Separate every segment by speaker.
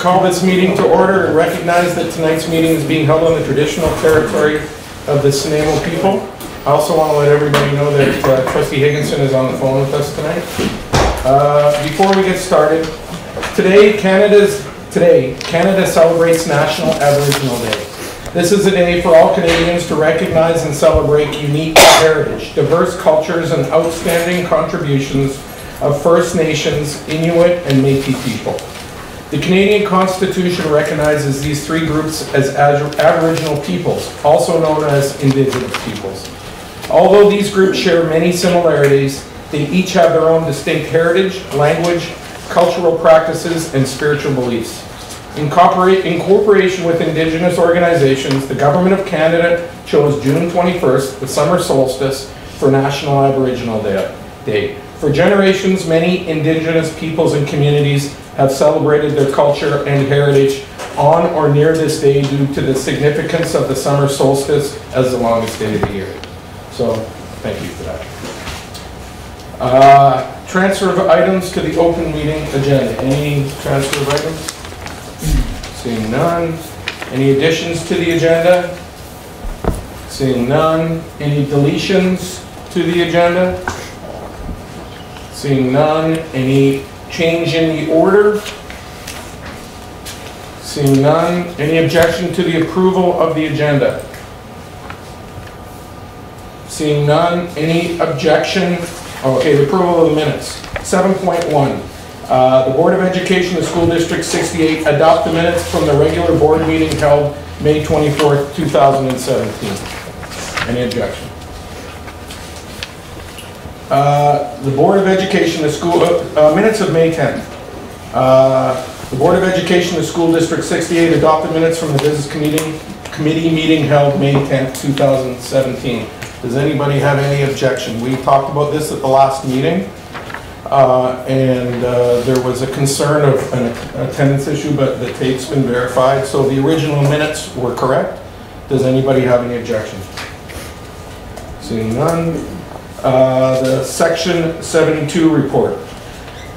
Speaker 1: call this meeting to order and recognize that tonight's meeting is being held on the traditional territory of the Snuneymuxw people. I also want to let everybody know that uh, trustee Higginson is on the phone with us tonight. Uh, Before we get started, today Canada's, today, Canada celebrates National Aboriginal Day. This is a day for all Canadians to recognize and celebrate unique heritage, diverse cultures, and outstanding contributions of First Nations, Inuit, and Métis people. The Canadian Constitution recognizes these three groups as Aboriginal peoples, also known as Indigenous peoples. Although these groups share many similarities, they each have their own distinct heritage, language, cultural practices, and spiritual beliefs. In cooperation with Indigenous organizations, the Government of Canada chose June 21st, the summer solstice, for National Aboriginal Day. For generations, many Indigenous peoples and communities have celebrated their culture and heritage on or near this day due to the significance of the summer solstice as the longest day of the year. So, thank you for that. Uh, Transfer of items to the open meeting agenda. Any transfer of items? Seeing none. Any additions to the agenda? Seeing none. Any deletions to the agenda? Seeing none. Any change in the order? Seeing none. Any objection to the approval of the agenda? Seeing none. Any objection? Okay, the approval of the minutes. 7.1. Uh, The Board of Education of School District 68 adopt the minutes from the regular board meeting held May 24th, 2017. Any objection? Uh, The Board of Education the School, uh, minutes of May 10th. Uh, The Board of Education of School District 68 adopted minutes from the Business Committee, Committee meeting held May 10th, 2017. Does anybody have any objection? We talked about this at the last meeting, uh, and uh, there was a concern of an attendance issue, but the tape's been verified, so the original minutes were correct. Does anybody have any objection? Seeing none. Uh, The Section 72 report.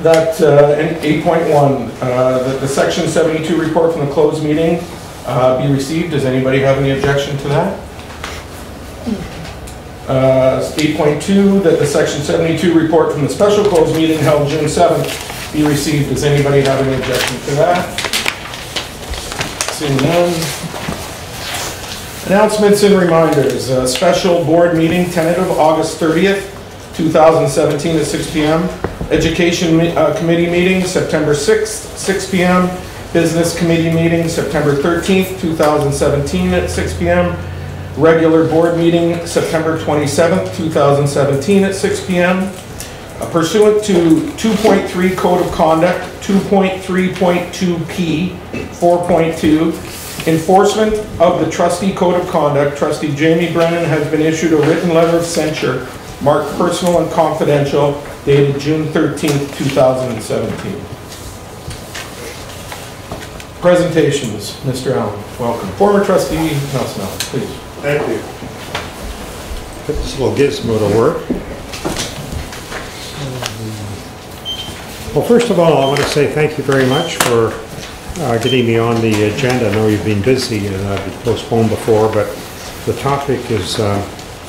Speaker 1: That, uh, 8.1, uh, that the Section 72 report from the closed meeting uh, be received. Does anybody have any objection to that? Uh, 8.2, that the Section 72 report from the special closed meeting held June 7th be received. Does anybody have any objection to that? Seeing none. Announcements and reminders. Special board meeting tentative August 30th, 2017 at 6 PM. Education uh, committee meeting September 6th, 6 PM. Business committee meeting September 13th, 2017 at 6 PM. Regular board meeting September 27th, 2017 at 6 PM. Uh, Pursuant to 2.3 Code of Conduct, 2.3.2P, 4.2, enforcement of the trustee code of conduct, trustee Jamie Brennan has been issued a written letter of censure marked personal and confidential dated June 13th, 2017. Presentations, Mr. Allen, welcome. Former trustee Nelson Allen, please.
Speaker 2: Thank you. Put this little gizmo to work. Well, first of all, I want to say thank you very much for uh, getting me on the agenda. I know you've been busy and I've postponed before, but the topic is, uh,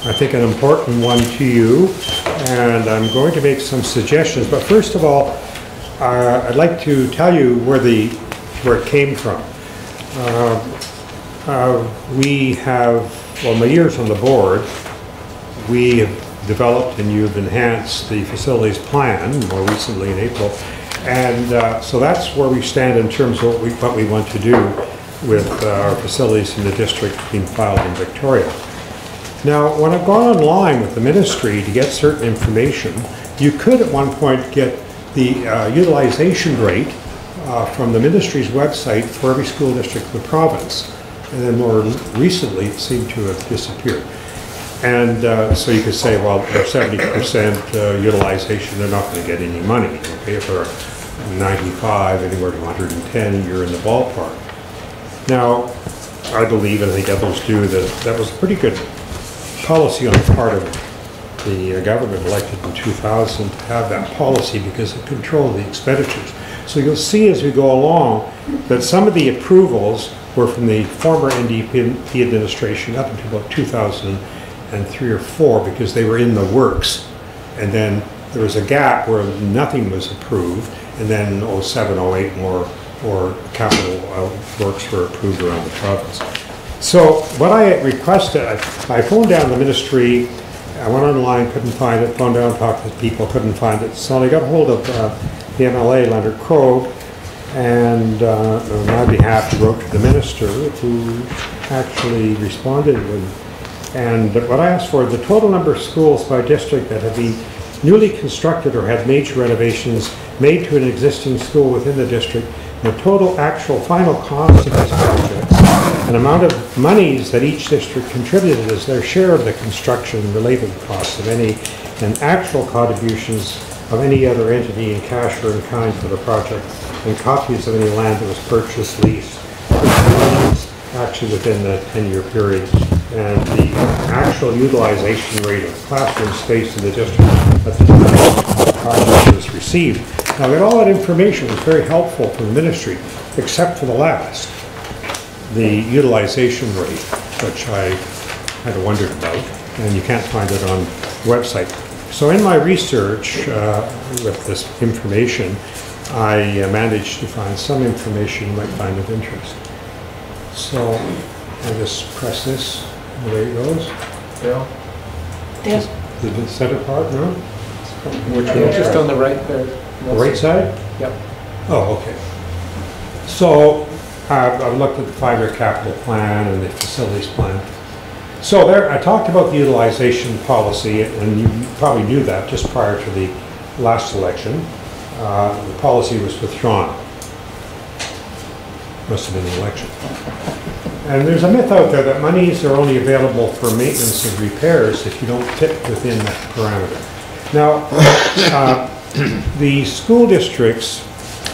Speaker 2: I think, an important one to you, and I'm going to make some suggestions. But first of all, uh, I'd like to tell you where the, where it came from. Uh, uh, We have, well, my years on the board, we have developed and you've enhanced the facilities plan more recently in April. And uh, so that's where we stand in terms of what we, what we want to do with uh, our facilities in the district being filed in Victoria. Now, when I've gone online with the ministry to get certain information, you could at one point get the uh, utilization rate uh, from the ministry's website for every school district in the province. And then more recently, it seemed to have disappeared. And uh, so you could say, well, they're 70% uh, utilization, they're not going to get any money. Okay, they're 95, anywhere to 110, you're in the ballpark. Now, I believe, and I think others do, that that was a pretty good policy on the part of the uh, government elected in 2000 to have that policy because it controlled the expenditures. So you'll see as we go along that some of the approvals were from the former NDP administration up until about 2003 or 4 because they were in the works. And then there was a gap where nothing was approved, and then 07, 08 more, more capital uh, works were approved around the province. So what I requested, I phoned down the ministry, I went online, couldn't find it, phoned down, talked to people, couldn't find it. So I got hold of uh, the MLA, Leonard Krog, and uh, on my behalf, wrote to the minister, who actually responded with, and what I asked for, the total number of schools by district that have been newly constructed or had major renovations made to an existing school within the district, the total actual final cost of these projects, an amount of monies that each district contributed as their share of the construction related costs of any, and actual contributions of any other entity in cash or in kind for the project, and copies of any land that was purchased, leased, actually within the 10-year period, and the actual utilization rate of classroom space in the district at the time the project was received. Now, got all that information, was very helpful for the ministry, except for the last, the utilization rate, which I had wondered about, and you can't find it on the website. So in my research uh, with this information, I uh, managed to find some information you might find of interest. So I just press this, and away it goes. Yeah.
Speaker 1: Bill?
Speaker 2: The the center part, no? Which one?
Speaker 1: Just on the right there.
Speaker 2: The right side?
Speaker 1: Yep.
Speaker 2: Oh, okay. So I've, I've looked at the five-year capital plan and the facilities plan. So there, I talked about the utilization policy, and you probably knew that just prior to the last election. Uh, The policy was withdrawn. Must have been the election. And there's a myth out there that monies are only available for maintenance and repairs if you don't fit within that parameter. Now, uh, the school districts,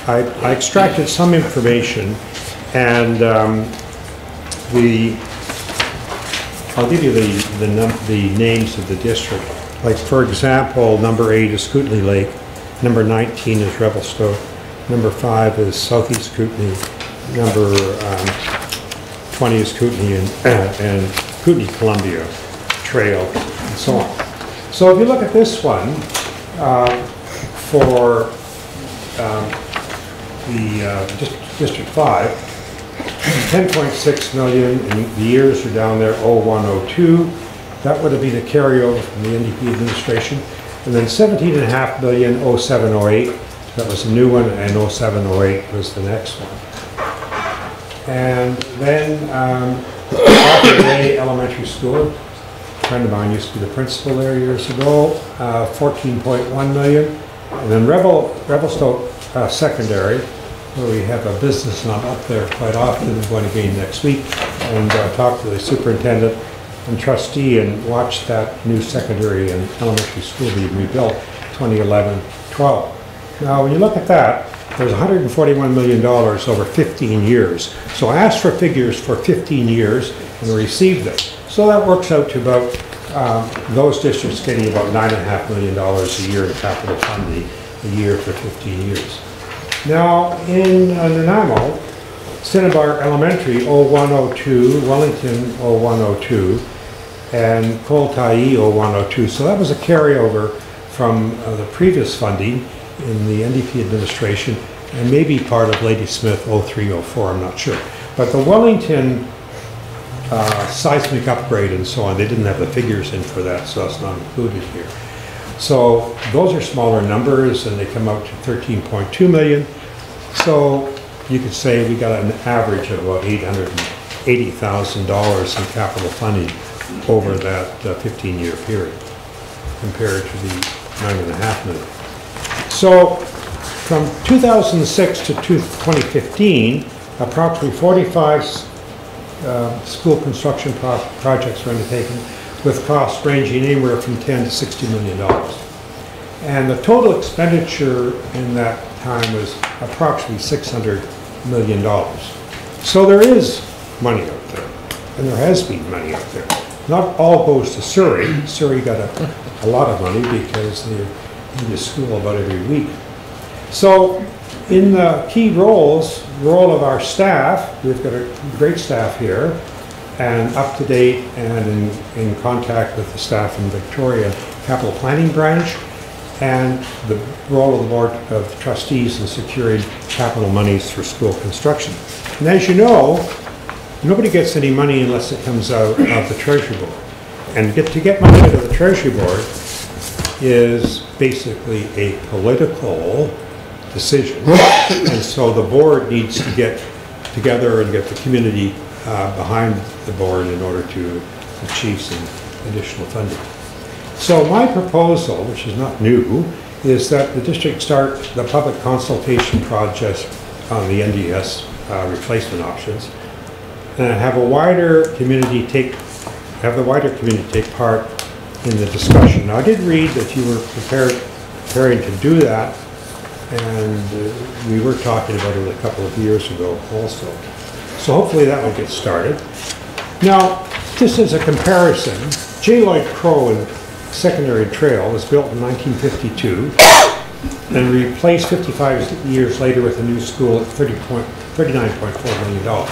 Speaker 2: I I extracted some information, and um, the, I'll give you the, the the names of the district. Like, for example, number eight is Kootenay Lake, number 19 is Revelstoke, number five is Southeast Kootenay, number um, 20 is Kootenay and, and Kootenay Columbia Trail, and so on. So if you look at this one, uh, for um, the uh, Dis- District 5, 10.6 million, and the years are down there, 0102. That would have been a carryover from the NDP administration. And then 17.5 million, 0708. That was a new one, and 0708 was the next one. And then, um, Crawford Bay Elementary School, a friend of mine used to be the principal there years ago, uh, 14.1 million. And then Revel, Revelstoke uh, Secondary, where we have a business not up there quite often, I'm going again next week, and uh, talk to the superintendent and trustee and watch that new secondary and elementary school be rebuilt, 2011, 12. Now, when you look at that, there's $141 million over 15 years. So I asked for figures for 15 years and received them. So that works out to about, um, those districts getting about $9.5 million a year in capital funding a year for 15 years. Now, in uh, Nanaimo, Cinnabar Elementary 0102, Wellington 0102, and Coal Tyee 0102. So that was a carryover from uh, the previous funding in the NDP administration and maybe part of Ladysmith 0304, I'm not sure. But the Wellington uh, seismic upgrade and so on, they didn't have the figures in for that, so that's not included here. So those are smaller numbers and they come out to 13.2 million. So you could say we got an average of about $880,000 in capital funding over that 15-year period compared to the nine and a half million. So from 2006 to 2015, approximately 45 uh, school construction pro- projects were undertaken with costs ranging anywhere from 10 to 60 million dollars. And the total expenditure in that time was approximately 600 million dollars. So there is money out there, and there has been money out there. Not all goes to Surrey. Surrey got a, a lot of money because they need a school about every week. So in the key roles, role of our staff, we've got a great staff here and up to date and in, in contact with the staff in Victoria Capital Planning Branch and the role of the Board of Trustees in securing capital monies for school construction. And as you know, nobody gets any money unless it comes out of the Treasury Board. And get, to get money out of the Treasury Board is basically a political decision. And so the board needs to get together and get the community uh, behind the board in order to achieve some additional funding. So my proposal, which is not new, is that the district start the public consultation process on the NDS uh, replacement options and have a wider community take, have the wider community take part in the discussion. Now, I did read that you were prepared, preparing to do that, and uh, we were talking about it a couple of years ago also. So hopefully that will get started. Now, just as a comparison, J. Lloyd Crowe and Secondary Trail was built in 1952 and replaced 55 years later with a new school at 30 point, $39.4 million.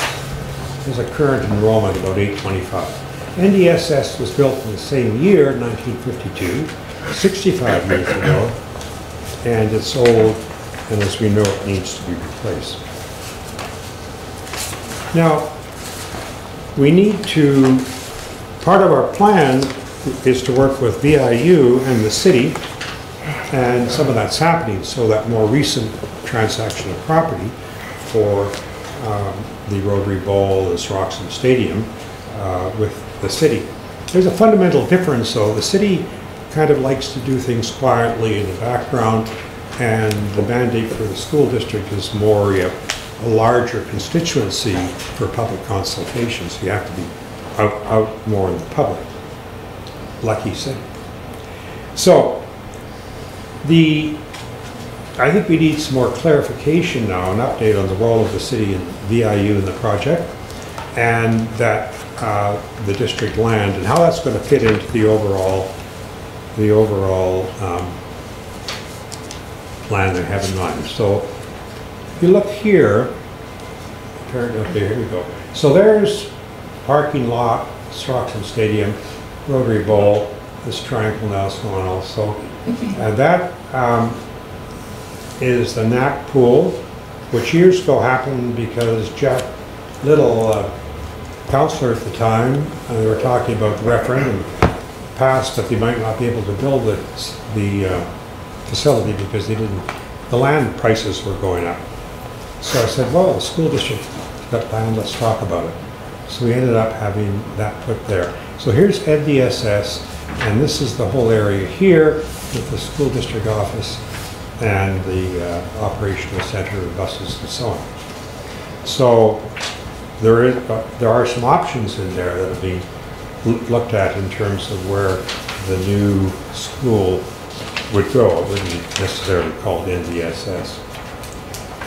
Speaker 2: There's a current enrollment about 825. NDSS was built in the same year, 1952, 65 years ago, and it's old, and as we know, it needs to be replaced. Now, we need to, part of our plan is to work with VIU and the city, and some of that's happening, so that more recent transaction of property for um, the Rotary Bowl, the Roxham Stadium, uh, with the city. There's a fundamental difference, though. The city kind of likes to do things quietly in the background, and the mandate for the school district is more, you a larger constituency for public consultations. You have to be out, out more in the public, he said. So, the, I think we need some more clarification now, an update on the role of the city and VIU in the project, and that uh, the district land, and how that's going to fit into the overall, the overall um, plan they have in mind. So if you look here, turn up there, here we go. So there's parking lot, Stockton Stadium, Rotary Bowl, this triangle now is going also. And that um, is the NAC pool, which years ago happened because Jack Little, uh, counselor at the time, and they were talking about the referendum passed that they might not be able to build the, the uh, facility because they didn't, the land prices were going up. So I said, well, the school district got land, let's talk about it. So we ended up having that put there. So here's NDSS, and this is the whole area here with the school district office and the uh, operational center, buses and so on. So there is, uh, there are some options in there that are being looked at in terms of where the new school would go. It wouldn't necessarily be called NDSS.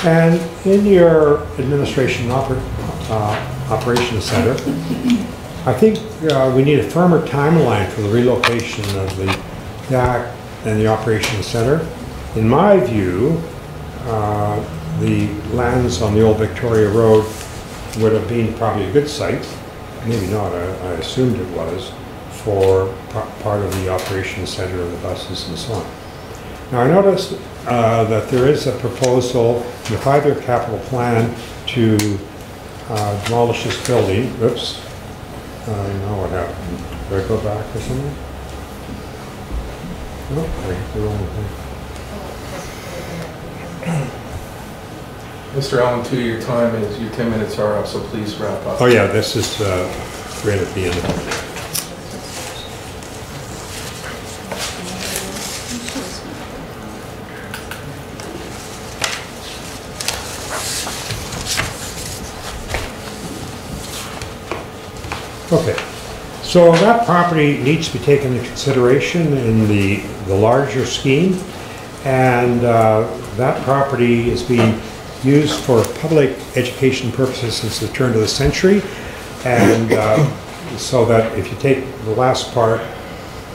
Speaker 2: And in your administration oper- uh, operations center, I think uh, we need a firmer timeline for the relocation of the DAC and the operations center. In my view, uh, the lands on the old Victoria Road would have been probably a good site, maybe not, I, I assumed it was, for pa- part of the operations center of the buses and so on. Now, I noticed uh, that there is a proposal in the five-year capital plan to uh, demolish this building. Oops, I know what happened. Did I go back or something? No, I hit the wrong thing.
Speaker 1: Mr. Allen, too, your time is, your 10 minutes are up, so please wrap up.
Speaker 2: Oh, yeah, this is uh, right at the end. Okay, so that property needs to be taken into consideration in the, the larger scheme. And uh, that property is being used for public education purposes since the turn of the century. And uh, so that if you take the last part,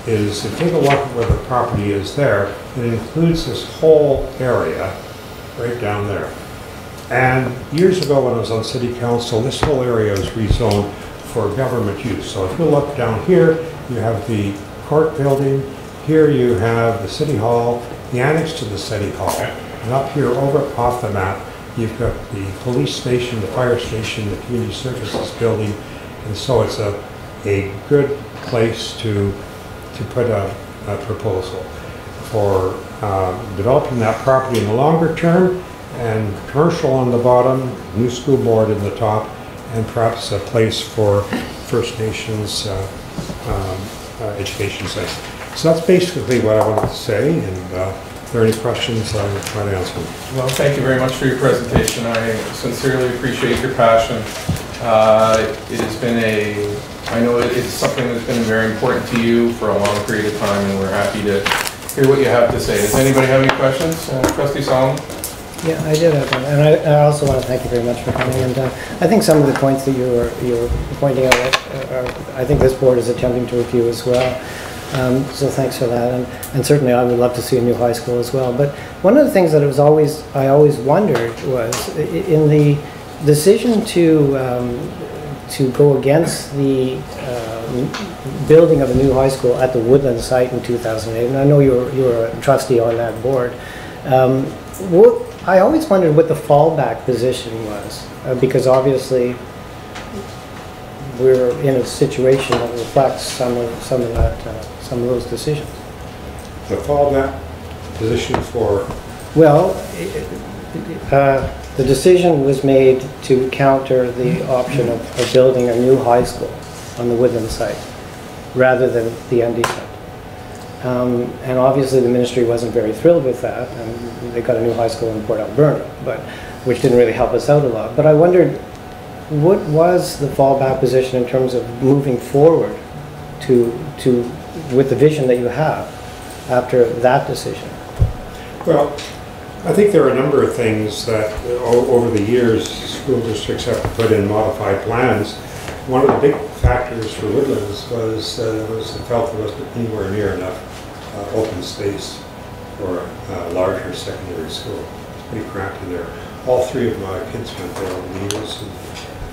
Speaker 2: is if you take a look at where the property is there. It includes this whole area right down there. And years ago, when I was on city council, this whole area was rezoned for government use. So if you look down here, you have the court building, here you have the city hall, the annex to the city hall. And up here, over off the map, you've got the police station, the fire station, the community services building. And so it's a, a good place to, to put a, a proposal for um, developing that property in the longer term and commercial on the bottom, new school board in the top, and perhaps a place for First Nations uh, um, uh, education site. So that's basically what I wanted to say, and uh, if there are any questions, I will try to answer them.
Speaker 1: Well, thank you very much for your presentation. I sincerely appreciate your passion. Uh, It has been a, I know it is something that's been very important to you for a long period of time, and we're happy to hear what you have to say. Does anybody have any questions? Uh, Trustee Solomon?
Speaker 3: Yeah, I did have one, and I, I also want to thank you very much for coming, and uh, I think some of the points that you were, you were pointing out, are, I think this board is attempting to review as well. Um, so thanks for that, and, and certainly I would love to see a new high school as well. But one of the things that was always, I always wondered was, in the decision to, um, to go against the uh, building of a new high school at the Woodland site in 2008, and I know you were, you were a trustee on that board, um, what, I always wondered what the fallback position was, uh, because obviously we're in a situation that reflects some of, some of that, uh, some of those decisions.
Speaker 2: The fallback position for,
Speaker 3: Well, uh, the decision was made to counter the option of, of building a new high school on the Woodland site, rather than the ND site. Um, And obviously, the ministry wasn't very thrilled with that, and they got a new high school in Port Alberni, but, which didn't really help us out a lot. But I wondered, what was the fallback position in terms of moving forward to, to, with the vision that you have after that decision?
Speaker 2: well, I think there are a number of things that over the years, school districts have put in modified plans. One of the big factors for Woodlands was, uh, was the felt there wasn't anywhere near enough uh, open space for a larger secondary school. It's pretty cramped in there. All three of my kids went there over the years.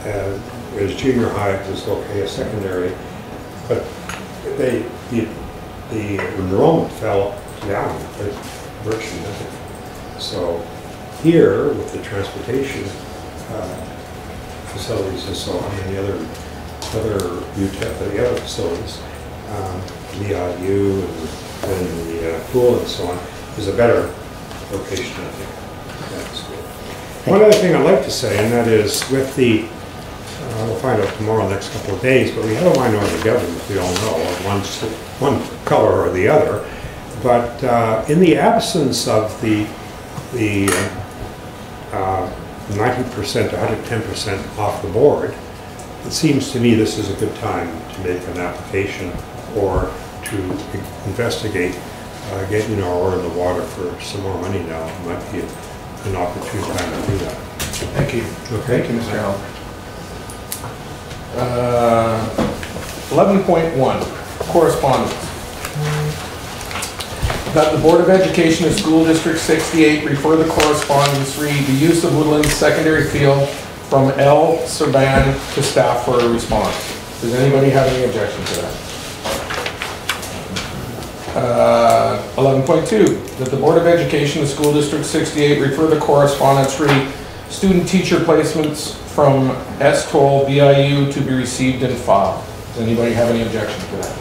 Speaker 2: and, uh, Whereas junior high it was okay, a secondary, but they, the, the enrollment fell down, virtually nothing. So here, with the transportation uh, facilities and so on, and the other, other UTEP, the other facilities, um, the IU and and the uh, pool and so on, is a better location, I think, for that school. One other thing I'd like to say, and that is with the, uh, we'll find out tomorrow, next couple of days, but we have a minority government, we all know, of one, one color or the other. But uh, in the absence of the, the uh, 90% to 110% off the board, it seems to me this is a good time to make an application or to investigate, uh, getting our oar in the water for some more money now. It might be an opportune time to do that.
Speaker 1: Thank you.
Speaker 2: Okay.
Speaker 1: Thank you, Mr. Allen. Uh, 11.1, correspondence. That the Board of Education of School District 68 refer the correspondence read, the use of Woodlands Secondary Field from L. Serban to staff for a response. Does anybody have any objection to that? Uh, 11.2, that the Board of Education of School District 68 refer the correspondence read, student teacher placements from S. Toll VIU to be received and filed. Does anybody have any objection to that?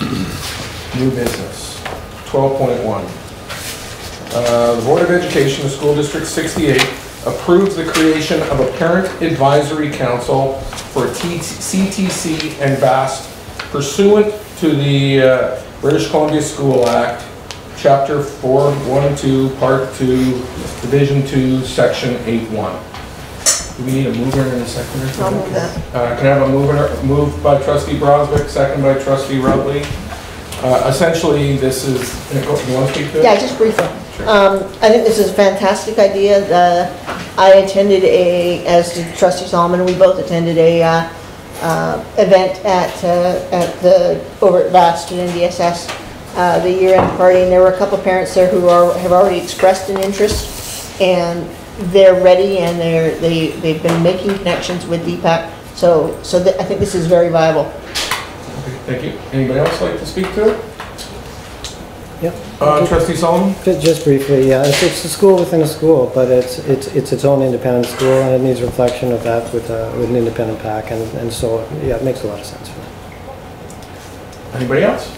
Speaker 1: New business, 12.1. Uh, The Board of Education of School District 68 approves the creation of a parent advisory council for CTC and VAST pursuant to the uh, British Columbia School Act, Chapter 412, Part 2, Division 2, Section 81. Do we need a mover and a seconder?
Speaker 4: I'll move that.
Speaker 1: Uh, Can I have a mover, moved by trustee Brzovic, second by trustee Rutley? Uh, Essentially, this is, you want to speak to it?
Speaker 4: Yeah, just briefly.
Speaker 1: Sure.
Speaker 4: Um, I think this is a fantastic idea. The, I attended a, as did trustee Solomon, we both attended a, uh, uh, event at, uh, at the, over at at NDSS uh, the year-end party, and there were a couple parents there who are, have already expressed an interest, and they're ready, and they're, they, they've been making connections with DPAC, so, so th- I think this is very viable.
Speaker 1: Thank you. Anybody else like to speak to it?
Speaker 3: Yep.
Speaker 1: Uh, Trustee Solomon?
Speaker 3: Ju- Just briefly, yeah, it's, it's a school within a school, but it's, it's, it's its own independent school, and it needs reflection of that with, uh, with an independent PAC, and, and so, yeah, it makes a lot of sense for me.
Speaker 1: Anybody else?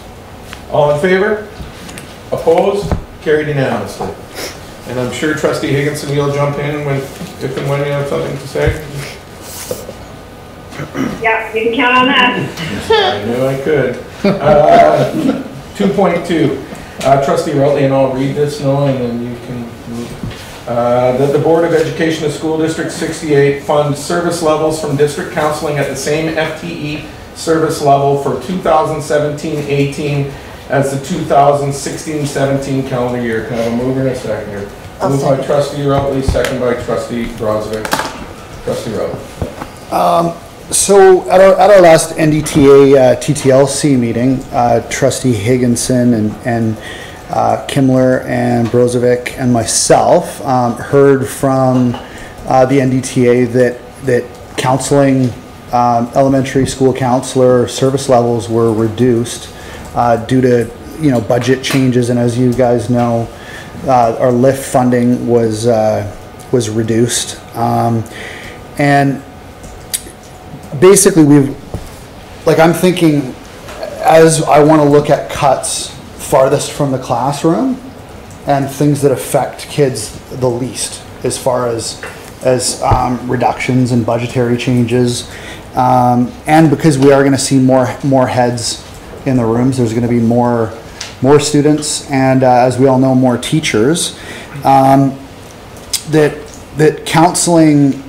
Speaker 1: All in favor? Opposed? Carried unanimously. And I'm sure trustee Higginson, you'll jump in when, if and when you have something to say?
Speaker 5: Yeah, you can count on that.
Speaker 1: I knew I could. Uh, 2.2, uh, trustee Rutley, and I'll read this now, and then you can move. Uh, That the Board of Education of School District 68 funds service levels from district counseling at the same FTE service level for 2017-18 as the 2016-17 calendar year. Can I have a mover and a seconder?
Speaker 4: I'll
Speaker 1: Moved by
Speaker 4: second.
Speaker 1: trustee Rutley, second by trustee Brzovic. Trustee Rutley.
Speaker 6: So at our, at our last NDTA uh, TTLC meeting, uh, trustee Higginson and, and uh, Kimler and Brzovic and myself um, heard from uh, the NDTA that, that counseling, um, elementary school counselor service levels were reduced uh, due to, you know, budget changes. And as you guys know, uh, our lift funding was, uh, was reduced. Um, And basically we've like i'm thinking as i want to look at cuts farthest from the classroom and things that affect kids the least as far as as um, reductions and budgetary changes um, and because we are going to see more more heads in the rooms there's going to be more more students and uh, as we all know more teachers. Um, that that counseling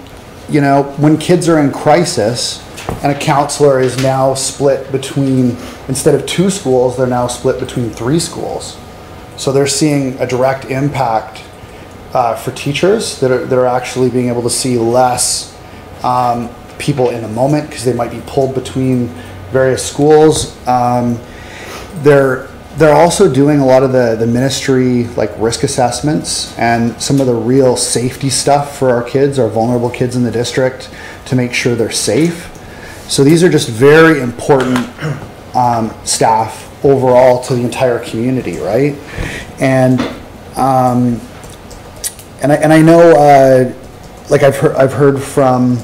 Speaker 6: you know when kids are in crisis and a counselor is now split between instead of two schools they're now split between three schools. So they're seeing a direct impact uh, for teachers that are, that are actually being able to see less um, people in the moment because they might be pulled between various schools um, they're they're also doing a lot of the the ministry like risk assessments and some of the real safety stuff for our kids our vulnerable kids in the district to make sure they're safe so these are just very important um, staff overall to the entire community right and um, and I, and I know uh, like I've heard I've heard from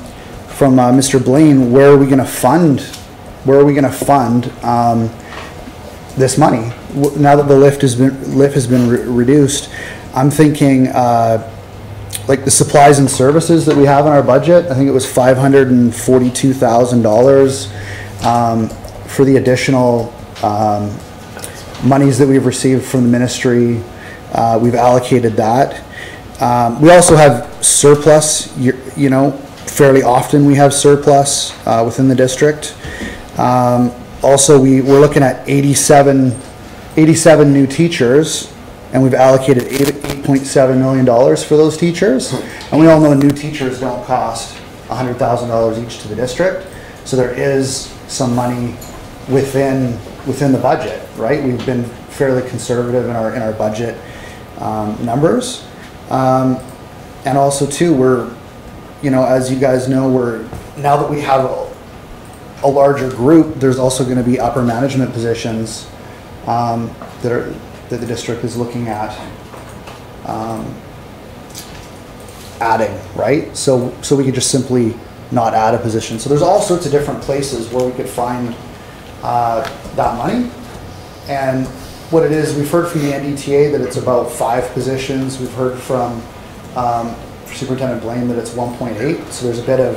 Speaker 6: from uh, Mr. Blaine where are we going to fund where are we going to fund um, this money? Now that the lift has been lift has been re- reduced i'm thinking uh, like the supplies and services that we have in our budget i think it was $542000 um, for the additional um, monies that we've received from the ministry uh, we've allocated that. Um, we also have surplus you, you know fairly often we have surplus uh, within the district um, also, we, we're looking at 87, 87 new teachers, and we've allocated eight, $8.7 million for those teachers. And we all know new teachers don't cost $100,000 each to the district, so there is some money within, within the budget, right? We've been fairly conservative in our, in our budget um, numbers. Um, And also too, we're, you know, as you guys know, we're, now that we have a- larger group, there's also going to be upper management positions um, that are, that the district is looking at um, adding, right? So, so we could just simply not add a position. So there's all sorts of different places where we could find uh, that money. And what it is, we've heard from the NDTA that it's about five positions. We've heard from um, Superintendent Blaine that it's 1.8. So there's a bit of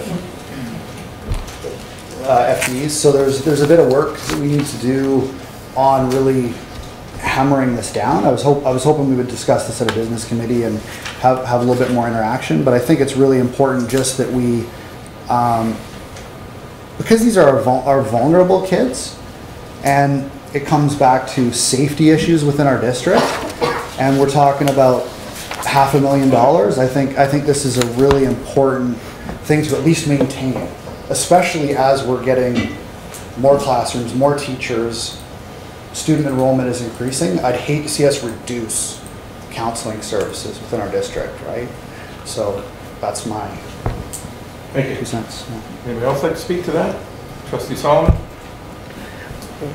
Speaker 6: uh. So there's, there's a bit of work that we need to do on really hammering this down. I was hope, I was hoping we would discuss this at a business committee and have, have a little bit more interaction, but I think it's really important just that we, um, because these are our vul- our vulnerable kids, and it comes back to safety issues within our district, and we're talking about half a million dollars, I think, I think this is a really important thing to at least maintain, especially as we're getting more classrooms, more teachers, student enrollment is increasing, I'd hate to see us reduce counseling services within our district, right? So that's my
Speaker 1: Thank you.
Speaker 6: two cents. yeah.
Speaker 1: Anybody else like to speak to that? Trustee Solomon?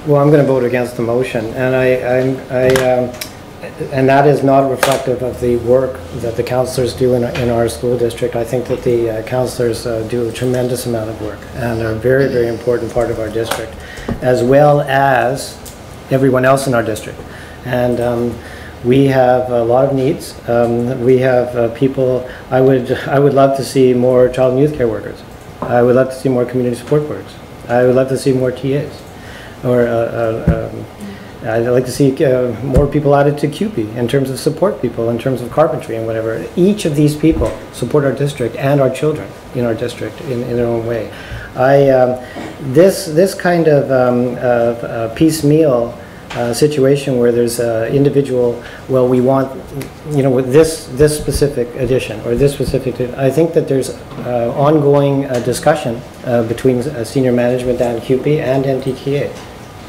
Speaker 3: Well, I'm going to vote against the motion, and I, I'm- I, um, and that is not reflective of the work that the counselors do in, in our school district. I think that the uh, counselors uh, do a tremendous amount of work and are a very, very important part of our district, as well as everyone else in our district. And um, we have a lot of needs. Um, We have uh, people, I would, I would love to see more child and youth care workers. I would love to see more community support workers. I would love to see more TAs. Or, uh, uh, um, I'd like to see uh, more people added to CUPE in terms of support people, in terms of carpentry and whatever. Each of these people support our district and our children in our district in, in their own way. I, um, this, this kind of um, uh, piecemeal uh, situation where there's uh, individual, well, we want, you know, with this, this specific addition or this specific, I think that there's uh, ongoing uh, discussion uh, between senior management and CUPE and NDTA.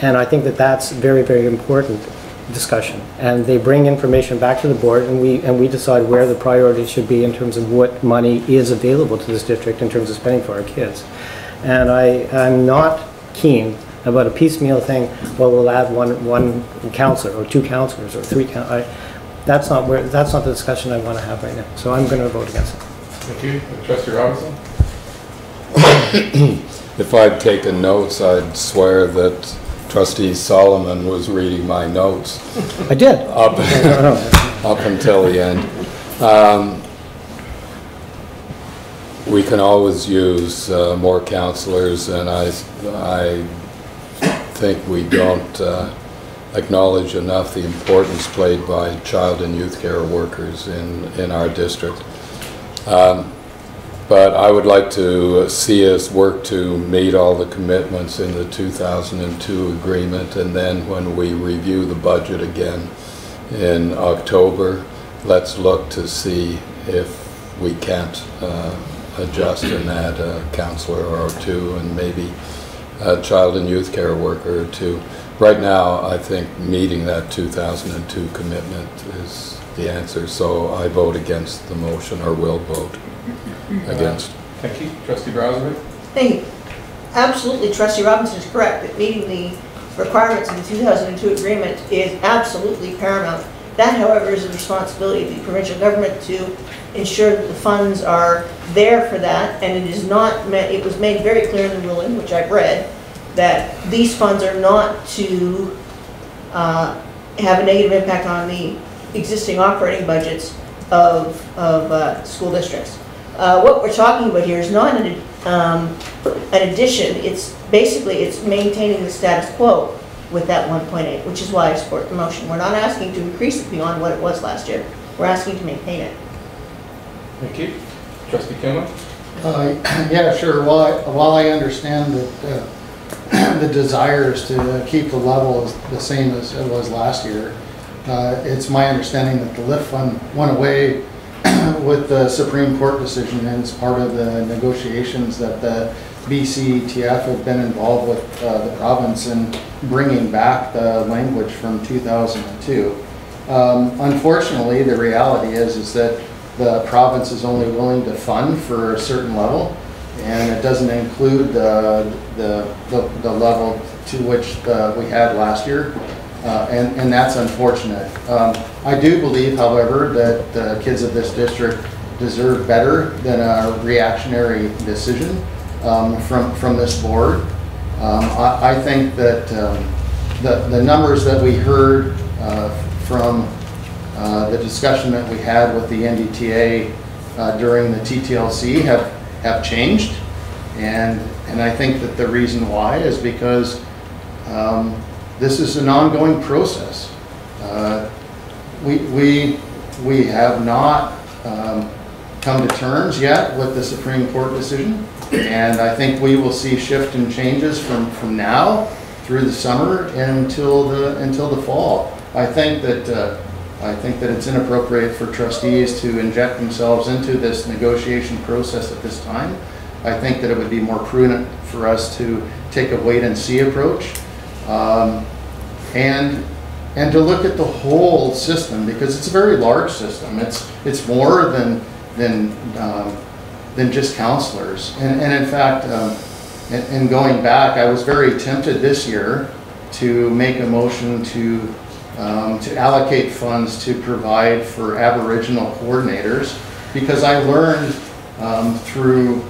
Speaker 3: And I think that that's very, very important discussion. And they bring information back to the board and we, and we decide where the priorities should be in terms of what money is available to this district in terms of spending for our kids. And I, I'm not keen about a piecemeal thing, well, we'll add one, one counselor or two counselors or three coun, I, that's not where, that's not the discussion I want to have right now. So I'm going to vote against it.
Speaker 1: Thank you. Trustee Robinson?
Speaker 7: If I'd taken notes, I'd swear that trustee Solomon was reading my notes
Speaker 3: I did.
Speaker 7: up, up until the end. Um, We can always use uh, more counselors, and I, I think we don't uh, acknowledge enough the importance played by child and youth care workers in, in our district. Um, But I would like to see us work to meet all the commitments in the 2002 agreement, and then when we review the budget again in October, let's look to see if we can't uh, adjust and add a counselor or two, and maybe a child and youth care worker or two. Right now, I think meeting that 2002 commitment is the answer, so I vote against the motion, or will vote against.
Speaker 1: Thank you. Trustee Browser?
Speaker 4: you. absolutely, trustee Robinson is correct, that meeting the requirements of the 2002 agreement is absolutely paramount. That, however, is the responsibility of the provincial government to ensure that the funds are there for that, and it is not, ma- it was made very clear in the ruling, which I've read, that these funds are not to uh, have a negative impact on the existing operating budgets of, of uh, school districts. Uh, What we're talking about here is not an, um, an addition, it's basically, it's maintaining the status quo with that 1.8, which is why I support the motion. We're not asking to increase it beyond what it was last year, we're asking to maintain it.
Speaker 1: Thank you. Trustee Kimler?
Speaker 8: Uh, Yeah, sure. While I, while I understand that uh, the desire is to keep the level the same as it was last year, uh, it's my understanding that the lift fund went away with the Supreme Court decision and it's part of the negotiations that the BCTF have been involved with uh, the province in bringing back the language from 2002. Um, Unfortunately, the reality is, is that the province is only willing to fund for a certain level, and it doesn't include the, the, the the level to which uh, we had last year, uh, and, and that's unfortunate. Um, I do believe, however, that the kids of this district deserve better than a reactionary decision um, from, from this board. Um, I, I think that um, the, the numbers that we heard uh, from uh, the discussion that we had with the NDTA uh, during the TTLC have, have changed. And, and I think that the reason why is because um, this is an ongoing process. Uh, We, we, we have not um, come to terms yet with the Supreme Court decision. And I think we will see shift and changes from, from now through the summer until the, until the fall. I think that, uh, I think that it's inappropriate for trustees to inject themselves into this negotiation process at this time. I think that it would be more prudent for us to take a wait-and-see approach. Um, and, and to look at the whole system, because it's a very large system. It's, it's more than, than, um, than just counselors. And, and in fact, um, in, in going back, I was very tempted this year to make a motion to, um, to allocate funds to provide for Aboriginal coordinators, because I learned um, through,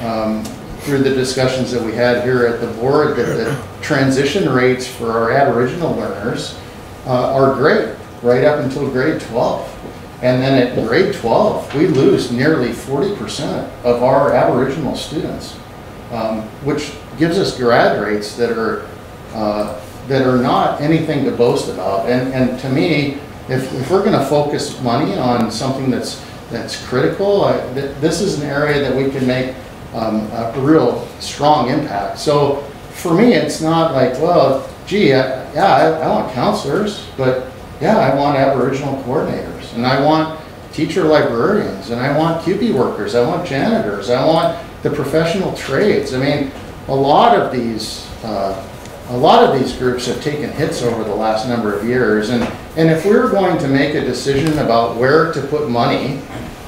Speaker 8: um, through the discussions that we had here at the board that the transition rates for our Aboriginal learners uh, are great, right up until grade 12. And then at grade 12, we lose nearly 40% of our Aboriginal students, um, which gives us grad rates that are, uh, that are not anything to boast about. And, and to me, if, if we're gonna focus money on something that's, that's critical, I- th- this is an area that we can make um, a real strong impact. So for me, it's not like, well, gee, I- yeah, I, I want counselors, but yeah, I want Aboriginal coordinators, and I want teacher librarians, and I want CUPE workers, I want janitors, I want the professional trades. I mean, a lot of these, uh, a lot of these groups have taken hits over the last number of years, and, and if we're going to make a decision about where to put money,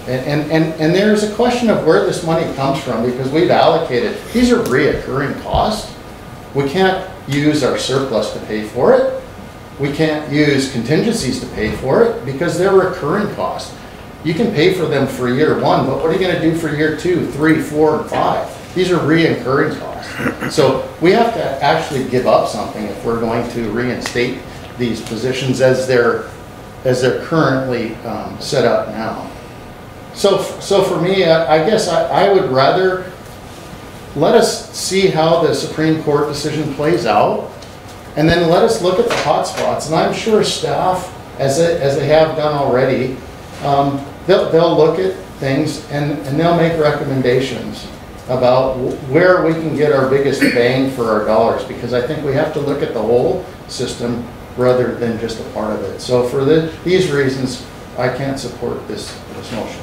Speaker 8: and, and, and and there's a question of where this money comes from, because we've allocated, these are reoccurring costs. We can't use our surplus to pay for it. We can't use contingencies to pay for it, because they're recurring costs. You can pay for them for year one, but what are you gonna do for year two, three, four, and five? These are reoccurring costs. So we have to actually give up something if we're going to reinstate these positions as they're, as they're currently um, set up now. So, so for me, I guess I, I would rather, let us see how the Supreme Court decision plays out, and then let us look at the hot spots. and I'm sure staff, as they, as they have done already, um, they'll, they'll look at things and, and they'll make recommendations about where we can get our biggest bang for our dollars, because I think we have to look at the whole system rather than just a part of it. So for the, these reasons, I can't support this, this motion.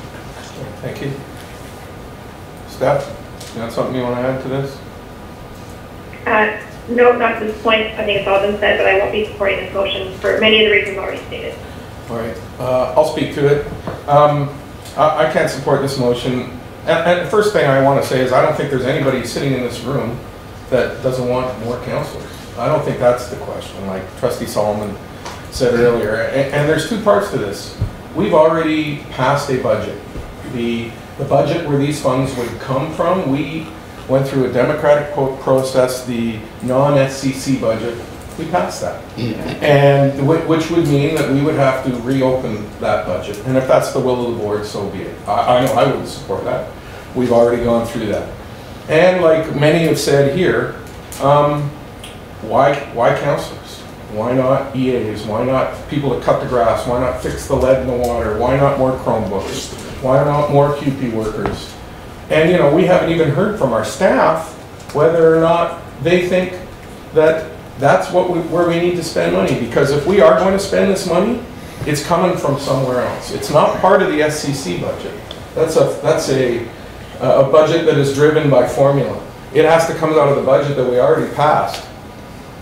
Speaker 1: Thank you. Steph, you got something you want to add to this?
Speaker 5: Uh, no, not at this point. I think it's all been said, but I won't be supporting this motion for many of the reasons already stated.
Speaker 1: All right, uh, I'll speak to it. Um, I I can't support this motion. And and the first thing I want to say is I don't think there's anybody sitting in this room that doesn't want more counselors. I don't think that's the question, like trustee Solomon said earlier. A- And there's two parts to this. We've already passed a budget. The, the budget where these funds would come from, we went through a democratic process, the non-SCC budget, we passed that. And, whi- which would mean that we would have to reopen that budget. And if that's the will of the board, so be it. I, I know I would support that. We've already gone through that. And like many have said here, um, why, why counselors? Why not EAs? Why not people that cut the grass? Why not fix the lead in the water? Why not more Chromebooks? Why not more CUPE workers? And, you know, we haven't even heard from our staff whether or not they think that that's what we, where we need to spend money. Because if we are going to spend this money, it's coming from somewhere else. It's not part of the SCC budget. That's a, that's a, a budget that is driven by formula. It has to come out of the budget that we already passed.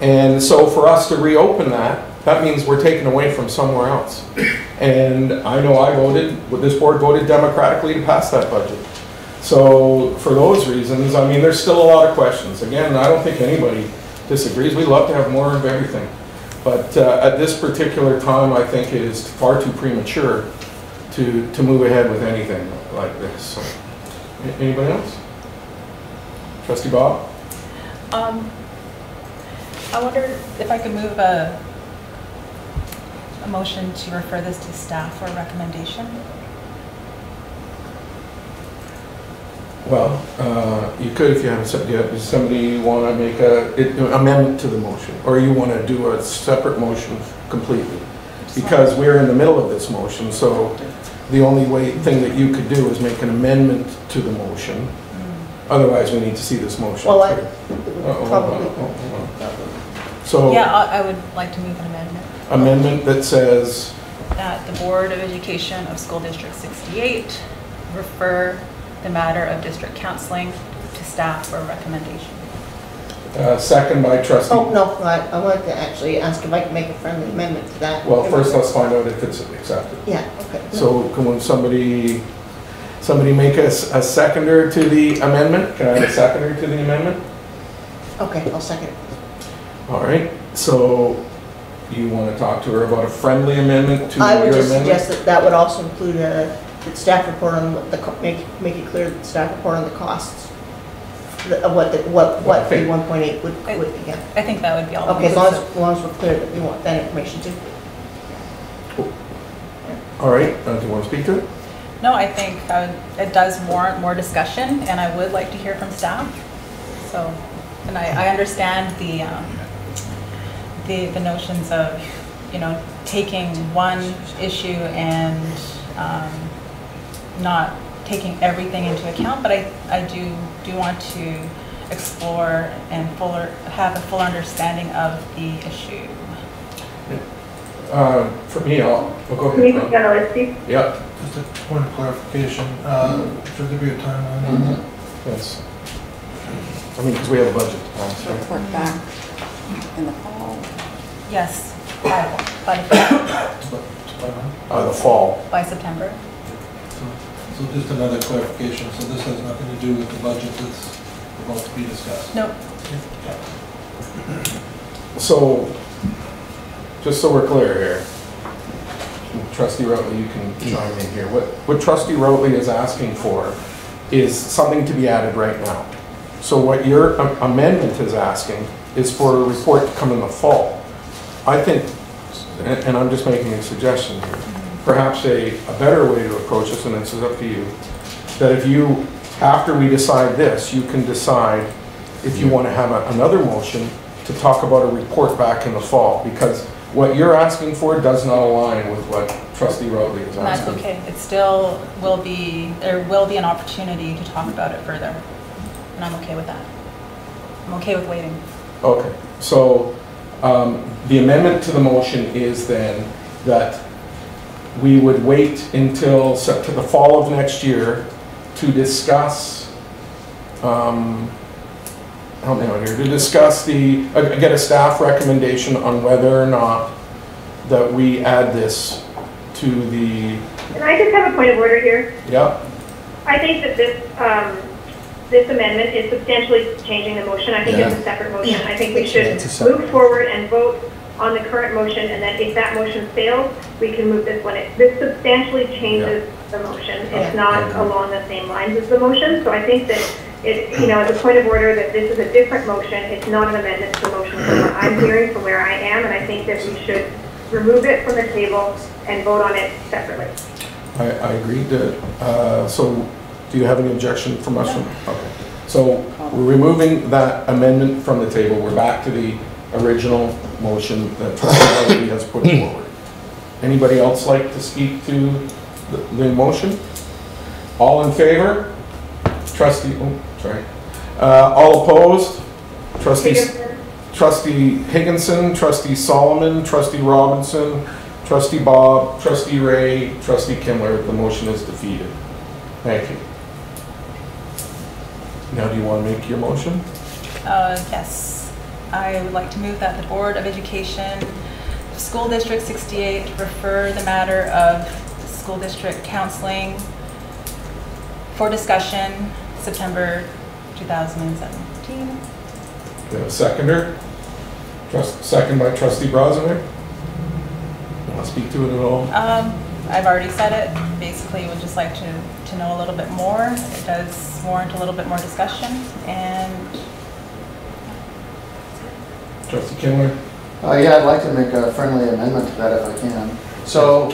Speaker 1: And so for us to reopen that, that means we're taken away from somewhere else. And I know I voted, this board voted democratically to pass that budget. So for those reasons, I mean, there's still a lot of questions. Again, I don't think anybody disagrees. We'd love to have more of everything. But uh, at this particular time, I think it is far too premature to, to move ahead with anything like this. So, Anybody else? Trustee Bob?
Speaker 9: Um, I wonder if I could move a, a motion to refer this to staff for recommendation?
Speaker 1: Well, uh, you could if you have, some- yeah, does somebody want to make a it- amendment to the motion? Or you want to do a separate motion completely? Because we're in the middle of this motion, so the only way, thing that you could do is make an amendment to the motion. Otherwise, we need to see this motion.
Speaker 4: Well, I-
Speaker 1: through. Uh, hold on,
Speaker 4: Probably.
Speaker 1: hold on. So
Speaker 9: Yeah, I, I would like to move an amendment
Speaker 1: amendment that says,
Speaker 9: that the Board of Education of School District 68 refer the matter of district counseling to staff for recommendation.
Speaker 1: Uh, Second by trustee.
Speaker 4: Oh, no, I, I wanted to actually ask if I could make a friendly amendment to that.
Speaker 1: Well, first let's find out if it's accepted.
Speaker 4: Yeah, okay.
Speaker 1: So can somebody, somebody make us a seconder to the amendment? Can I have a seconder to the amendment?
Speaker 4: Okay, I'll second it.
Speaker 1: All right, so you want to talk to her about a friendly amendment to your
Speaker 4: I
Speaker 1: amendment?
Speaker 4: would just suggest that that would also include a the staff report on the, co- make, make it clear that the staff report on the costs, the- of what, the what, what the
Speaker 1: Okay.
Speaker 4: 1.8 would, would be, yeah.
Speaker 9: I think that would be all.
Speaker 4: Okay, as long as, as long as we're clear that we want that information too.
Speaker 1: All right, uh, do you want to speak to it?
Speaker 9: No, I think uh, it does warrant more discussion, and I would like to hear from staff. So, and I, I understand the, um, the, the notions of, you know, taking one issue and um, not taking everything into account, but I, I do, do want to explore and fuller, have a full understanding of the issue.
Speaker 1: Uh, For me, I'll, I'll go
Speaker 5: Commissioner
Speaker 1: ahead.
Speaker 5: Generalist,
Speaker 1: Yep,
Speaker 10: Just a point of clarification, uh, should there be a timeline? On that?
Speaker 1: Yes. I mean, because we have a budget. to pass, right?
Speaker 11: report back in the fall.
Speaker 9: Yes, by, by,
Speaker 1: the fall.
Speaker 9: by September.
Speaker 10: So so just another clarification, so this has nothing to do with the budget that's about to be discussed?
Speaker 9: Nope.
Speaker 1: So, just so we're clear here, trustee Rutley, you can chime in here. What, what trustee Rutley is asking for is something to be added right now. So what your am- amendment is asking is for a report to come in the fall. I think, and I'm just making a suggestion here, perhaps a, a better way to approach this, and this is up to you, that if you, after we decide this, you can decide if you want to have a- another motion to talk about a report back in the fall, because what you're asking for does not align with what trustee Rutley is
Speaker 9: And that's okay. It still will be, there will be an opportunity to talk about it further. And I'm okay with that. I'm okay with waiting.
Speaker 1: Okay, so um, the amendment to the motion is then that we would wait until Sep- to the fall of next year to discuss, um, help me out here, to discuss the, uh, get a staff recommendation on whether or not that we add this to the,
Speaker 5: and I just have a point of order here.
Speaker 1: yeah,
Speaker 5: I think that this, um, this amendment is substantially changing the motion. I think it's a separate motion. I think we should
Speaker 6: It's a separate-
Speaker 5: move forward and vote on the current motion, and then if that motion fails, we can move this one. It- This substantially changes the motion.
Speaker 4: Yeah.
Speaker 5: It's not along the same lines as the motion, so I think that it, you know, as a point of order, that this is a different motion. It's not an amendment to the motion from what I'm hearing from where I am, and I think that we should remove it from the table and vote on it separately.
Speaker 1: I, I agree to, uh, so do you have any objection from us? Okay. So we're removing that amendment from the table. We're back to the original motion that trustee has put forward. Anybody else like to speak to the, the motion? All in favor? Trustee, oh, sorry. Uh, all opposed? Trustees? Trustee Higginson, trustee Solomon, trustee Robinson, trustee Bob, trustee Ray, trustee Kimler, the motion is defeated. Thank you. Now, do you want to make your motion?
Speaker 9: Uh, Yes, I would like to move that the Board of Education, School District 68, refer the matter of school district counseling for discussion September 2017.
Speaker 1: Do you have a seconder? Trust, second by trustee Brosner? Want to speak to it at all?
Speaker 9: Um, I've already said it, basically would just like to, to know a little bit more. It does warrant a little bit more discussion, and
Speaker 1: Trustee Kimler?
Speaker 8: Uh, yeah, I'd like to make a friendly amendment to that if I can. So,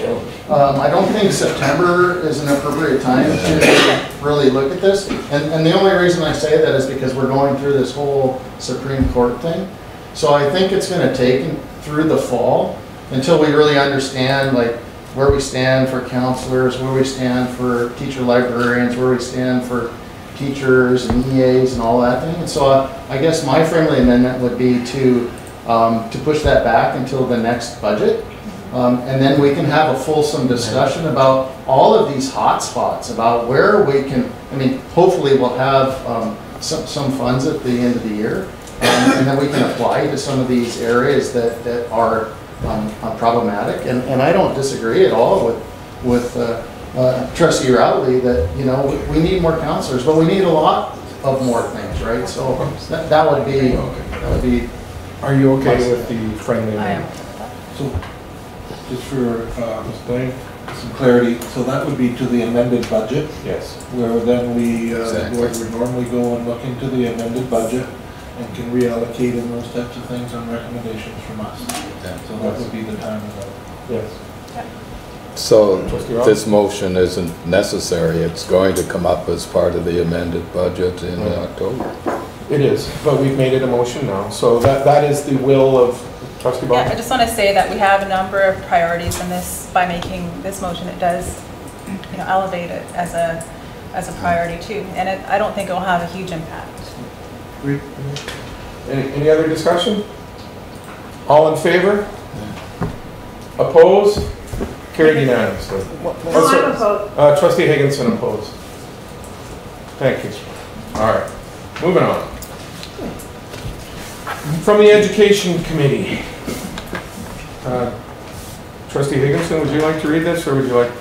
Speaker 8: um, I don't think September is an appropriate time to really look at this. And, and the only reason I say that is because we're going through this whole Supreme Court thing. So I think it's gonna take through the fall until we really understand like where we stand for counselors, where we stand for teacher librarians, where we stand for teachers and EAs and all that thing. And so uh, I guess my friendly amendment would be to, um, to push that back until the next budget. Um, and then we can have a fulsome discussion about all of these hot spots, about where we can, I mean, hopefully we'll have, um, some, some funds at the end of the year. um, and then we can apply to some of these areas that, that are um, uh, problematic. And, and I don't disagree at all with, with uh, uh, trustee Rutley that, you know, we- we need more counselors, but we need a lot of more things, right? So that, that would be, that would be,
Speaker 1: Are you okay with the friendly
Speaker 9: I am.
Speaker 1: amendment?
Speaker 10: So, just for, uh, some clarity, so that would be to the amended budget,
Speaker 1: Yes.
Speaker 10: where then we, uh, the
Speaker 7: Exactly.
Speaker 10: board would normally go and look into the amended budget and can reallocate in those types of things on recommendations from us.
Speaker 7: Yeah.
Speaker 10: So that would be the time of that.
Speaker 1: Yes.
Speaker 7: So this motion isn't necessary, it's going to come up as part of the amended budget in
Speaker 1: Right.
Speaker 7: October.
Speaker 1: It is, but we've made it a motion now, so that, that is the will of trustee Bob.
Speaker 9: Yeah, I just want to say that we have a number of priorities in this, by making this motion, it does, you know, elevate it as a, as a priority too. And it, I don't think it'll have a huge impact.
Speaker 1: Any, any other discussion? All in favor? Opposed? Carried unanimously.
Speaker 5: No, I'm opposed.
Speaker 1: Uh, trustee Higginson opposed. Thank you. All right, moving on. From the Education Committee. Uh, Trustee Higginson, would you like to read this, or would you like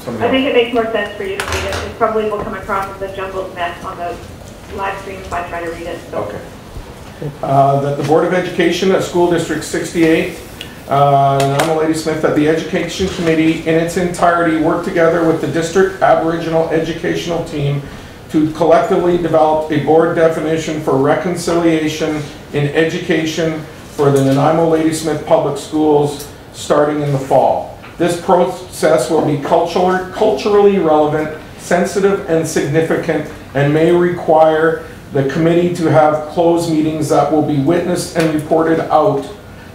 Speaker 1: somebody
Speaker 5: I
Speaker 1: else?
Speaker 5: think it makes more sense for you to read it. It probably will come across as a jumbled mess on the live stream if I try to read it, so.
Speaker 1: Okay. Uh, That the Board of Education of School District 68, uh, Nanaimo Ladysmith, that the Education Committee in its entirety work together with the District Aboriginal Educational Team to collectively develop a board definition for reconciliation in education for the Nanaimo Ladysmith Public Schools starting in the fall. This process will be cultural- culturally relevant, sensitive, and significant, and may require the committee to have closed meetings that will be witnessed and reported out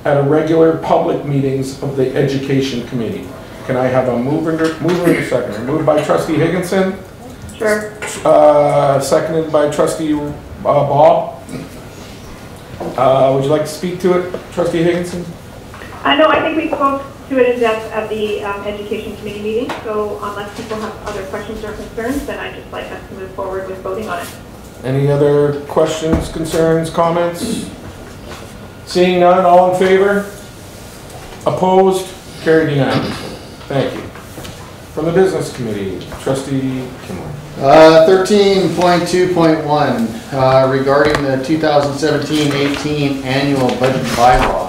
Speaker 1: at a regular public meetings of the Education Committee. Can I have a mover, mover and a seconder? Moved by trustee Higginson,
Speaker 5: Sure.
Speaker 1: uh, seconded by trustee uh, Bob. Uh, Would you like to speak to it, trustee Higginson?
Speaker 5: I know, I think we spoke to it in depth at the um, Education Committee meeting, so unless people have other questions or concerns, then I'd just like us to move forward with voting on it.
Speaker 1: Any other questions, concerns, comments? Seeing none, all in favor? Opposed? Carried unanimously. Thank you. From the Business Committee, trustee Kimler.
Speaker 8: Uh, 13.2.1, uh, regarding the 2017-18 annual budget bylaw.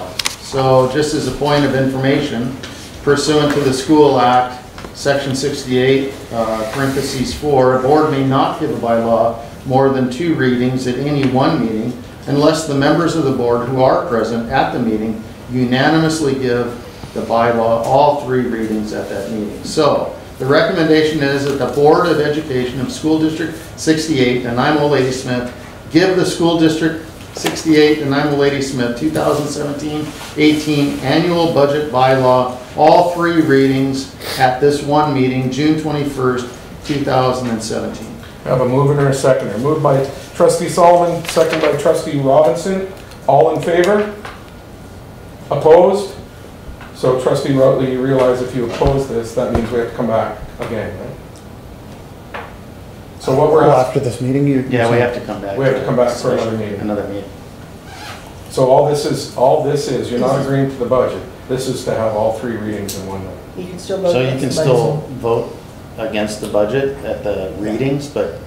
Speaker 8: So just as a point of information, pursuant to the School Act, Section 68, uh, parentheses 4, a board may not give a bylaw more than two readings at any one meeting unless the members of the board who are present at the meeting unanimously give the bylaw all three readings at that meeting. So, the recommendation is that the Board of Education of School District 68, Nanaimo Ladysmith, give the School District 68, Nanaimo Ladysmith 2017-18 annual budget bylaw, all three readings at this one meeting, June 21st, 2017.
Speaker 1: I Have a mover and a seconder. Moved by trustee Solomon, second by trustee Robinson. All in favor? Opposed? So trustee Rutley, you realize if you oppose this, that means we have to come back again, right? So what we're oh,
Speaker 6: Well,
Speaker 1: asking,
Speaker 6: after this meeting, you.
Speaker 8: Yeah, we have to come back.
Speaker 1: We have to come back for another meeting.
Speaker 8: Another meeting.
Speaker 1: so all this is, all this is, you're not agreeing to the budget. This is to have all three readings in one night.
Speaker 4: You can still vote.
Speaker 12: So you
Speaker 4: against
Speaker 12: can
Speaker 4: the
Speaker 12: still
Speaker 4: budget.
Speaker 12: vote against the budget at the readings, but,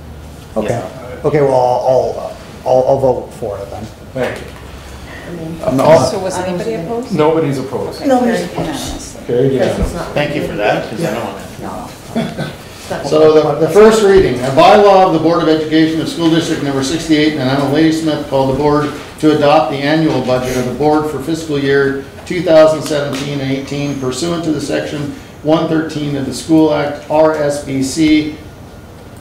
Speaker 12: you
Speaker 6: Okay, okay, well, I'll, I'll, I'll vote for it then.
Speaker 1: Thank you.
Speaker 6: I'm not-
Speaker 11: So was anybody opposed?
Speaker 1: Nobody's opposed.
Speaker 4: Nobody's
Speaker 11: Carried unanimously.
Speaker 1: Carried
Speaker 4: Because it's
Speaker 1: unanimously.
Speaker 4: not.
Speaker 12: thank you for that, because I don't want
Speaker 4: It's not-
Speaker 8: So the, the first reading, a bylaw of the Board of Education of School District Number 68, Nanaimo Ladysmith called the board to adopt the annual budget of the board for fiscal year 2017-18 pursuant to the section 113 of the School Act, RSBC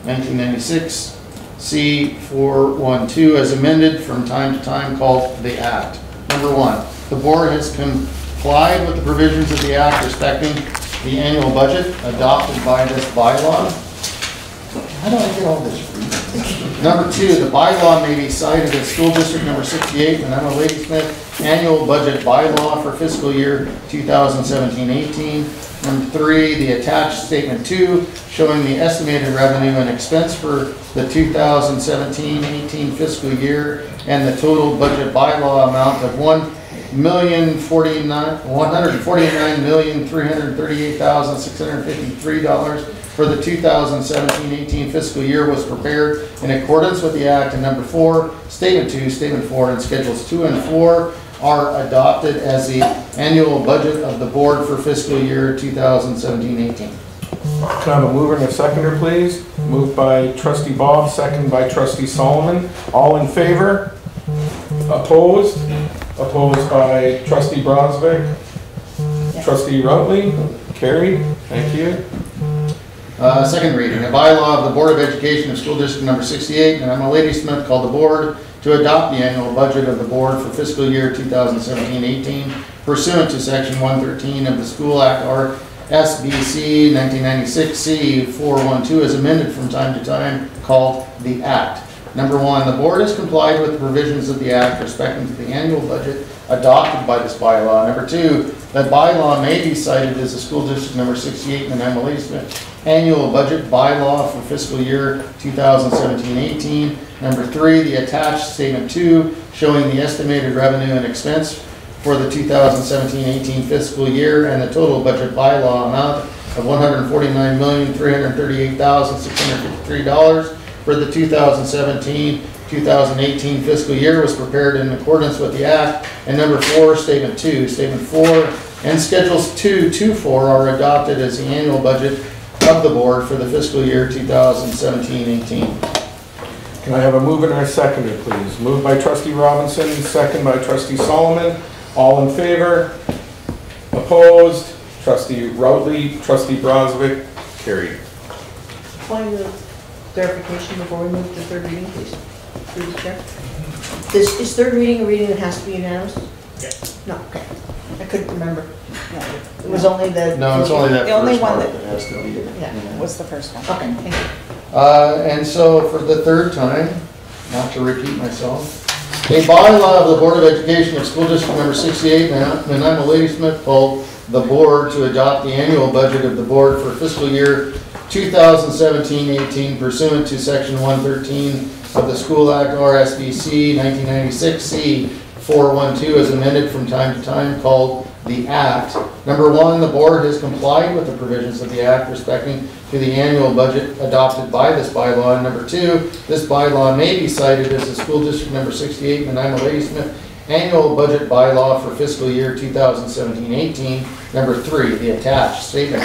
Speaker 8: 1996, C412, as amended from time to time called the Act. Number one, the board has complied with the provisions of the act respecting the annual budget adopted by this bylaw. How do I get all this? Number two, the bylaw may be cited as school district number 68, Nanaimo Ladysmith annual budget bylaw for fiscal year 2017-18. Number three, the attached statement two, showing the estimated revenue and expense for the 2017-18 fiscal year and the total budget bylaw amount of one million forty-nine, one hundred forty-nine million, three hundred thirty-eight thousand, six hundred fifty-three dollars for the 2017-18 fiscal year was prepared in accordance with the act. And number four, statement two, statement four, and schedules two and four are adopted as the annual budget of the board for fiscal year 2017-18.
Speaker 1: Can I have a mover and a seconder, please? Moved by trustee Bob, second by trustee Solomon. All in favor? Opposed? Opposed by trustee Brzovic. Trustee Rutley? Carried. Thank you.
Speaker 8: Uh, Second reading, a bylaw of the Board of Education of School District Number 68, Nanaimo Ladysmith, called the board to adopt the annual budget of the board for fiscal year 2017-18 pursuant to Section 113 of the School Act, or SBC 1996C 412, as amended from time to time, called the Act. Number one, the board has complied with the provisions of the Act respecting to the annual budget adopted by this bylaw. Number two, that bylaw may be cited as the School District Number 68 in annual budget bylaw for fiscal year 2017-18. Number three, the attached statement two, showing the estimated revenue and expense for the 2017-18 fiscal year and the total budget bylaw amount of $149,338,653 for the 2017-2018 fiscal year was prepared in accordance with the act. And number four, statement two, statement four, and schedules two to four are adopted as the annual budget of the board for the fiscal year 2017-18.
Speaker 1: Can I have a mover and a seconder, please? Moved by trustee Robinson, second by trustee Solomon. All in favor? Opposed? Trustee Rutley, trustee Brzovic, carried.
Speaker 4: Point of clarification before we move to third reading, please. Through the chair. This, is third reading a reading that has to be unanimous? Yes. No, okay. I couldn't remember. No, It was only the.
Speaker 8: No, it's only that
Speaker 11: The only
Speaker 8: first
Speaker 11: one
Speaker 8: part
Speaker 11: that-
Speaker 8: that has to be.
Speaker 4: Yeah.
Speaker 11: Was the first one.
Speaker 4: Okay, thank you.
Speaker 8: Uh, And so for the third time, not to repeat myself, a bylaw of the Board of Education of School District Number 68, Nanaimo Ladysmith, called the board to adopt the annual budget of the board for fiscal year 2017-18 pursuant to Section 113 of the School Act RSBC 1996C 412 as amended from time to time called the Act. Number one, the board has complied with the provisions of the Act respecting to the annual budget adopted by this bylaw. And number two, this bylaw may be cited as the school district number 68 in Nanaimo Ladysmith annual budget bylaw for fiscal year 2017-18. Number three, the attached statement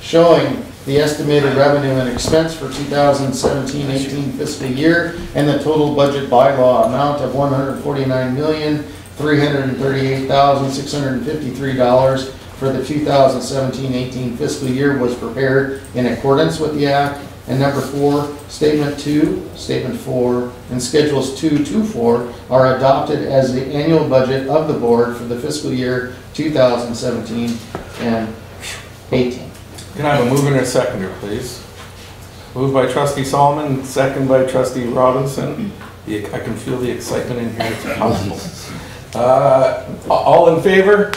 Speaker 8: showing the estimated revenue and expense for 2017-18 fiscal year and the total budget bylaw amount of $149,338,653 for the 2017-18 fiscal year was prepared in accordance with the act. And number four, statement two, statement four, and schedules two to four are adopted as the annual budget of the board for the fiscal year 2017 and 18.
Speaker 1: Can I have a mover and a seconder, please? Moved by trustee Solomon, second by trustee Robinson. The- I can feel the excitement in here, it's palpable. Uh, All in favor?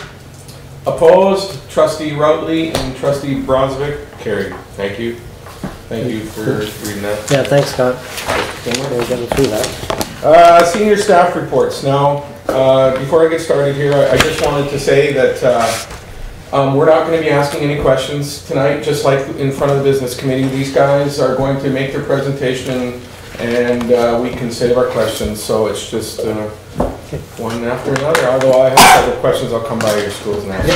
Speaker 1: Opposed? Trustee Rutley and trustee Brzovic, carried. Thank you. Thank you for reading that.
Speaker 3: Yeah, thanks, Scott. We're getting through that.
Speaker 1: Uh, Senior staff reports. Now, uh, before I get started here, I I just wanted to say that uh, um, we're not going to be asking any questions tonight, just like in front of the business committee. These guys are going to make their presentation and uh, we can save our questions, so it's just uh, one after another. Although I have other questions, I'll come by your schools and ask.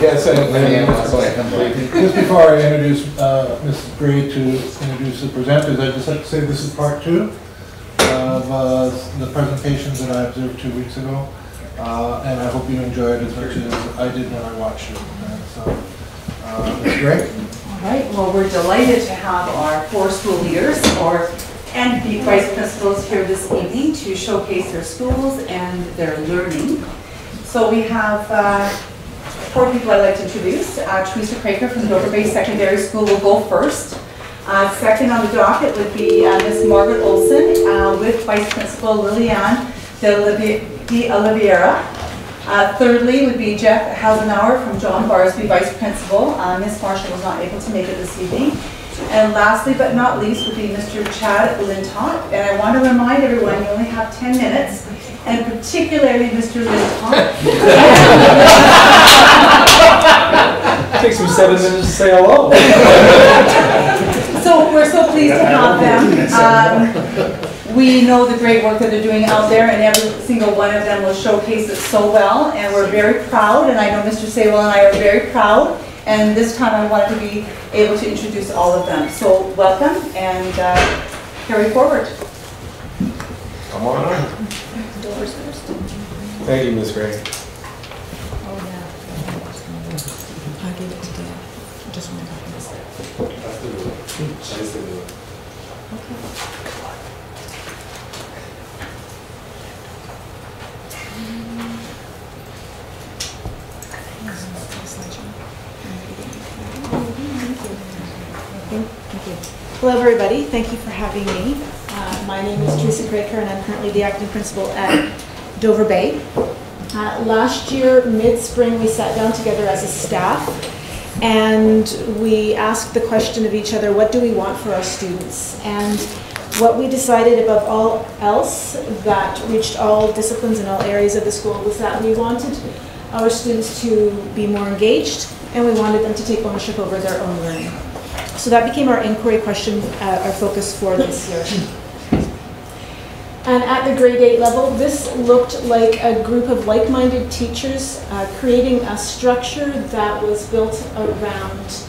Speaker 1: Yes, and then Mr. Bland.
Speaker 10: Just before I introduce uh, Mrs. Gray to introduce the presenters, I'd just like to say this is part two of uh, the presentations that I observed two weeks ago. Uh, And I hope you enjoyed as much as I did when I watched it. So, uh, Ms. Gray?
Speaker 13: All right, well, we're delighted to have our four school leaders or, and the vice principals here this evening to showcase their schools and their learning. So we have uh, four people I'd like to introduce. Uh, Teresa Craker from Dover Bay Secondary School will go first. Uh, Second on the docket would be uh, Miss Margaret Olson uh, with Vice Principal Lillian Olivi- De Oliveira. Uh, Thirdly would be Jeff Hausenauer from John Barsby, Vice Principal. Uh, Ms. Marshall was not able to make it this evening. And lastly but not least would be Mr. Chad Lintott. And I want to remind everyone, you only have 10 minutes, and particularly Mr. Lintott.
Speaker 14: Takes me seven minutes to say hello.
Speaker 13: So we're so pleased to have them. Um, We know the great work that they're doing out there, and every single one of them will showcase it so well, and we're very proud, and I know Mr. Sable and I are very proud, and this time I wanted to be able to introduce all of them. So welcome, and uh, carry forward.
Speaker 1: Come on up. Thank you, Ms. Gray. Oh, yeah.
Speaker 11: I gave it to Dan. Just when Got this.
Speaker 15: Hello, everybody. Thank you for having me. Uh, My name is Teresa Craker, and I'm currently the acting principal at Dover Bay. Uh, Last year, mid-spring, we sat down together as a staff, and we asked the question of each other, what do we want for our students? And what we decided above all else, that reached all disciplines and all areas of the school, was that we wanted our students to be more engaged, and we wanted them to take ownership over their own learning. So that became our inquiry question, uh, our focus for this year. And at the grade eight level, this looked like a group of like-minded teachers uh, creating a structure that was built around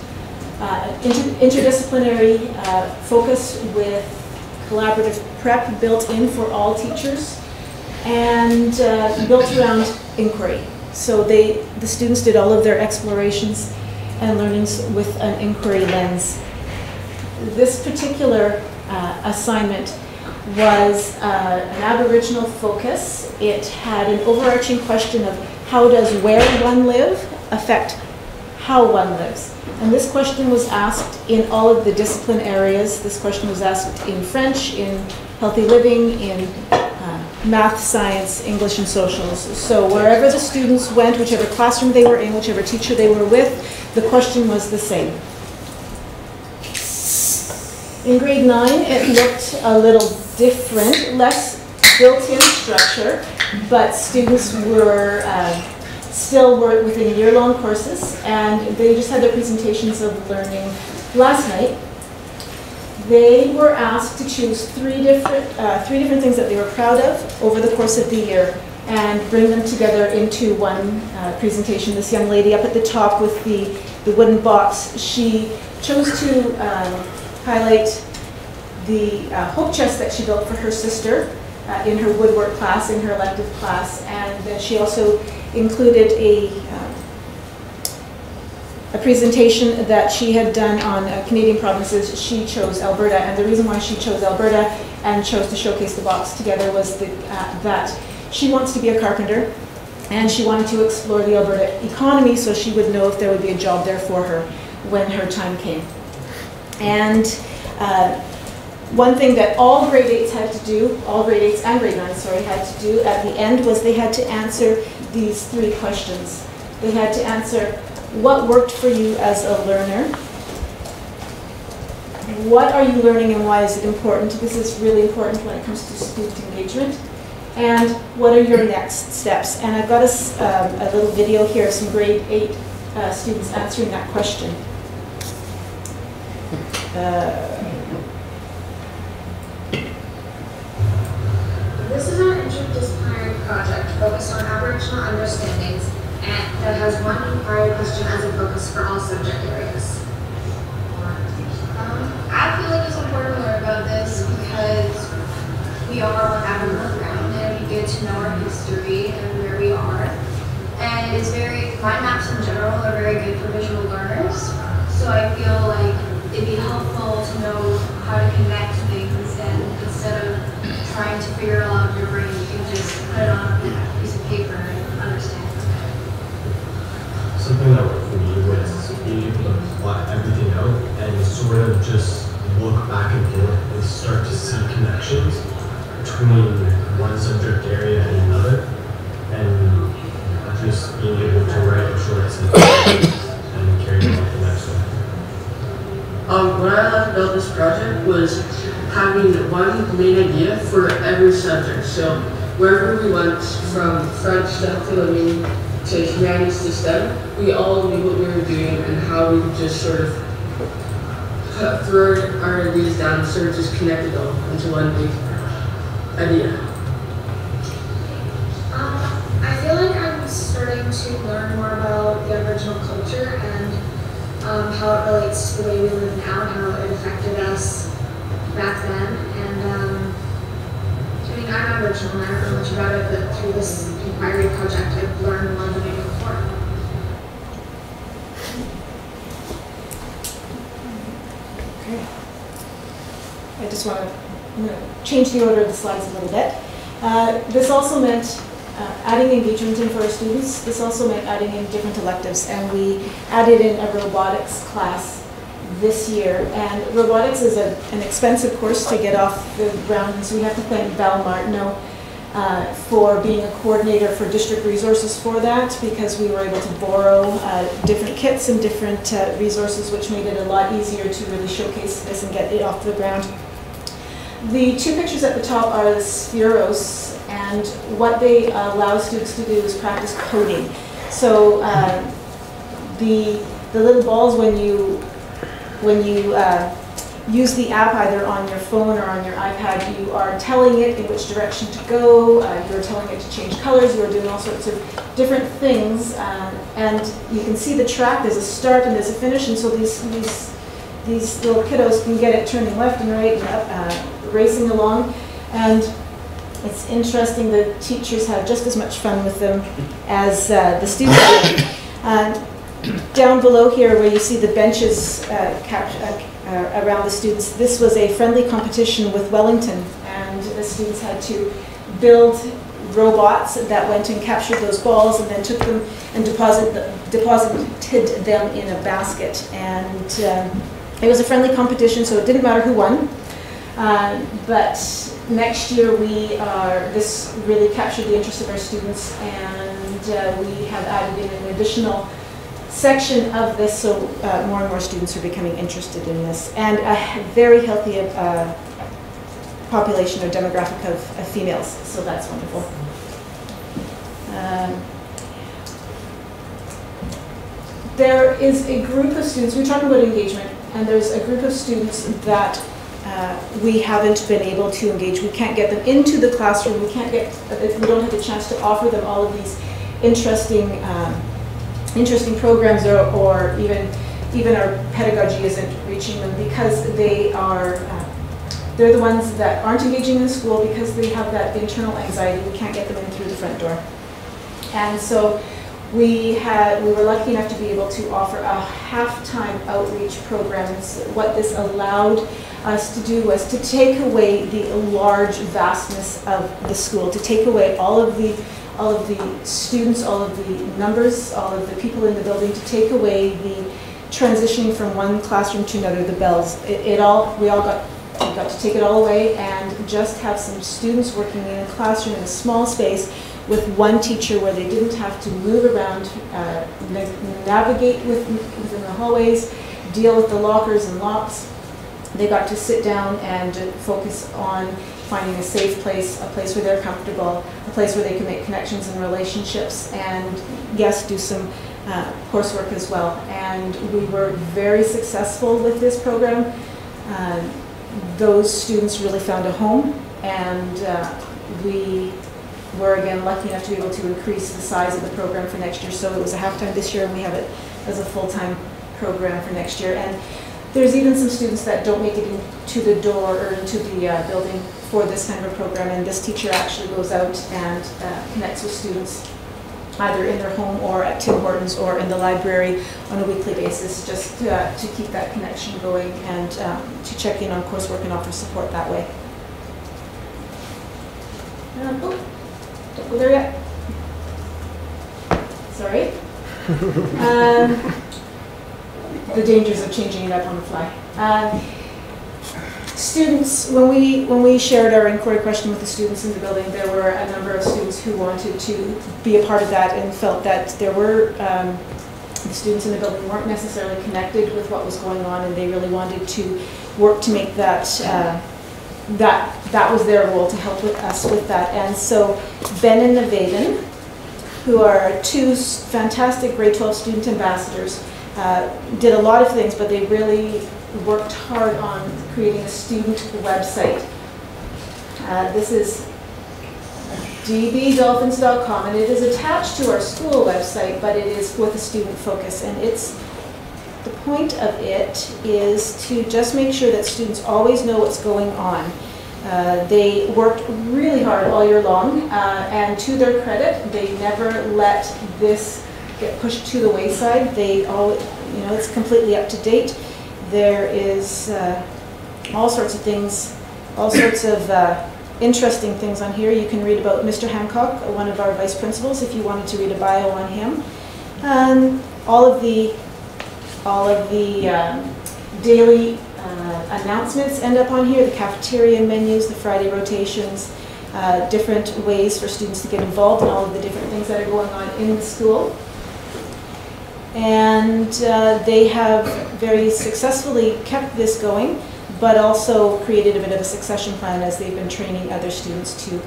Speaker 15: uh, inter- interdisciplinary uh, focus with collaborative prep built in for all teachers and uh, built around inquiry. So they, the students did all of their explorations and learnings with an inquiry lens. This particular uh, assignment was uh, an Aboriginal focus. It had an overarching question of how does where one live affect how one lives? And this question was asked in all of the discipline areas. This question was asked in French, in healthy living, in uh, math, science, English, and socials. So wherever the students went, whichever classroom they were in, whichever teacher they were with, the question was the same. In grade nine, it looked a little different, less built-in structure, but students were uh, still were within year-long courses, and they just had their presentations of learning last night. They were asked to choose three different uh, three different things that they were proud of over the course of the year and bring them together into one uh, presentation. This young lady up at the top with the, the wooden box, she chose to um, highlight the uh, hope chest that she built for her sister uh, in her woodwork class, in her elective class, and then she also included a, um, a presentation that she had done on uh, Canadian provinces. She chose Alberta, and the reason why she chose Alberta and chose to showcase the box together was the, uh, that she wants to be a carpenter, and she wanted to explore the Alberta economy so she would know if there would be a job there for her when her time came. And uh, one thing that all grade eights had to do, all grade eights and grade nines, sorry, had to do at the end was they had to answer these three questions. They had to answer what worked for you as a learner, what are you learning and why is it important? This is really important when it comes to student engagement. And what are your next steps? And I've got a, um, a little video here of some grade eight uh, students answering that question. Uh,
Speaker 16: This is our interdisciplinary project focused on Aboriginal understandings and that has one inquiry question as a focus for all subject areas.
Speaker 17: Um, I feel like it's important to learn about this because we are Aboriginal get to know our history and where we are. And it's very, mind maps in general are very good for visual learners. So I feel like it'd be helpful to know how to connect things and instead of trying to figure it out in your brain, you can just put it on a piece of paper and understand.
Speaker 18: something that worked for me was being able to plot everything out and sort of just look back and forth and start to see connections between one subject area and another, and just being able to write a short sentence and carry on to the next one.
Speaker 19: Um, what I loved about this project was having one main idea for every subject. So wherever we went, from French to Philippine to humanities to STEM, we all knew what we were doing and how we just sort of threw our ideas down and sort of just connected them into one big idea.
Speaker 16: Um, I feel like I'm starting to learn more about the Aboriginal culture and um, how the way we live now how it affected us back then. And um, I mean, I'm and I don't know much about it, but through this inquiry project, I've learned I knew before.
Speaker 15: Okay. I just want to, to change the order of the slides a little bit. Uh, This also meant uh, adding engagement in for our students. This also meant adding in different electives, and we added in a robotics class this year. And robotics is a, an expensive course to get off the ground, so we have to thank Val Martineau uh, for being a coordinator for district resources for that, because we were able to borrow uh, different kits and different uh, resources, which made it a lot easier to really showcase this and get it off the ground. The two pictures at the top are the Spheros, and what they allow students to do is practice coding. So uh, the, the little balls, when you, when you uh, use the app either on your phone or on your iPad, you are telling it in which direction to go, uh, you're telling it to change colors, you're doing all sorts of different things. um, And you can see the track, there's a start and there's a finish, and so these, these, these little kiddos can get it turning left and right and up, uh, racing along. And it's interesting, the teachers have just as much fun with them as uh, the students. Uh, Down below here, where you see the benches uh, uh, uh, around the students, this was a friendly competition with Wellington, and the students had to build robots that went and captured those balls and then took them and deposit, deposited them in a basket. And um, it was a friendly competition, so it didn't matter who won. Uh, But next year, we are, this really captured the interest of our students, and uh, we have added in an additional section of this, so uh, more and more students are becoming interested in this. And a very healthy uh, population or demographic of of females, so that's wonderful. Um, There is a group of students, we we're talking about engagement, and there's a group of students that uh, we haven't been able to engage. We can't get them into the classroom, we can't get, uh, we don't have the chance to offer them all of these interesting, um, interesting programs or, or even, even our pedagogy isn't reaching them because they are, uh, they're the ones that aren't engaging in school because they have that internal anxiety. We can't get them in through the front door. And so we had, we were lucky enough to be able to offer a half-time outreach program. What this allowed us to do was to take away the large vastness of the school, to take away all of the, all of the students, all of the numbers, all of the people in the building, to take away the transitioning from one classroom to another, the bells. It, it all, we all got, we got to take it all away and just have some students working in a classroom in a small space with one teacher where they didn't have to move around, uh, navigate with, within the hallways, deal with the lockers and locks. They got to sit down and focus on finding a safe place, a place where they're comfortable, a place where they can make connections and relationships, and yes, do some uh, coursework as well. And we were very successful with this program. Uh, Those students really found a home, and uh, we we're again lucky enough to be able to increase the size of the program for next year. So it was a half-time this year, and we have it as a full-time program for next year. And there's even some students that don't make it into the door or into the uh, building for this kind of a program, and this teacher actually goes out and uh, connects with students either in their home or at Tim Hortons or in the library on a weekly basis, just to, uh, to keep that connection going and um, to check in on coursework and offer support that way. Um, oh, don't go there yet. Sorry. Um, the dangers of changing it up on the fly. Um, students, when we, when we shared our inquiry question with the students in the building, there were a number of students who wanted to be a part of that and felt that there were, um, the students in the building weren't necessarily connected with what was going on and they really wanted to work to make that, uh, that, that was their role to help with us with that. And so Ben and Navaden, who are two fantastic grade 12 student ambassadors, uh, did a lot of things, but they really worked hard on creating a student website. Uh, This is dbdolphins.com, and it is attached to our school website, but it is with a student focus. And it's, the point of it is to just make sure that students always know what's going on. Uh, They worked really hard all year long, uh, and to their credit, they never let this get pushed to the wayside. They all, you know, it's completely up to date. There is uh, all sorts of things, all sorts of uh, interesting things on here. You can read about Mr. Hancock, one of our vice principals, if you wanted to read a bio on him. Um, All of the, all of the um, daily uh, announcements end up on here, the cafeteria menus, the Friday rotations, uh, different ways for students to get involved in all of the different things that are going on in the school. And uh, they have very successfully kept this going, but also created a bit of a succession plan as they've been training other students to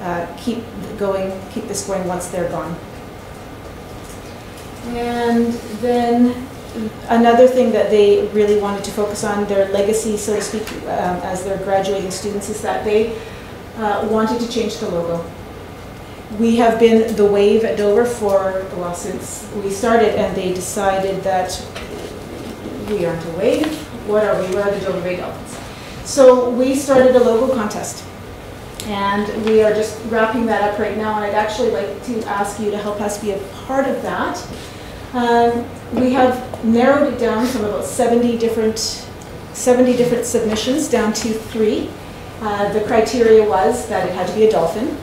Speaker 15: uh, keep going, keep this going once they're gone. And then another thing that they really wanted to focus on, their legacy, so to speak, um, as they're graduating students, is that they uh, wanted to change the logo. We have been the wave at Dover for, well, since we started, and they decided that we aren't a wave, what are we, we are the Dover Bay Dolphins. So we started a logo contest, and we are just wrapping that up right now, and I'd actually like to ask you to help us be a part of that. Um, We have narrowed it down from about 70 different, 70 different submissions down to three. Uh, The criteria was that it had to be a dolphin,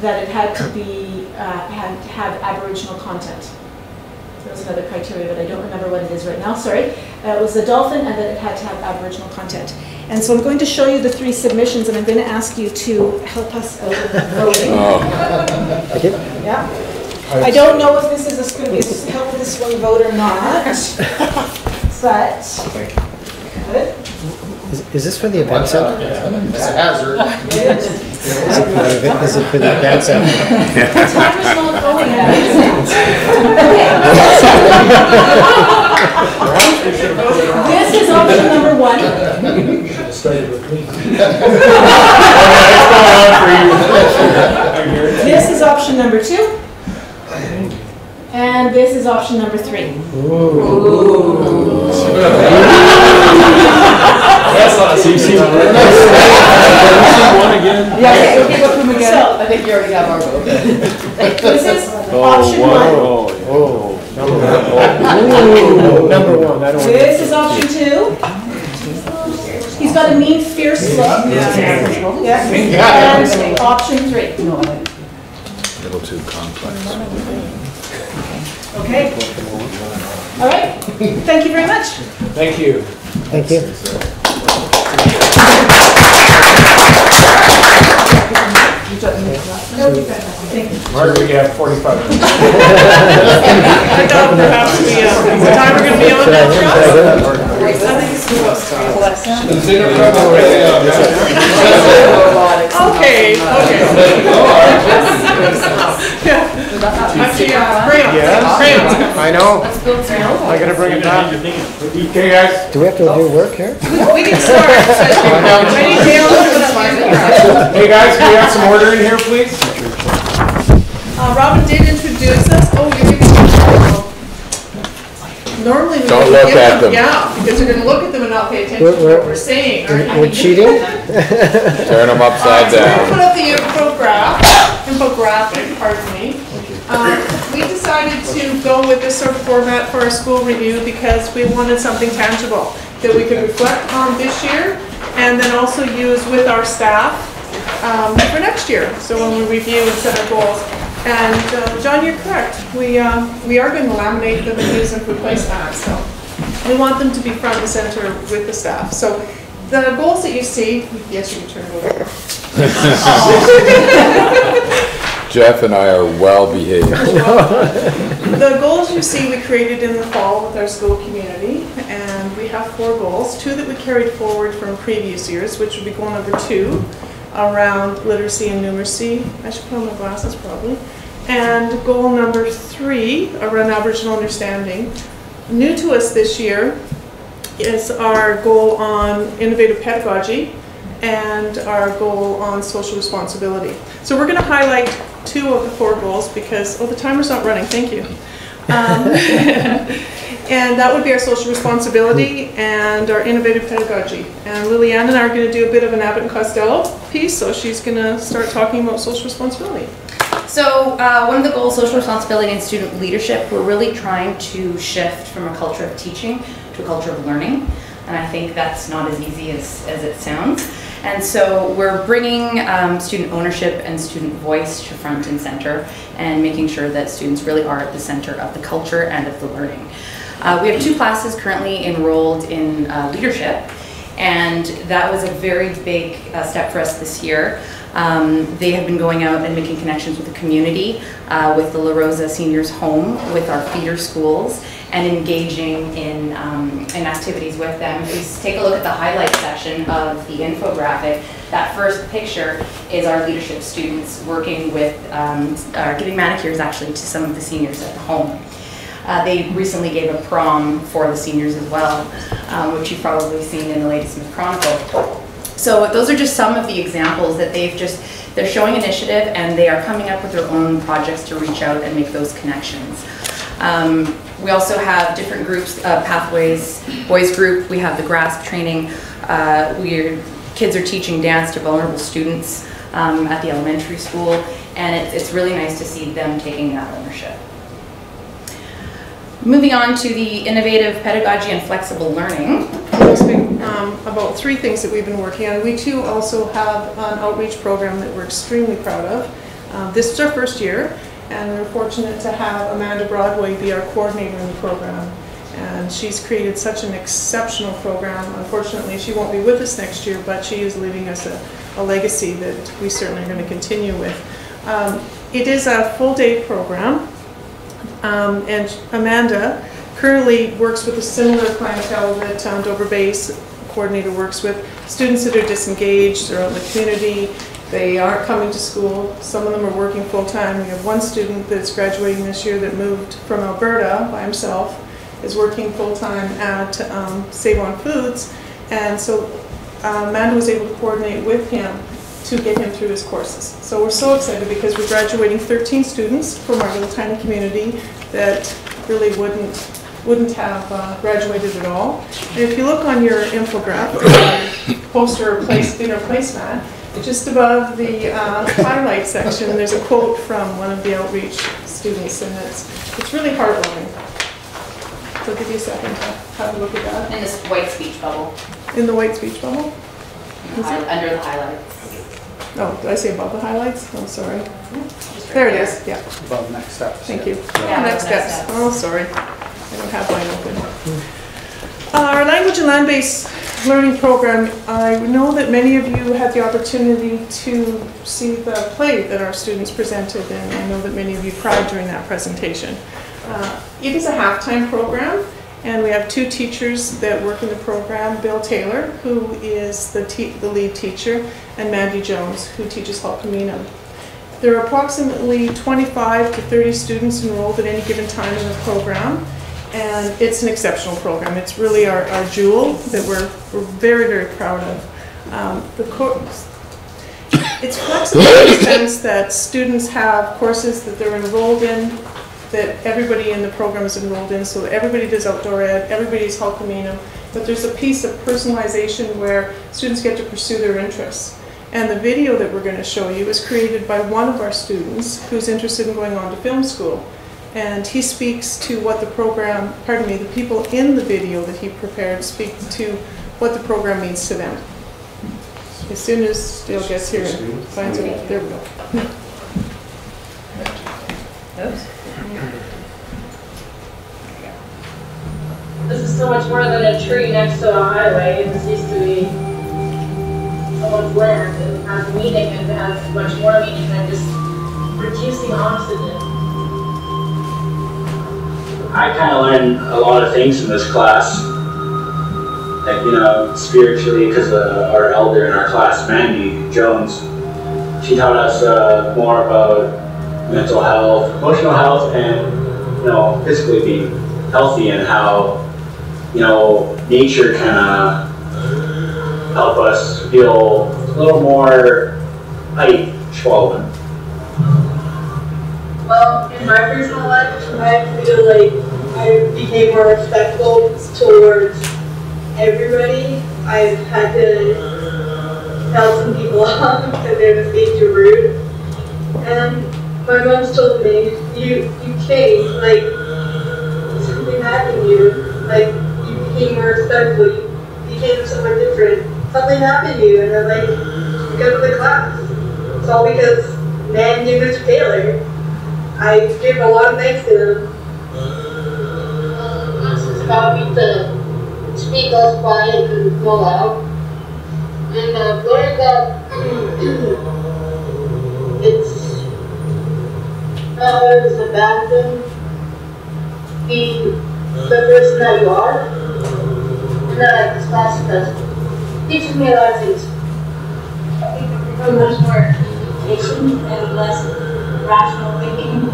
Speaker 15: that it had to be, uh, had have Aboriginal content. There was another criteria, but I don't remember what it is right now, sorry. Uh, It was the dolphin and that it had to have Aboriginal content. And so I'm going to show you the three submissions, and I'm going to ask you to help us out with voting.
Speaker 6: Okay.
Speaker 15: Yeah. I don't know if this is going to be help this one vote or not, but. Good.
Speaker 3: Is, is this for the event center?
Speaker 8: It's a hazard.
Speaker 3: Is it for the event, is it for the event center?
Speaker 15: The timer's not going yet. This is option number one.
Speaker 10: Started with me.
Speaker 15: This is option number two. And this is option number three.
Speaker 14: That's not a CC. One again?
Speaker 15: Yeah, okay, okay, go through them again.
Speaker 11: So, I think you already have our vote.
Speaker 15: This is oh, option one.
Speaker 2: Oh,
Speaker 3: Number one, I don't.
Speaker 15: This is option two. He's got a mean, fierce look. Yeah. yeah. And option three.
Speaker 7: A little too complex.
Speaker 15: Okay. All right. Thank you very much.
Speaker 1: Thank you.
Speaker 3: Thank you.
Speaker 1: Margaret, you have 45 minutes.
Speaker 11: I thought perhaps we, uh, is the timer gonna be on now for us? I think it's supposed to be less. Okay, okay. Actually, uh, crayons, crayons.
Speaker 2: I know. I gotta bring it back.
Speaker 1: Okay, guys,
Speaker 3: Do we have to do work here?
Speaker 11: We can start. I need Dale to put
Speaker 1: hey, guys, can we have some order in here, please?
Speaker 11: Uh, Robin did introduce us, oh, you're gonna. Normally we
Speaker 7: Don't
Speaker 11: would
Speaker 7: look
Speaker 11: give
Speaker 7: at them.
Speaker 11: Yeah, because you're gonna look at them and not pay attention
Speaker 3: We're-
Speaker 11: to
Speaker 3: we're-
Speaker 11: what we're saying, aren't?
Speaker 3: We're cheating?
Speaker 7: Turn them upside
Speaker 11: Uh, so we put
Speaker 7: down.
Speaker 11: up the infograph, infographic, pardon me. Um, We decided to go with this sort of format for our school review because we wanted something tangible that we could reflect on this year and then also use with our staff um, for next year. So when we review and set our goals. And uh, John, you're correct. We, um, we are going to laminate them and use them for placemats, so. We want them to be front and center with the staff. So The goals that you see, yes, you can turn it over.
Speaker 7: Jeff and I are well behaved.
Speaker 11: The goals you see we created in the fall with our school community, and we have four goals. Two that we carried forward from previous years, which would be goal number two, around literacy and numeracy. I should put on my glasses probably. And goal number three, around Aboriginal understanding. New to us this year is our goal on innovative pedagogy and our goal on social responsibility. So we're going to highlight two of the four goals because, oh, the timer's not running, thank you. Um, And that would be our social responsibility and our innovative pedagogy. And Liliana and I are going to do a bit of an Abbott and Costello piece, so she's going to start talking about social responsibility.
Speaker 20: So uh, one of the goals, social responsibility and student leadership, we're really trying to shift from a culture of teaching to a culture of learning. And I think that's not as easy as, as it sounds. And so we're bringing um, student ownership and student voice to front and center and making sure that students really are at the center of the culture and of the learning. Uh, we have two classes currently enrolled in uh, leadership and that was a very big uh, step for us this year. Um, they have been going out and making connections with the community, uh, with the La Rosa Seniors Home, with our feeder schools, and engaging in, um, in activities with them. If we take a look at the highlight section of the infographic, that first picture is our leadership students working with, um, giving manicures actually to some of the seniors at the home. Uh, they recently gave a prom for the seniors as well, um, which you've probably seen in the latest Smith Chronicle. So those are just some of the examples that they've just, they're showing initiative and they are coming up with their own projects to reach out and make those connections. Um, we also have different groups, uh, pathways, boys group, we have the GRASP training, uh, we're, kids are teaching dance to vulnerable students um, at the elementary school, and it, it's really nice to see them taking that ownership. Moving on to the innovative pedagogy and flexible learning.
Speaker 11: Um, about three things that we've been working on. We too also have an outreach program that we're extremely proud of. Um, This is our first year, and we're fortunate to have Amanda Broadway be our coordinator in the program. And she's created such an exceptional program. Unfortunately, she won't be with us next year, but she is leaving us a a legacy that we certainly are going to continue with. Um, It is a full-day program, um, and Amanda currently works with a similar clientele that um, Dover Bay's coordinator works with. Students that are disengaged, they're out in the community, they aren't coming to school. Some of them are working full-time. We have one student that's graduating this year that moved from Alberta by himself, is working full-time at um, Save On Foods. And so uh, Amanda was able to coordinate with him to get him through his courses. So we're so excited because we're graduating 13 students from our little tiny community that really wouldn't wouldn't have uh, graduated at all. And if you look on your infographic, your poster or place, in our placemat, just above the uh, highlight section, there's a quote from one of the outreach students, and it's it's really heartwarming. So give you a second to have a look at that.
Speaker 20: In this white speech bubble,
Speaker 11: In the white speech bubble? It?
Speaker 20: under the highlights.
Speaker 11: Oh, did I say above the highlights? I'm sorry. There it is, yeah.
Speaker 6: Above next steps.
Speaker 11: Thank you.
Speaker 20: Yeah,
Speaker 11: Next
Speaker 20: next
Speaker 11: steps.
Speaker 20: steps.
Speaker 11: Oh, sorry. I don't have mine open. Uh, Our language and land-based learning program, I know that many of you had the opportunity to see the play that our students presented, and I know that many of you cried during that presentation. Uh, It is a halftime program, and we have two teachers that work in the program, Bill Taylor, who is the the lead teacher, and Mandy Jones, who teaches Hul'q'umi'num'. There are approximately 25 to 30 students enrolled at any given time in the program, and it's an exceptional program. It's really our, our jewel that we're, we're very, very proud of. Um, the it's flexible in the sense that students have courses that they're enrolled in, that everybody in the program is enrolled in, so everybody does outdoor ed, everybody's Hul'q'umi'num', but there's a piece of personalization where students get to pursue their interests. And the video that we're going to show you is created by one of our students who's interested in going on to film school. And he speaks to what the program, pardon me, the people in the video that he prepared speak to what the program means to them. As soon as Dale gets here and finds it, there we go.
Speaker 20: Oops.
Speaker 21: This is so much more than a tree next to a highway. This used to be
Speaker 16: someone's land and has meaning and it has much more meaning than just reducing oxygen.
Speaker 21: I kind of learned a lot of things in this class. Like, you know, spiritually, because uh, our elder in our class, Mandy Jones, she taught us uh, more about mental health, emotional health, and, you know, physically being healthy and how, you know, nature kind of help us feel a little more light swallowing.
Speaker 16: Well, in my personal life, I feel like I became more respectful towards everybody. I've had to tell some people off because they were being too rude. And my mom's told me, you you changed, like something happened to you. Like became more respectful, you became someone different. Something happened to you and I'm like, because of the class. It's all because Mandy and Mr. Taylor. I give a lot of thanks to them. Has allowed me to speak less quiet and go loud. And I've learned that it's not always a bad thing being the person that you are. And that this class does teaches me a lot of things. I think I've much more patient and less rational thinking,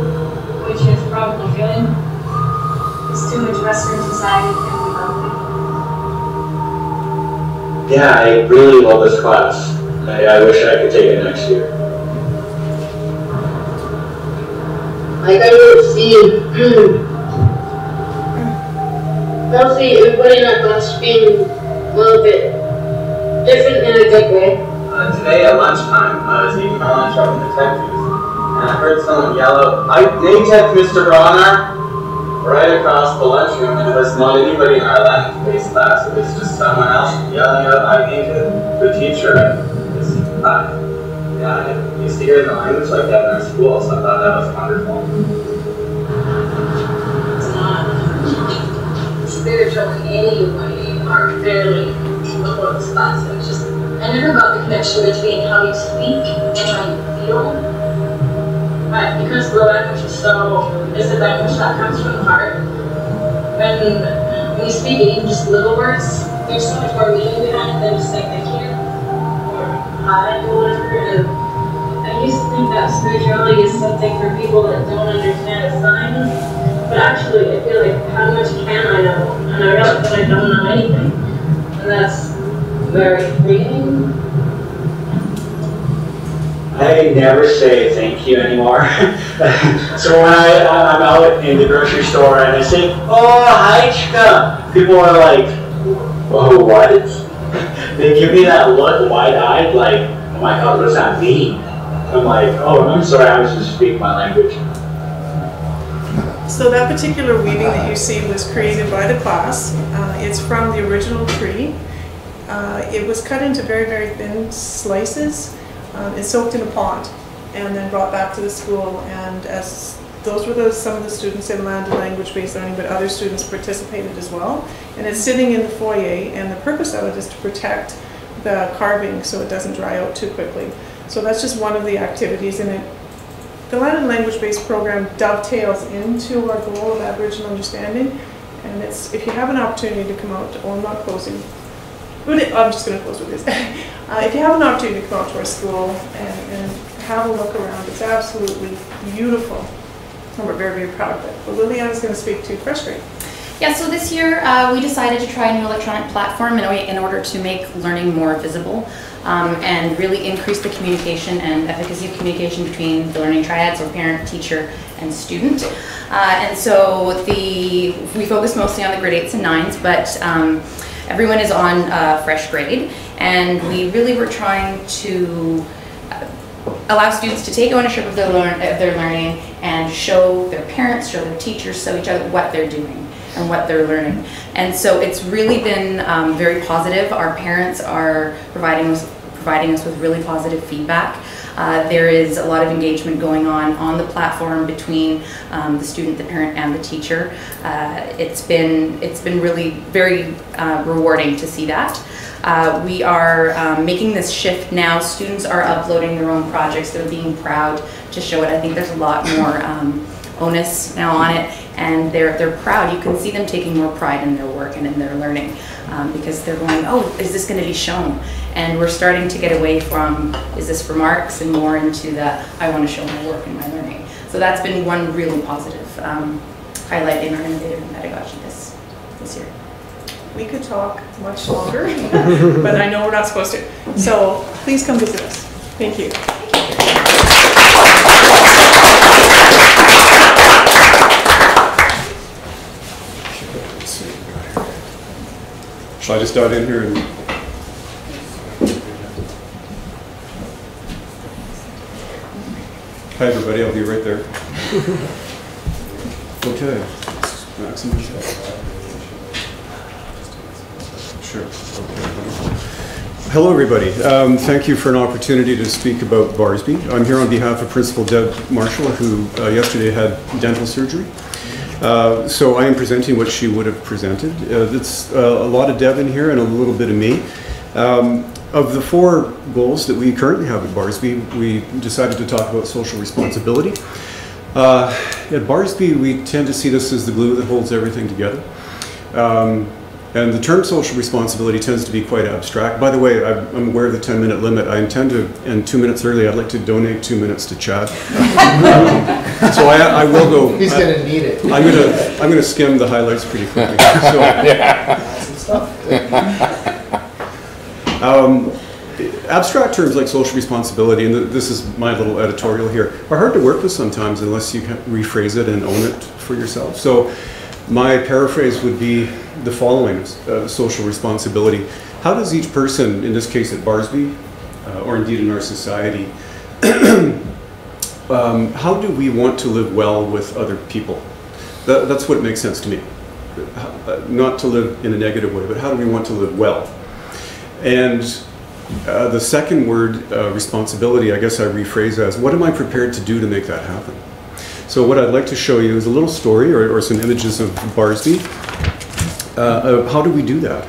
Speaker 16: which is probably good. It's too much Western society can be ugly.
Speaker 21: Yeah, I really love this class. I, I wish I could take it next year.
Speaker 16: Like I will see, See everybody in our class being a little bit different in a good way.
Speaker 22: Uh, today at lunchtime, I was eating my lunch up in the detectives, and I heard someone yell out, I name checked Mr. Bronner right across the lunchroom, and was not anybody in our language-based class, it was just someone else yelling out, I named it, the teacher, it's, uh, yeah, I used to hear the language like that in our school, so I thought that was wonderful.
Speaker 16: Not spiritual in any way or barely before this class. It was just, I never got the connection between how you speak and how you feel. But because the language is so, is a language that comes from the heart, when, when you speak it, even just little words, there's so much more meaning behind it than just saying thank you or hi or whatever. And I used to think that spirituality is something for people that don't understand signs. But actually, I feel like how much can I know? And I realize that I don't know anything. And that's very freeing.
Speaker 21: I never say thank you anymore. so when I, I'm out in the grocery store and I say, oh, hi, Chika, people are like, oh, what? They give me that look, wide-eyed, like, oh my god, what does that mean? I'm like, oh, I'm sorry, I was just speaking my language.
Speaker 11: So that particular weaving that you see was created by the class. Uh, It's from the original tree. Uh, It was cut into very, very thin slices. Um, It's soaked in a pond and then brought back to the school. And as, those were those, some of the students in land and language-based learning, but other students participated as well. And it's sitting in the foyer, and the purpose of it is to protect the carving so it doesn't dry out too quickly. So that's just one of the activities in it. The and language-based program dovetails into our goal of Aboriginal understanding. And it's, if you have an opportunity to come out, oh, I'm not closing, I'm just gonna close with this. Uh, If you have an opportunity to come out to our school and, and have a look around, it's absolutely beautiful. And we're very, very proud of it. But Liliana's gonna speak to FreshGrade.
Speaker 20: Yeah, so this year uh, we decided to try a new electronic platform in, in order to make learning more visible um, and really increase the communication and efficacy of communication between the learning triads, so parent, teacher, and student. Uh, and so the we focus mostly on the grade eights and nines, but um, everyone is on uh, FreshGrade, and we really were trying to uh, allow students to take ownership of their, learn, of their learning and show their parents, show their teachers, show each other what they're doing and what they're learning. And so it's really been um, very positive. Our parents are providing providing us with really positive feedback. Uh, There is a lot of engagement going on on the platform between um, the student, the parent, and the teacher. Uh, It's been, it's been really very uh, rewarding to see that. Uh, We are um, making this shift now. Students are uploading their own projects. They're being proud to show it. I think there's a lot more um, onus now on it, and they're, they're proud. You can see them taking more pride in their work and in their learning um, because they're going, oh, is this going to be shown? And we're starting to get away from, is this for marks, and more into the, I want to show my work and my learning. So that's been one really positive um, highlight in our innovative pedagogy this, this year.
Speaker 11: We could talk much longer, but I know we're not supposed to. So please come visit us. Thank you.
Speaker 23: Shall I just dive in here and? Hi, everybody, I'll be right there. Okay. Sure. Okay. Hello, everybody. Um, Thank you for an opportunity to speak about Barsby. I'm here on behalf of Principal Deb Marshall, who uh, yesterday had dental surgery. Uh, So I am presenting what she would have presented. Uh, It's uh, a lot of Deb in here and a little bit of me. Um, Of the four goals that we currently have at Barsby, we decided to talk about social responsibility. Uh, At Barsby, we tend to see this as the glue that holds everything together. Um, And the term social responsibility tends to be quite abstract. By the way, I'm I'm aware of the 10-minute limit. I intend to end two minutes early. I'd like to donate two minutes to Chad. So I, I will go.
Speaker 8: He's gonna need it.
Speaker 23: I'm gonna, I'm gonna skim the highlights pretty quickly. So, um, Abstract terms like social responsibility, and this is my little editorial here, are hard to work with sometimes unless you rephrase it and own it for yourself. So my paraphrase would be the following, uh, social responsibility. How does each person, in this case at Barsby, uh, or indeed in our society, um, how do we want to live well with other people? That, that's what makes sense to me. Uh, Not to live in a negative way, but how do we want to live well? And uh, the second word, uh, responsibility, I guess I rephrase as what am I prepared to do to make that happen? So, what I'd like to show you is a little story or, or some images of Barsby. Uh, how do we do that?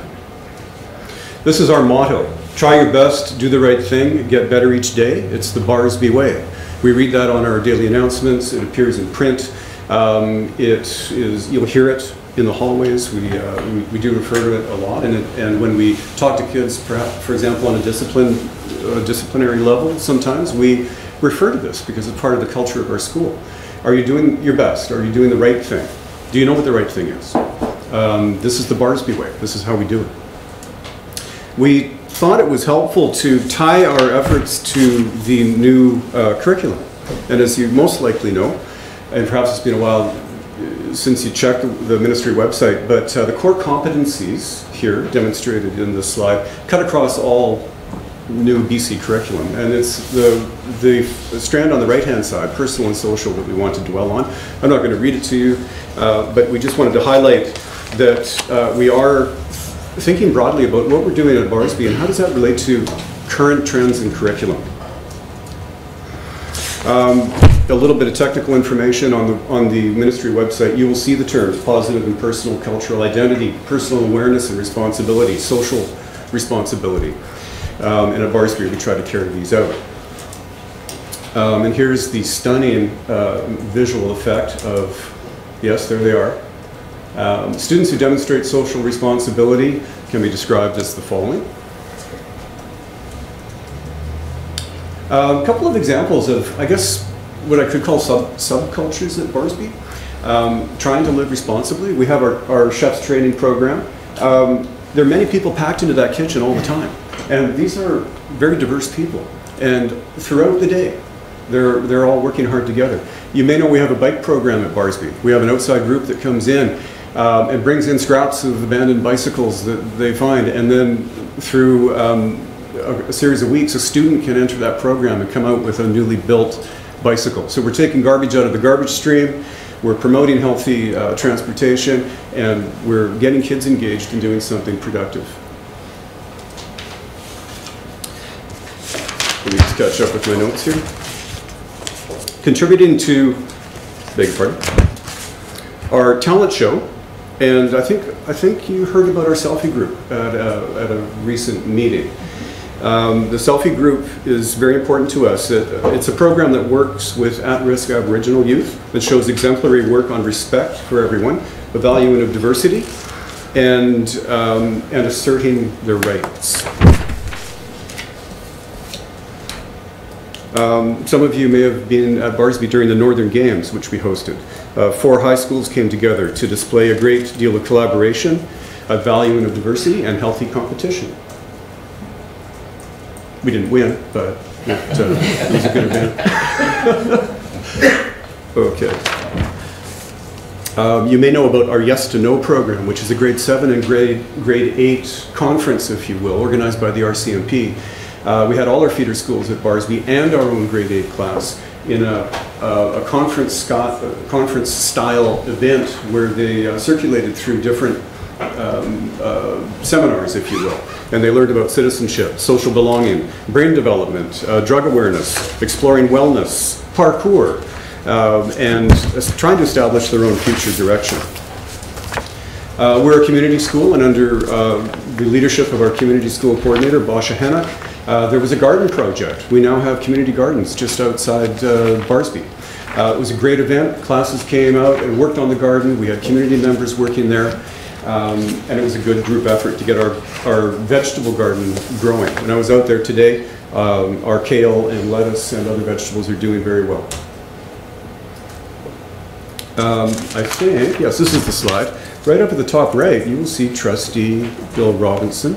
Speaker 23: This is our motto try your best, do the right thing, get better each day. It's the Barsby way. We read that on our daily announcements, it appears in print. Um, it is, you'll hear it in the hallways. We, uh, we, we do refer to it a lot. And, it, and when we talk to kids, perhaps, for example, on a discipline, uh, disciplinary level, sometimes we refer to this because it's part of the culture of our school. Are you doing your best? Are you doing the right thing? Do you know what the right thing is? Um, this is the Barsby way. This is how we do it. We thought it was helpful to tie our efforts to the new uh, curriculum. And as you most likely know, and perhaps it's been a while since you checked the- ministry website, but uh, the core competencies here demonstrated in this slide cut across all new BC curriculum. And it's the, the strand on the right-hand side, personal and social, that we want to dwell on. I'm not going to read it to you, uh, but we just wanted to highlight that uh, we are thinking broadly about what we're doing at Barsby and how does that relate to current trends in curriculum. Um, a little bit of technical information on the, on the ministry website. You will see the terms positive and personal cultural identity, personal awareness and responsibility, social responsibility. Um, and at Barsby, we try to carry these out. Um, and here's the stunning uh, visual effect of, yes, there they are. Um, students who demonstrate social responsibility can be described as the following. A couple of examples of, I guess, what I could call sub subcultures at Barsby. Um, trying to live responsibly. We have our, our chef's training program. Um, there are many people packed into that kitchen all the time. And these are very diverse people. And throughout the day, they're, they're all working hard together. You may know we have a bike program at Barsby. We have an outside group that comes in um, and brings in scraps of abandoned bicycles that they find. And then through um, a, a series of weeks, a student can enter that program and come out with a newly built bicycle. So we're taking garbage out of the garbage stream, we're promoting healthy uh, transportation, and we're getting kids engaged in doing something productive. Let me just catch up with my notes here. Contributing to, beg your pardon, our talent show, and I think, I think you heard about our selfie group at a, at a recent meeting. Um, the selfie group is very important to us. It, it's a program that works with at-risk Aboriginal youth that shows exemplary work on respect for everyone, the valuing of diversity, and, um, and asserting their rights. Um, some of you may have been at Barsby during the Northern Games, which we hosted. Uh, four high schools came together to display a great deal of collaboration, a valuing of diversity, and healthy competition. We didn't win, but it, uh, it was a good event. okay. Um, you may know about our Yes to No program, which is a grade 7 and grade, grade 8 conference, if you will, organized by the RCMP. Uh, we had all our feeder schools at Barsby and our own grade 8 class in a, a, a conference, Scott, a conference style event where they uh, circulated through different um, uh, seminars, if you will. And they learned about citizenship, social belonging, brain development, uh, drug awareness, exploring wellness, parkour, um, and trying to establish their own future direction. Uh, we're a community school, and under uh, the leadership of our community school coordinator, Basha Henna, uh, there was a garden project. We now have community gardens just outside uh, Barsby. Uh, it was a great event. Classes came out and worked on the garden. We had community members working there. Um, and it was a good group effort to get our, our vegetable garden growing. When I was out there today, um, our kale and lettuce and other vegetables are doing very well. Um, I think, yes, this is the slide. Right up at the top right, you will see trustee Bill Robinson.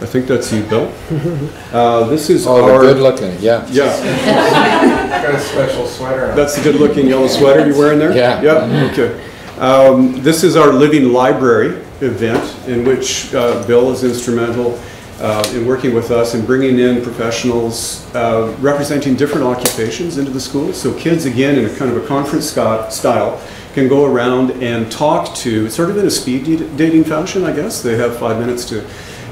Speaker 23: I think that's you, Bill. Uh, this is
Speaker 7: Oh,
Speaker 23: our...
Speaker 7: good looking, yeah.
Speaker 23: Yeah.
Speaker 1: Got a special sweater on.
Speaker 23: That's the good-looking yellow sweater you're wearing there?
Speaker 7: Yeah.
Speaker 23: Yeah, okay. Um, This is our Living Library event in which uh, Bill is instrumental uh, in working with us and bringing in professionals uh, representing different occupations into the school. So kids, again, in a kind of a conference style, can go around and talk to, sort of in a speed dating fashion, I guess. They have five minutes to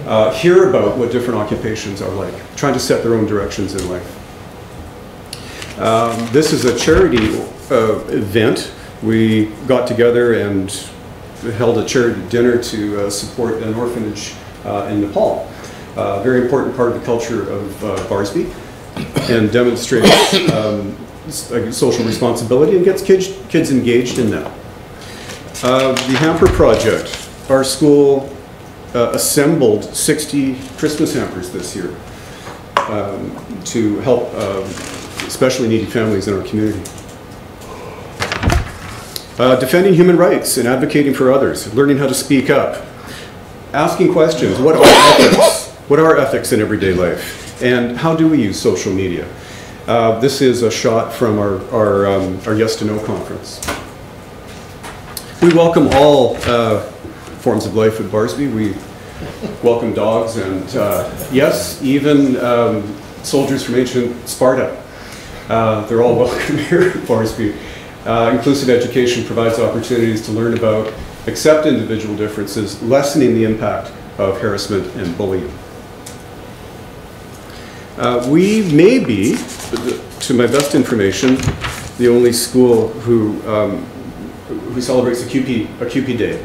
Speaker 23: uh, hear about what different occupations are like, trying to set their own directions in life. Um, This is a charity uh, event. We got together and held a charity dinner to uh, support an orphanage uh, in Nepal. Uh, Very important part of the culture of Barsby and demonstrates um, social responsibility and gets kids, kids engaged in that. The Hamper Project, our school assembled 60 Christmas hampers this year um, to help um, especially needy families in our community. Uh, defending human rights and advocating for others, learning how to speak up, asking questions. What are ethics? What are ethics in everyday life? And how do we use social media? Uh, this is a shot from our, our, um, our Yes to No conference. We welcome all uh, forms of life at Barsby. We welcome dogs and, uh, yes, even um, soldiers from ancient Sparta. Uh, they're all welcome here at Barsby. Uh, inclusive education provides opportunities to learn about, accept individual differences, lessening the impact of harassment and bullying. Uh, we may be, to my best information, the only school who, um, who celebrates a CUPE, a CUPE day.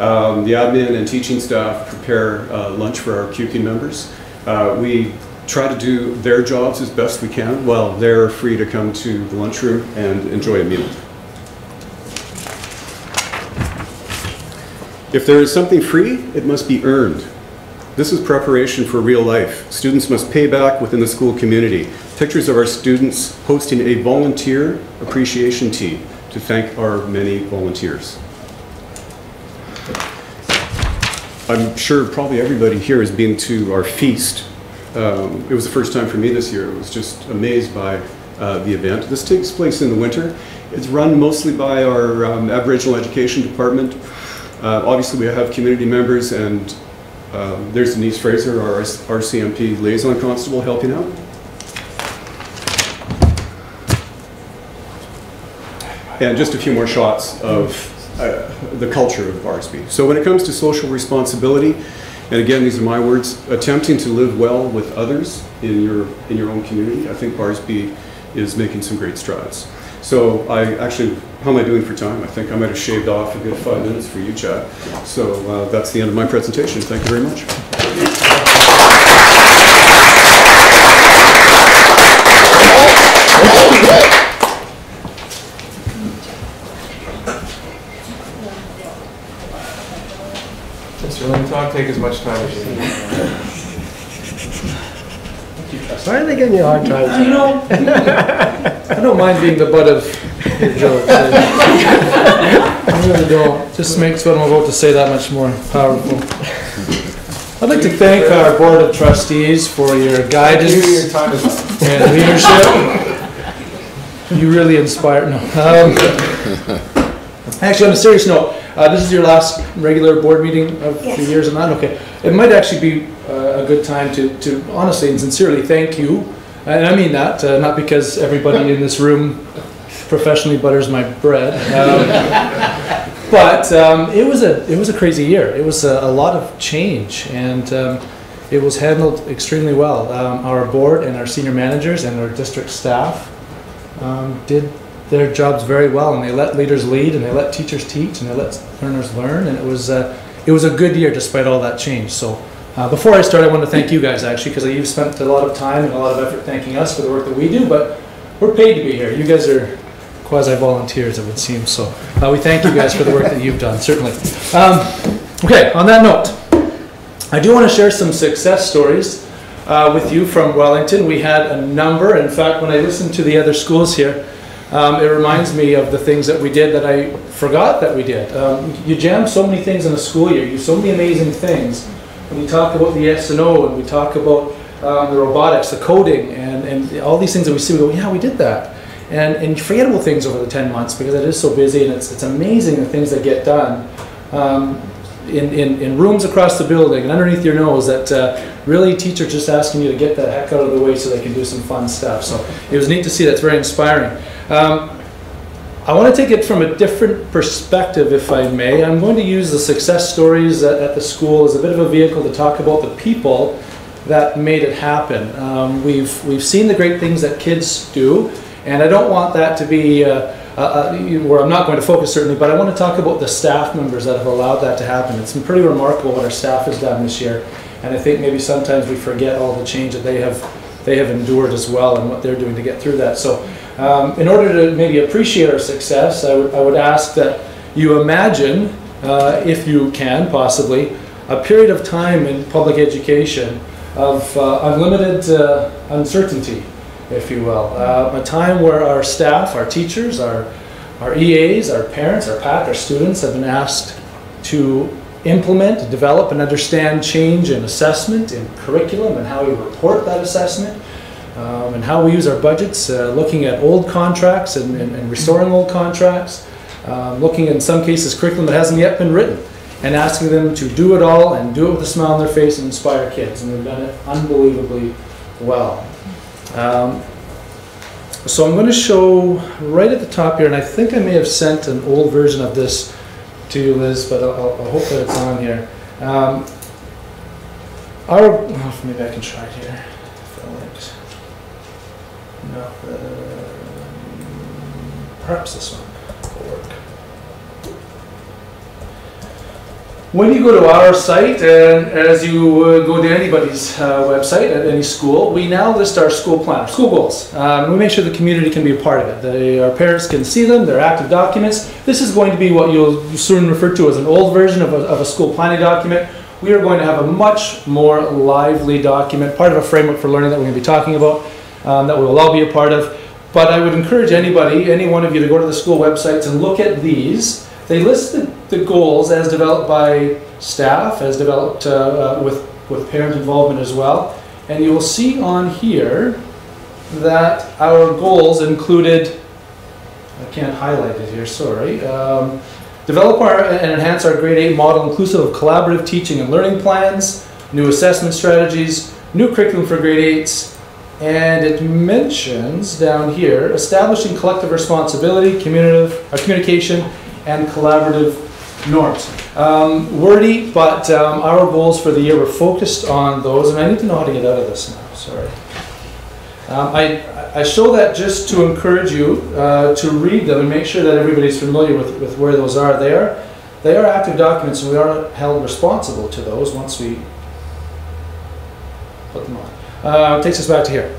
Speaker 23: Um, the admin and teaching staff prepare uh, lunch for our CUPE members. Uh, we try to do their jobs as best we can while they're free to come to the lunchroom and enjoy a meal. If there is something free, it must be earned. This is preparation for real life. Students must pay back within the school community. Pictures of our students hosting a volunteer appreciation tea to thank our many volunteers. I'm sure probably everybody here has been to our feast. Um, it was the first time for me this year. I was just amazed by uh, the event. This takes place in the winter. It's run mostly by our um, Aboriginal Education Department. Uh, obviously, we have community members, and um, there's Denise Fraser, our RCMP liaison constable, helping out. And just a few more shots of uh, the culture of Barsby. So when it comes to social responsibility, And again, these are my words, attempting to live well with others in your, in your own community. I think Barsby is making some great strides. So I actually, how am I doing for time? I think I might have shaved off a good five minutes for you, Chad. So uh, that's the end of my presentation. Thank you very much.
Speaker 1: Mr. Lintock, take as much time as you need.
Speaker 3: Why are they giving you a hard time?
Speaker 14: You know, I don't mind being the butt of your jokes. I really don't. Just makes what I'm about to say that much more powerful. I'd like to thank our Board of Trustees for your guidance
Speaker 1: Your time is up.
Speaker 14: and leadership. You really inspire, no. Um, Actually, on a serious note, uh, this is your last regular board meeting of the years and that, okay. It might actually be uh, a good time to, to honestly and sincerely thank you. And I mean that, uh, not because everybody in this room professionally butters my bread. um, But um, it was a, it was a crazy year. It was a, a lot of change and um, it was handled extremely well. Um, Our board and our senior managers and our district staff um, did their jobs very well, and they let leaders lead, and they let teachers teach, and they let learners learn, and it was uh, it was a good year despite all that change. So, uh, before I start, I want to thank you guys actually because you've spent a lot of time and a lot of effort thanking us for the work that we do, but we're paid to be here. You guys are quasi volunteers, it would seem. So, uh, we thank you guys for the work that you've done, certainly. Um, okay, on that note, I do want to share some success stories uh, with you from Wellington. We had a number. In fact, when I listened to the other schools here, um, it reminds me of the things that we did that I forgot that we did. Um, you jam so many things in a school year. You do so many amazing things. When we talk about the S and O, and we talk about um, the robotics, the coding, and, and all these things that we see, we go, yeah, we did that. And, and you forget things over the 10 months because it is so busy and it's, it's amazing the things that get done. Um, in, in, in rooms across the building and underneath your nose that uh, really teachers just asking you to get the heck out of the way so they can do some fun stuff. So it was neat to see. That's very inspiring. Um, I want to take it from a different perspective, if I may. I'm going to use the success stories at, at the school as a bit of a vehicle to talk about the people that made it happen. Um, we've, we've seen the great things that kids do, and I don't want that to be uh, uh, uh, where I'm not going to focus certainly, but I want to talk about the staff members that have allowed that to happen. It's been pretty remarkable what our staff has done this year, and I think maybe sometimes we forget all the change that they have they have endured as well and what they're doing to get through that. So, um, in order to maybe appreciate our success, I would I would ask that you imagine, uh, if you can possibly, a period of time in public education of uh, unlimited uh, uncertainty if you will. Uh, a time where our staff, our teachers, our, our EAs, our parents, our PAC, our students have been asked to implement, develop, and understand change in assessment, in curriculum, and how we report that assessment, um, and how we use our budgets, uh, looking at old contracts and, and, and restoring old contracts, um, looking in some cases curriculum that hasn't yet been written, and asking them to do it all and do it with a smile on their face and inspire kids. And they've done it unbelievably well. Um, so I'm going to show right at the top here, and I think I may have sent an old version of this to you, Liz, but I'll, I'll- hope that it's on here. Um, our, oh, maybe I can try it here. No, uh, perhaps this one will work. When you go to our site, and as you uh, go to anybody's uh, website at any school, we now list our school plan, school goals. Um, we make sure the community can be a part of it. Our parents can see them, they're active documents. This is going to be what you'll soon refer to as an old version of a, of a school planning document. We are going to have a much more lively document, part of a framework for learning that we're going to be talking about, um, that we will all be a part of. But I would encourage anybody, any one of you, to go to the school websites and look at these. They list the, the goals as developed by staff, as developed uh, uh, with, with parent involvement as well. And you will see on here that our goals included, I can't highlight it here, sorry. Um, develop our, and enhance our grade 8 model inclusive of collaborative teaching and learning plans, new assessment strategies, new curriculum for grade 8s, and it mentions down here establishing collective responsibility, communicative, uh, communication, and collaborative norms. Um, wordy, but um, our goals for the year were focused on those, and I need to know how to get out of this now, sorry. Um, I, I show that just to encourage you uh, to read them and make sure that everybody's familiar with, with where those are. They are, they are active documents and we are held responsible to those once we put them on. Uh, takes us back to here.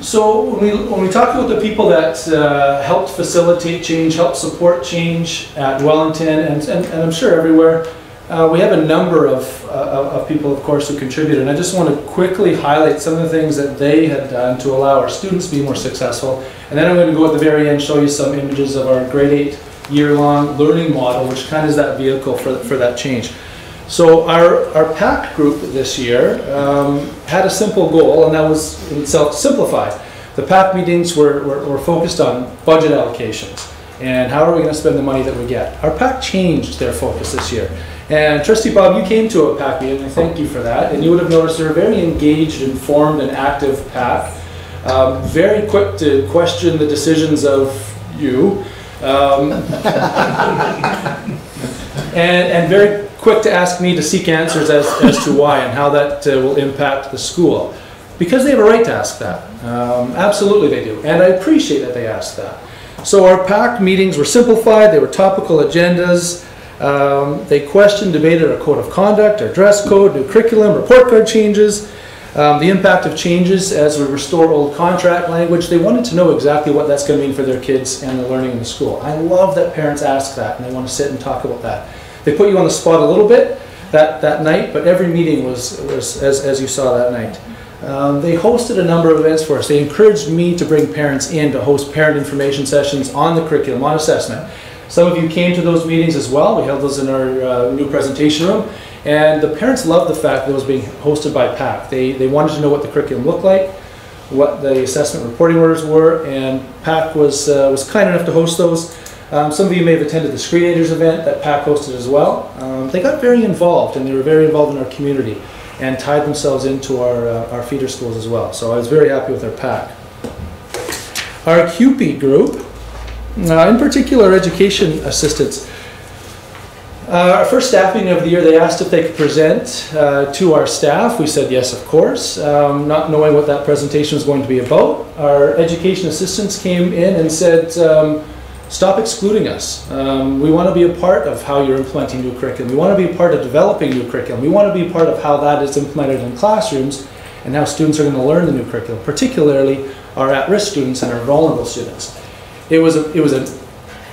Speaker 14: So when we, when we talk about the people that uh, helped facilitate change, helped support change at Wellington, and, and, and I'm sure everywhere, uh, we have a number of, uh, of people, of course, who contributed. And I just want to quickly highlight some of the things that they had done to allow our students to be more successful. And then I'm going to go at the very end show you some images of our grade 8 year-long learning model, which kind of is that vehicle for, for that change. So our, our PAC group this year um, had a simple goal, and that was in itself to simplify. The PAC meetings were, were, were focused on budget allocations and how are we going to spend the money that we get. Our PAC changed their focus this year. And Trustee Bob, you came to a PAC meeting, and I thank you for that. And you would have noticed they're a very engaged, informed, and active PAC. Um, very quick to question the decisions of you. Um, and, and very quick to ask me to seek answers as, as to why and how that uh, will impact the school. Because they have a right to ask that. Um, absolutely they do. And I appreciate that they ask that. So our PAC meetings were simplified, they were topical agendas. Um, they questioned, debated our code of conduct, our dress code, new curriculum, report card changes, um, the impact of changes as we restore old contract language. They wanted to know exactly what that's going to mean for their kids and the learning in the school. I love that parents ask that and they want to sit and talk about that. They put you on the spot a little bit that, that night, but every meeting was, was as, as you saw that night. Um, they hosted a number of events for us. They encouraged me to bring parents in to host parent information sessions on the curriculum, on assessment. Some of you came to those meetings as well. We held those in our uh, new presentation room. And the parents loved the fact that it was being hosted by PAC. They, they wanted to know what the curriculum looked like, what the assessment reporting orders were, and PAC was, uh, was kind enough to host those. Um, some of you may have attended the Screenagers event that PAC hosted as well. Um, they got very involved and they were very involved in our community and tied themselves into our, uh, our feeder schools as well. So I was very happy with our PAC. Our CUPE group, uh, in particular education assistants, uh, our first staff meeting of the year, they asked if they could present uh, to our staff. We said yes, of course, um, not knowing what that presentation was going to be about. Our education assistants came in and said, um, stop excluding us. Um, we want to be a part of how you're implementing new curriculum. We want to be a part of developing new curriculum. We want to be a part of how that is implemented in classrooms and how students are going to learn the new curriculum, particularly our at-risk students and our vulnerable students. It was a, it was a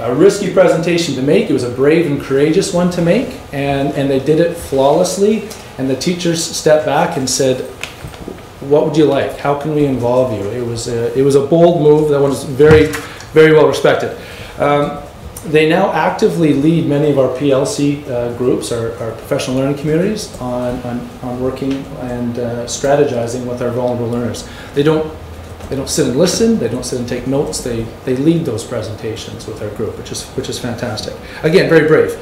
Speaker 14: a risky presentation to make. It was a brave and courageous one to make, and, and they did it flawlessly. And the teachers stepped back and said, "What would you like? How can we involve you?" It was a, it was a bold move that was very, very well respected. Um, they now actively lead many of our PLC uh, groups, our, our, professional learning communities, on, on, on working and uh, strategizing with our vulnerable learners. They don't they don't sit and listen. They don't sit and take notes. They, they lead those presentations with our group, which is, which is fantastic. Again, very brave.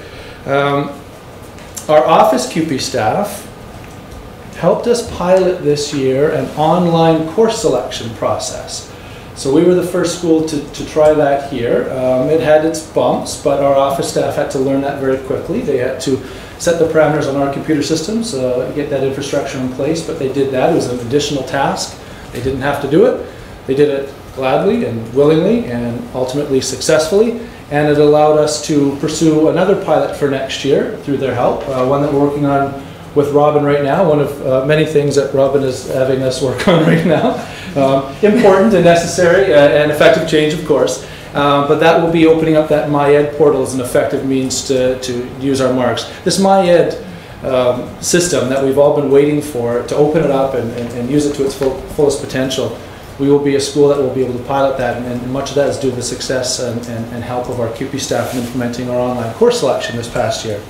Speaker 14: Um, our office CUPE staff helped us pilot this year an online course selection process. So we were the first school to, to try that here. Um, it had its bumps, but our office staff had to learn that very quickly. They had to set the parameters on our computer systems, uh, get that infrastructure in place, but they did that. It was an additional task. They didn't have to do it. They did it gladly and willingly and ultimately successfully. And it allowed us to pursue another pilot for next year through their help, uh, one that we're working on with Robin right now, one of uh, many things that Robin is having us work on right now. Um, important and necessary uh, and effective change, of course. Um, but that will be opening up that MyEd portal as an effective means to, to use our marks. This MyEd um, system that we've all been waiting for to open it up and, and, and use it to its full, fullest potential we will be a school that will be able to pilot that, and, and much of that is due to the success and, and, help of our CUPE staff in implementing our online course selection this past year.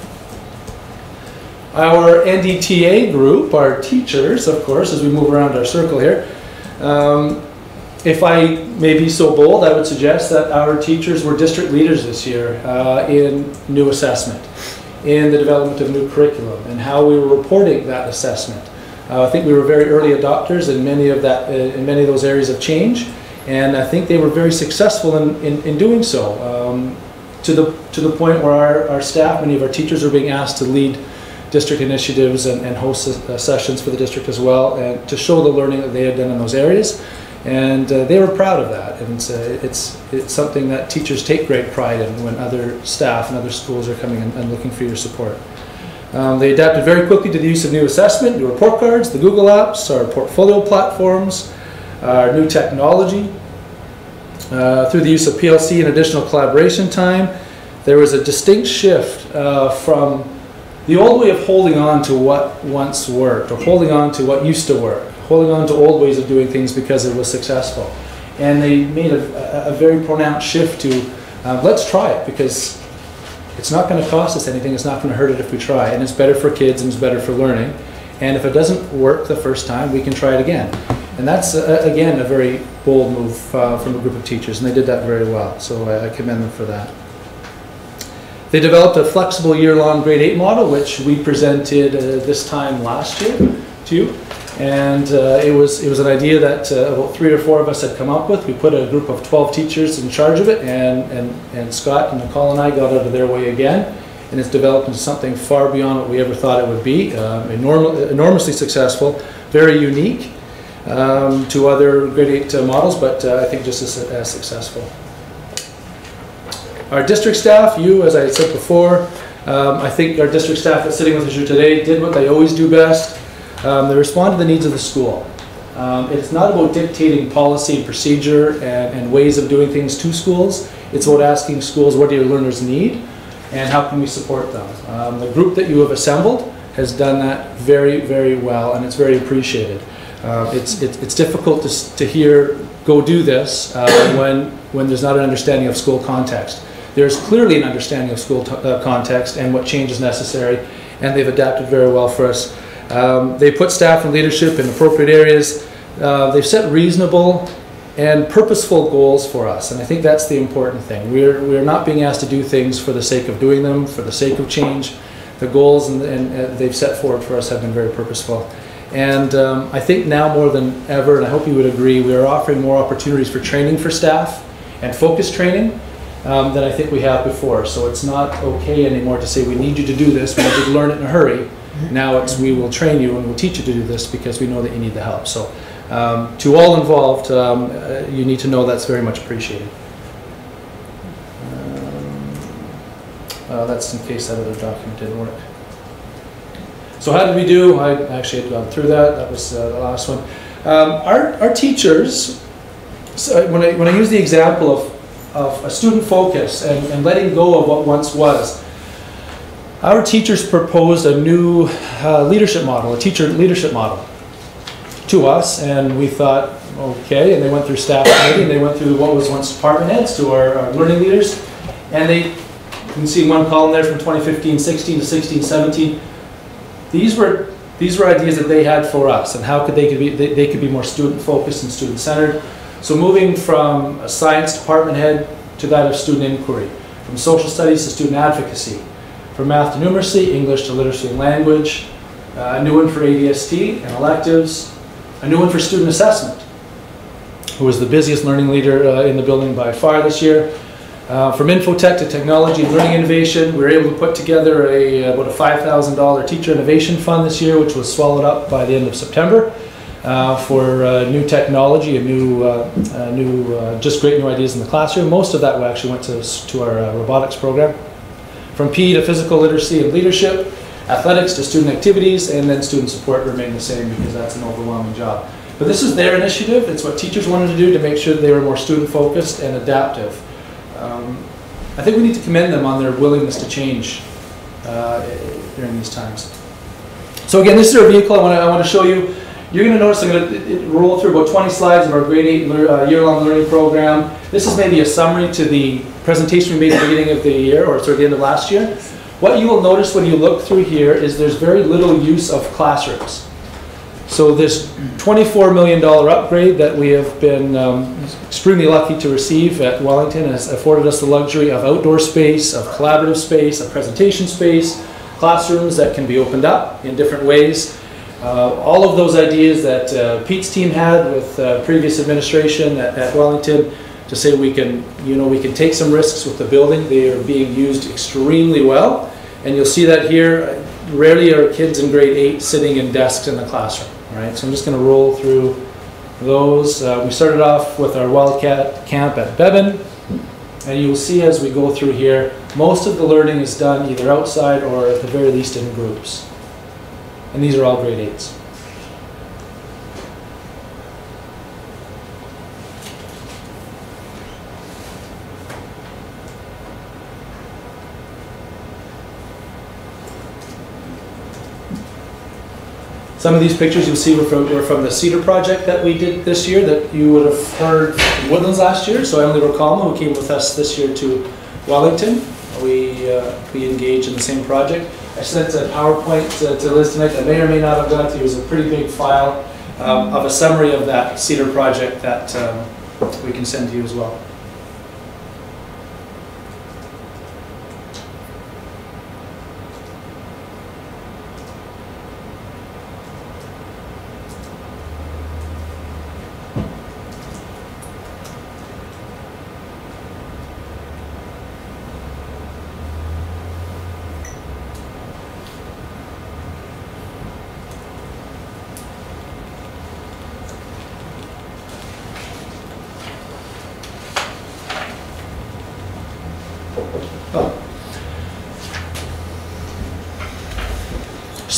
Speaker 14: Our NDTA group, our teachers, of course, as we move around our circle here, um, if I may be so bold, I would suggest that our teachers were district leaders this year uh, in new assessment, in the development of new curriculum, and how we were reporting that assessment. Uh, I think we were very early adopters in many of that, uh, in many of those areas of change, and I think they were very successful in, in, in doing so. Um, to the, to the point where our, our staff, many of our teachers are being asked to lead district initiatives and, and host uh, sessions for the district as well, and to show the learning that they had done in those areas. And uh, they were proud of that, and it's, uh, it's, it's something that teachers take great pride in when other staff and other schools are coming and, looking for your support. Um, they adapted very quickly to the use of new assessment, new report cards, the Google Apps, our portfolio platforms, our new technology. Uh, through the use of PLC and additional collaboration time, there was a distinct shift uh, from the old way of holding on to what once worked, or holding on to what used to work, holding on to old ways of doing things because it was successful. And they made a, a, a very pronounced shift to uh, let's try it because it's not going to cost us anything, it's not going to hurt it if we try, and it's better for kids and it's better for learning. And if it doesn't work the first time, we can try it again. And that's, uh, again, a very bold move uh, from a group of teachers, and they did that very well. So I, I commend them for that. They developed a flexible year-long grade 8 model, which we presented uh, this time last year to you. And uh, it, was, it was an idea that uh, about three or four of us had come up with. We put a group of 12 teachers in charge of it, and, and, and Scott and Nicole and I got out of their way again. And it's developed into something far beyond what we ever thought it would be. Um, enorm enormously successful, very unique um, to other grade 8 uh, models, but uh, I think just as, as successful. Our district staff, you, as I said before, um, I think our district staff that's sitting with us here today did what they always do best. Um, they respond to the needs of the school. Um, it's not about dictating policy and procedure and, and, ways of doing things to schools. It's about asking schools what do your learners need and how can we support them. Um, the group that you have assembled has done that very, very well and it's very appreciated. Uh, it's, it, it's difficult to, to hear go do this uh, when, when there's not an understanding of school context. There's clearly an understanding of school uh, context and what change is necessary, and they've adapted very well for us. Um, they put staff and leadership in appropriate areas. Uh, they've set reasonable and purposeful goals for us, and I think that's the important thing. We're, we're not being asked to do things for the sake of doing them, for the sake of change. The goals and, and uh, they've set forward for us have been very purposeful. And um, I think now more than ever, and I hope you would agree, we are offering more opportunities for training for staff and focus training um, than I think we have before. So it's not okay anymore to say we need you to do this, we need you to learn it in a hurry. Now it's we will train you and we'll teach you to do this because we know that you need the help. So um, to all involved, um, uh, you need to know that's very much appreciated. Um, uh, that's in case that other document didn't work. So how did we do? I actually had gone through that. That was uh, the last one. Um, our, our teachers, so when I, when I use the example of of a student focus and, and letting go of what once was. Our teachers proposed a new uh, leadership model, a teacher leadership model to us, and we thought, okay, and they went through staff committee, and they went through what was once department heads to our, our learning leaders, and they, you can see one column there from 2015, 16 to 16, 17. These were, these were ideas that they had for us, and how could they, could be, they, they could be more student focused and student centered. So moving from a science department head to that of student inquiry, from social studies to student advocacy, from math to numeracy, English to literacy and language, uh, a new one for ADST and electives, a new one for student assessment, who was the busiest learning leader uh, in the building by far this year. Uh, from infotech to technology and learning innovation, we were able to put together a, about a $5,000 teacher innovation fund this year, which was swallowed up by the end of September uh, for uh, new technology and new, uh, uh new uh, just great new ideas in the classroom. Most of that actually went to, to our uh, robotics program. From PE to physical literacy and leadership, athletics to student activities, and then student support remained the same because that's an overwhelming job. But this is their initiative. It's what teachers wanted to do to make sure they were more student focused and adaptive. Um, I think we need to commend them on their willingness to change during these times. So again, this is our vehicle I want to, I want to show you. You're going to notice I'm going to roll through about 20 slides of our grade 8 uh, year-long learning program. This is maybe a summary to the presentation we made at the beginning of the year, or sort of the end of last year. What you will notice when you look through here is there's very little use of classrooms. So this $24 million upgrade that we have been um, extremely lucky to receive at Wellington has afforded us the luxury of outdoor space, of collaborative space, of presentation space, classrooms that can be opened up in different ways uh, all of those ideas that uh, Pete's team had with uh, previous administration at, at, Wellington to say we can, you know, we can take some risks with the building. They are being used extremely well. And you'll see that here, rarely are kids in grade eight sitting in desks in the classroom, right? So I'm just gonna roll through those. Uh, we started off with our Wildcat camp at Bevan. And you'll see as we go through here, most of the learning is done either outside or at the very least in groups. And these are all grade eights. Some of these pictures you'll see were from, were from the Cedar project that we did this year that you would have heard Woodlands last year. So Emily Rocalma, who came with us this year to Wellington, we, uh, we engaged in the same project. I sent a PowerPoint to, to Liz tonight that may or may not have got to you. It was a pretty big file um, of a summary of that Cedar project that um, we can send to you as well.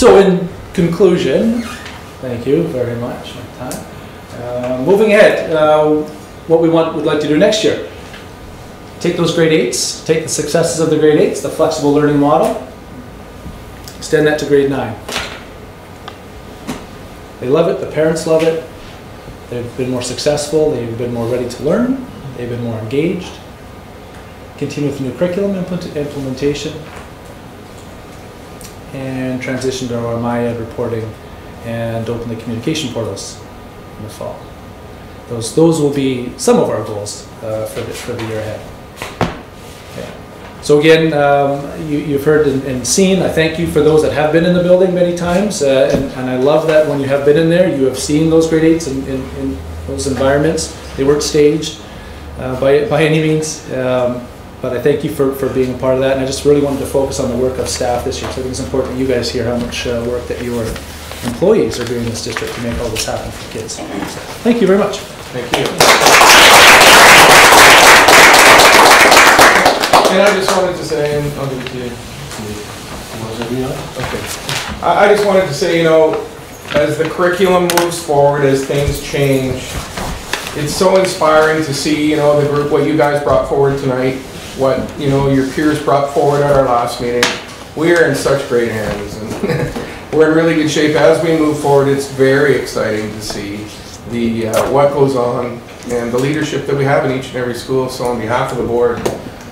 Speaker 14: So in conclusion, thank you very much. Uh, moving ahead, uh, what we want, would like to do next year. Take those grade eights, take the successes of the grade eights, the flexible learning model, extend that to grade nine. They love it, the parents love it, they've been more successful, they've been more ready to learn, they've been more engaged. Continue with new curriculum implement- implementation, and transition to our MyEd reporting and open the communication portals in the fall. Those, those will be some of our goals uh, for, the, for the year ahead. So again, um, you, you've heard and, and seen, I thank you for those that have been in the building many times, uh, and, and I love that when you have been in there, you have seen those grade eights in, in, in those environments. They weren't staged uh, by, by any means. Um, but I thank you for, for being a part of that, and I just really wanted to focus on the work of staff this year. So I think it's important that you guys hear how much uh, work that your employees are doing in this district to make all this happen for kids. So, thank you very much.
Speaker 1: Thank you. And I just wanted to say, and I'll give it to you. Okay. I, I just wanted to say, you know, as the curriculum moves forward, as things change, it's so inspiring to see, you know, the group, what you guys brought forward tonight, what, you know, your peers brought forward at our last meeting. We are in such great hands, and we're in really good shape. As we move forward, it's very exciting to see the, uh, what goes on and the leadership that we have in each and every school. So on behalf of the board,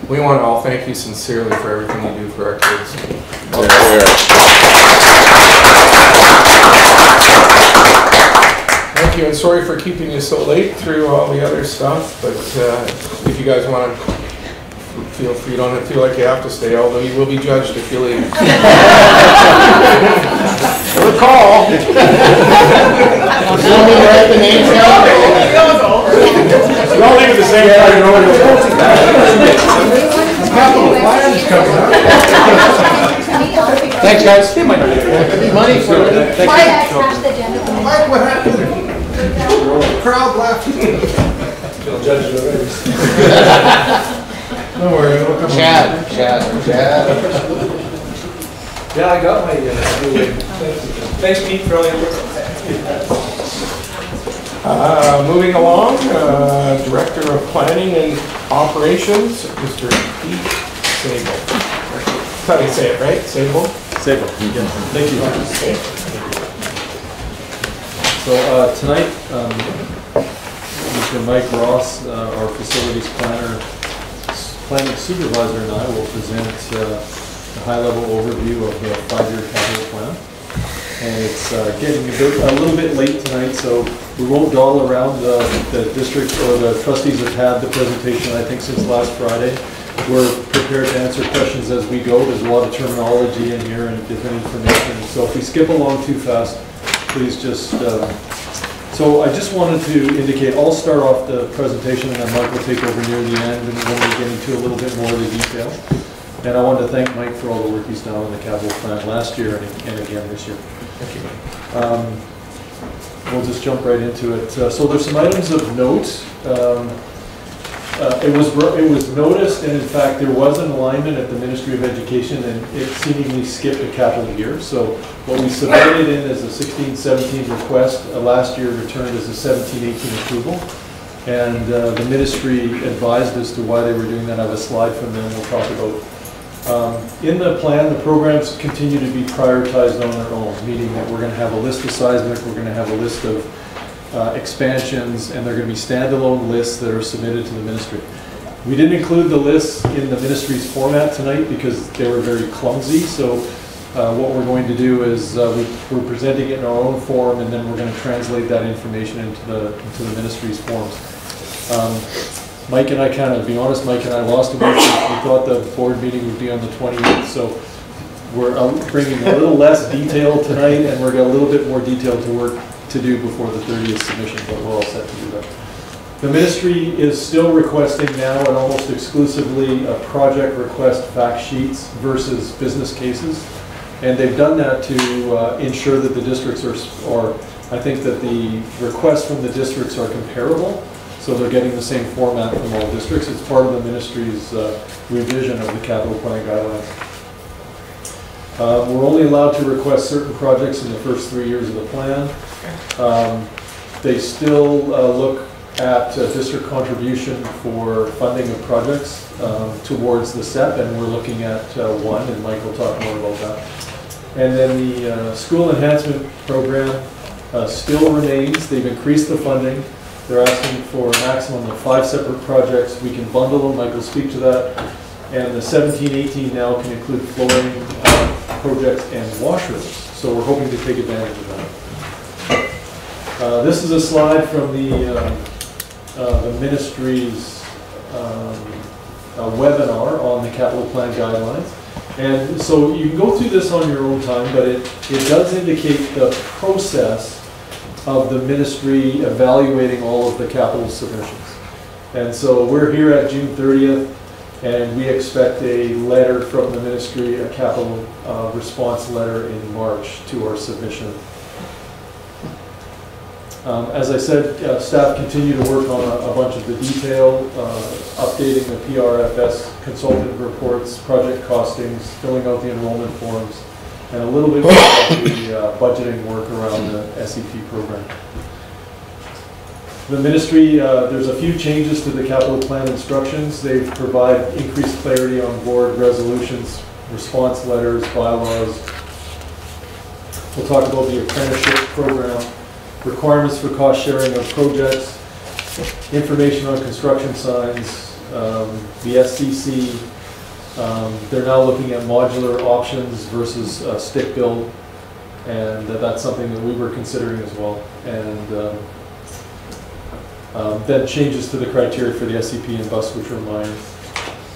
Speaker 1: we want to all thank you sincerely for everything you do for our kids. Thank you, and sorry for keeping you so late through all the other stuff, but uh, if you guys want to feel free, you don't feel like you have to stay, although you will be judged if you leave. Good call.
Speaker 8: Let me write the names down.
Speaker 1: You all leave at the same time, you know what
Speaker 8: Capital plan's coming up.
Speaker 1: Thanks, guys.
Speaker 8: Money for it.
Speaker 1: Thank you.
Speaker 8: Mike, what happened? Crowd left.
Speaker 14: Feel judged already.
Speaker 1: Don't worry, it'll come.
Speaker 8: Chad, Chad, Chad.
Speaker 14: Yeah, I got my, uh, new way. thanks Pete for all your work.
Speaker 1: Uh, Moving along, uh, Director of Planning and Operations, Mr. Pete Sable. That's how you say it, right? Sable?
Speaker 24: Sable, thank you.
Speaker 1: Okay.
Speaker 24: So uh, tonight, um, Mr. Mike Ross, uh, our facilities planner, s- planning supervisor and I will present uh, a high-level overview of the five-year capital plan. And it's uh, getting a bit- a little bit late tonight, so we won't dawdle around. The the district or the trustees have had the presentation, I think, since last Friday. We're prepared to answer questions as we go. There's a lot of terminology in here and different information. So if we skip along too fast, please just uh, So I just wanted to indicate, I'll start off the presentation and then Mike will take over near the end and then we'll get into a little bit more of the detail. And I wanted to thank Mike for all the work he's done on the capital plan last year and and again this year.
Speaker 1: Thank you, Mike.
Speaker 24: Um, We'll just jump right into it. Uh, So there's some items of note. Um, uh, It was, it was noticed, and in fact, there was an alignment at the Ministry of Education, and it seemingly skipped a capital year. So what we submitted in as a 16-17 request, uh, last year returned as a 17-18 approval. And uh, the ministry advised as to why they were doing that. I have a slide from them we'll talk about. Um, In the plan, the programs continue to be prioritized on their own, meaning that we're going to have a list of seismic, we're going to have a list of uh, expansions, and they're going to be standalone lists that are submitted to the ministry. We didn't include the lists in the ministry's format tonight because they were very clumsy, so uh, what we're going to do is uh, we- we're presenting it in our own form, and then we're going to translate that information into the, into the ministry's forms. Um, Mike and I kind of, to be honest, Mike and I lost a week. We thought the board meeting would be on the 28th, so we're uh, bringing a little less detail tonight, and we're a little bit more detail to work to do before the 30th submission, but we're all set to do that. The ministry is still requesting now and almost exclusively a project request fact sheets versus business cases. And they've done that to uh, ensure that the districts are, I think that the requests from the districts are comparable, so they're getting the same format from all districts. It's part of the ministry's uh, revision of the capital plan guidelines. Uh, We're only allowed to request certain projects in the first three years of the plan. Um, They still uh, look at uh, district contribution for funding of projects um, towards the SEP, and we're looking at uh, one, and Mike will talk more about that. And then the uh, school enhancement program uh, still remains. They've increased the funding. They're asking for a maximum of five separate projects. We can bundle them, Mike will speak to that. And the 17-18 now can include flooring uh, projects and washrooms. So we're hoping to take advantage of that. Uh, This is a slide from the, um, uh, the ministry's um, uh, webinar on the capital plan guidelines. And so you can go through this on your own time, but it, it does indicate the process of the ministry evaluating all of the capital submissions. And so we're here at June 30th, and we expect a letter from the ministry, a capital uh, response letter in March to our submission. Um, As I said, uh, staff continue to work on a a bunch of the detail, uh, updating the PRFS consultant reports, project costings, filling out the enrollment forms, and a little bit about the uh, budgeting work around the SEP program. The ministry, uh, there's a few changes to the capital plan instructions. They provide increased clarity on board resolutions, response letters, bylaws. We'll talk about the apprenticeship program, requirements for cost sharing of projects, information on construction signs, um, the SCC. um, They're now looking at modular options versus uh, stick build, and that's something that we were considering as well. And um, um, Then changes to the criteria for the SEP and bus which are minor.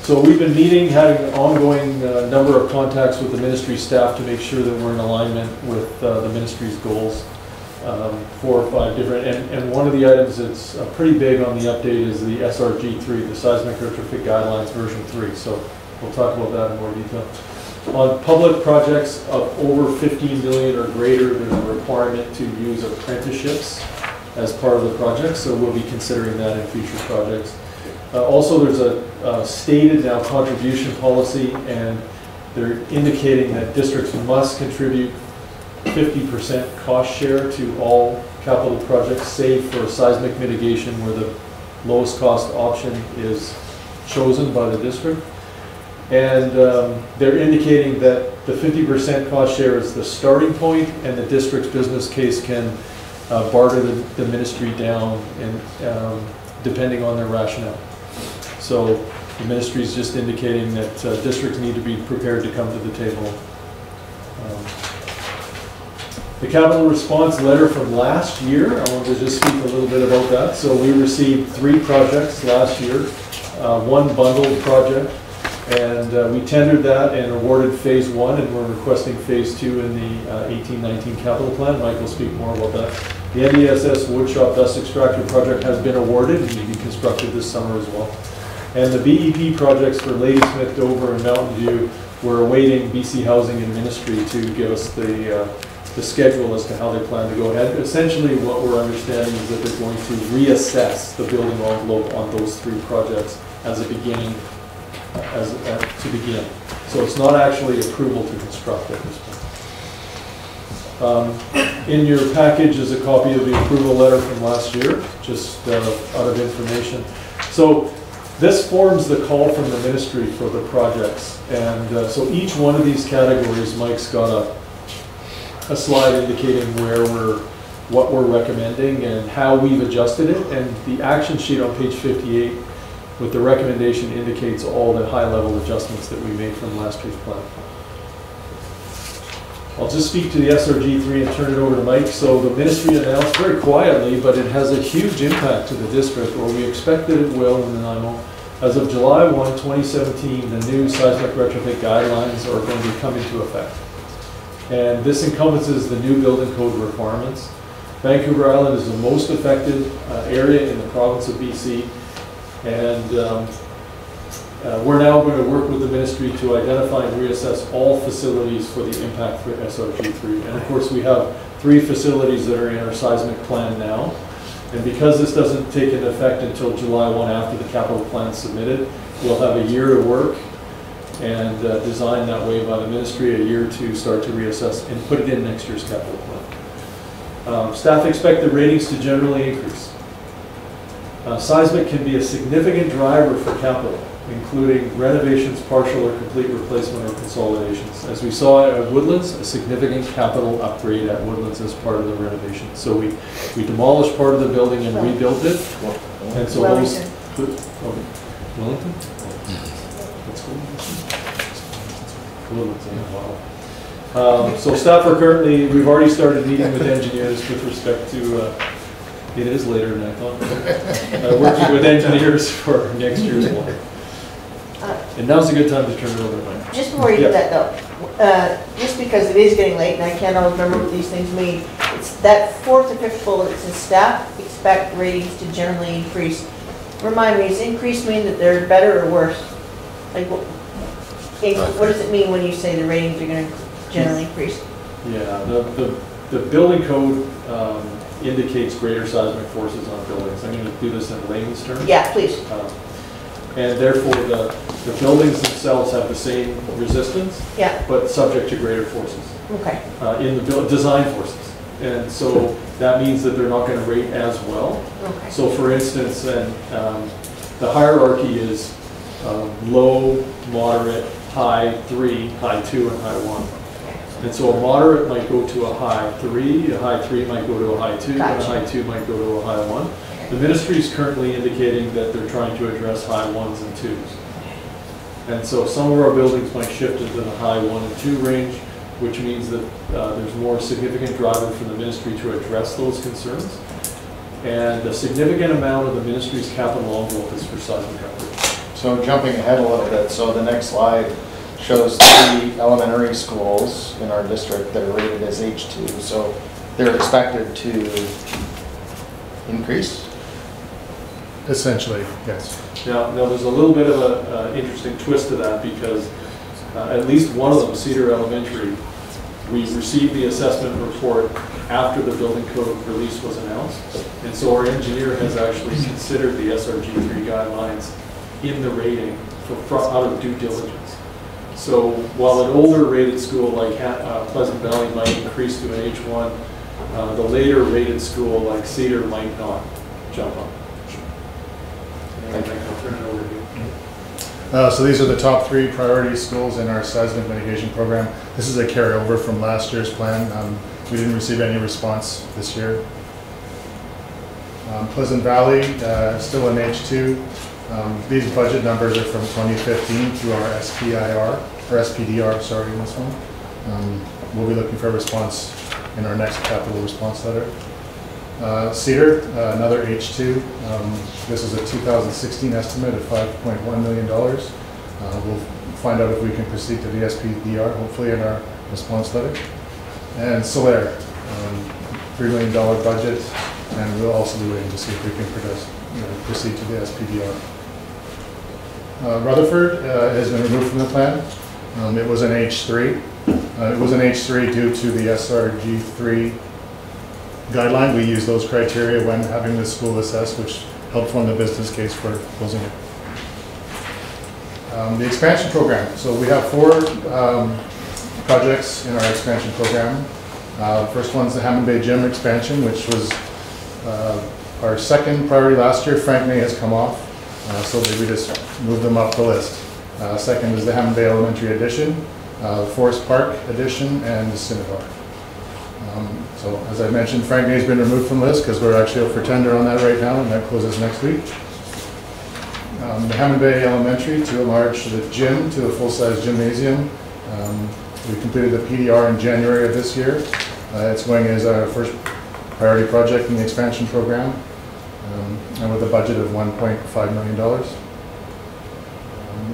Speaker 24: So we've been meeting, having an ongoing uh, number of contacts with the ministry staff to make sure that we're in alignment with uh, the ministry's goals. Um, Four or five different, and, and one of the items that's uh, pretty big on the update is the SRG three, the seismic retrofit guidelines version three. So we'll talk about that in more detail. On public projects of over 15 million or greater, there's a requirement to use apprenticeships as part of the project, so we'll be considering that in future projects. Uh, Also, there's a uh, stated now contribution policy, and they're indicating that districts must contribute 50% cost share to all capital projects, save for seismic mitigation where the lowest cost option is chosen by the district. And um, they're indicating that the 50% cost share is the starting point, and the district's business case can uh, barter the the ministry down, and um, depending on their rationale. So the ministry is just indicating that uh, districts need to be prepared to come to the table. Um, The capital response letter from last year, I wanted to just speak a little bit about that. So we received three projects last year, uh, one bundled project, and uh, we tendered that and awarded phase one, and we're requesting phase two in the uh, 1819 capital plan. Mike will speak more about that. The NDSS woodshop dust extractor project has been awarded and will be constructed this summer as well. And the BEP projects for Ladysmith, Dover, and Mountain View, we're awaiting BC Housing and Ministry to give us the, uh, the schedule as to how they plan to go ahead. Essentially, what we're understanding is that they're going to reassess the building envelope on those three projects as a beginning, as, uh, to begin. So it's not actually approval to construct at this point. Um, In your package is a copy of the approval letter from last year, just uh, out of information. So this forms the call from the ministry for the projects. And uh, so each one of these categories, Mike's got a, a slide indicating where we're, what we're recommending and how we've adjusted it. And the action sheet on page 58 with the recommendation indicates all the high-level adjustments that we made from last year's plan. I'll just speak to the SRG3 and turn it over to Mike. So the ministry announced very quietly, but it has a huge impact to the district, or we expect that it will in Nanaimo. As of July 1, 2017, the new seismic retrofit guidelines are going to come into effect. And this encompasses the new building code requirements. Vancouver Island is the most affected uh, area in the province of BC. And um, uh, We're now going to work with the ministry to identify and reassess all facilities for the impact for SRG3. And of course, we have three facilities that are in our seismic plan now. And because this doesn't take into effect until July 1 after the capital plan is submitted, we'll have a year to work and uh, design that way by the ministry, a year to start to reassess and put it in next year's capital plan. Um, Staff expect the ratings to generally increase. Uh, Seismic can be a significant driver for capital including renovations, partial or complete replacement or consolidations. As we saw at Woodlands, a significant capital upgrade at Woodlands as part of the renovation. So we, we demolished part of the building and rebuilt it. And so those. oh, Wellington? That's cool. Woodlands, yeah, wow. Um, So staff are currently, we've already started meeting with engineers with respect to, uh, it is later than I thought. Uh, Working with engineers for next year's one. And now's a good time to turn it over to Mike.
Speaker 4: Just before you do
Speaker 24: Yeah.
Speaker 4: that though, uh, just because it is getting late and I can't always remember what these things mean, it's that fourth or fifth bullet, it says staff expect ratings to generally increase. Remind me, does increase mean that they're better or worse? Like, what in- what does it mean when you say the ratings are gonna generally increase?
Speaker 24: Yeah, the, the, the building code um, indicates greater seismic forces on buildings. I'm going to do this in layman's terms.
Speaker 4: Yeah, please.
Speaker 24: Um, And therefore, the, the buildings themselves have the same resistance,
Speaker 4: Yeah,
Speaker 24: but subject to greater forces
Speaker 4: okay,
Speaker 24: uh, in the design forces. And so that means that they're not going to rate as well.
Speaker 4: okay.
Speaker 24: So for instance, and um, the hierarchy is um, low, moderate, high three, high two, and high one. And so a moderate might go to a high three, a high three might go to a high two, and a high two might go to a high one. The ministry is currently indicating that they're trying to address high ones and twos. And so some of our buildings might shift into the high one and two range, which means that uh, there's more significant driver for the ministry to address those concerns. And a significant amount of the ministry's capital envelope is for seismic upgrades.
Speaker 25: So jumping ahead a little bit, so the next slide shows three elementary schools in our district that are rated as H2. So they're expected to increase?
Speaker 26: Essentially, yes.
Speaker 24: Now, now there's a little bit of an uh, interesting twist to that because uh, at least one of them, Cedar Elementary, we received the assessment report after the building code release was announced. And so our engineer has actually considered the SRG3 guidelines in the rating for, for- out of due diligence. So while an older rated school like Ha- uh, Pleasant Valley might increase to an H1, uh, the later rated school like Cedar might not jump up. And I'll turn it over to you.
Speaker 26: Uh, So these are the top three priority schools in our seismic mitigation program. This is a carryover from last year's plan. Um, We didn't receive any response this year. Um, Pleasant Valley, uh, still in H2. Um, These budget numbers are from 2015 through our SPIR, or SPDR, sorry, in this one. Um, We'll be looking for a response in our next capital response letter. Uh, Cedar, uh, another H2. Um, This is a 2016 estimate of $5.1 million. Uh, We'll find out if we can proceed to the SPDR, hopefully in our response letter. And Cilaire, um, $3 million budget, and we'll also be waiting to see if we can produce- you know, proceed to the SPDR. Uh, Rutherford uh, has been removed from the plan. Um, It was an H3. Uh, It was an H3 due to the SRG3 guideline. We use those criteria when having the school assessed, which helped form the business case for closing it. Um, The expansion program, so we have four um, projects in our expansion program. Uh, First one's the Hammond Bay Gym expansion, which was uh, our second priority last year. Frank Ney has come off, uh, so we just move them up the list. Uh, Second is the Hammond Bay Elementary addition, uh, Forest Park addition, and the Cinnabar. Um, So as I mentioned, Frank Ney's been removed from the list because we're actually up for tender on that right now, and that closes next week. Um, The Hammond Bay Elementary to enlarge the gym to a full-size gymnasium. Um, We completed the PDR in January of this year. Uh, It's going as our first priority project in the expansion program, um, and with a budget of $1.5 million. Um,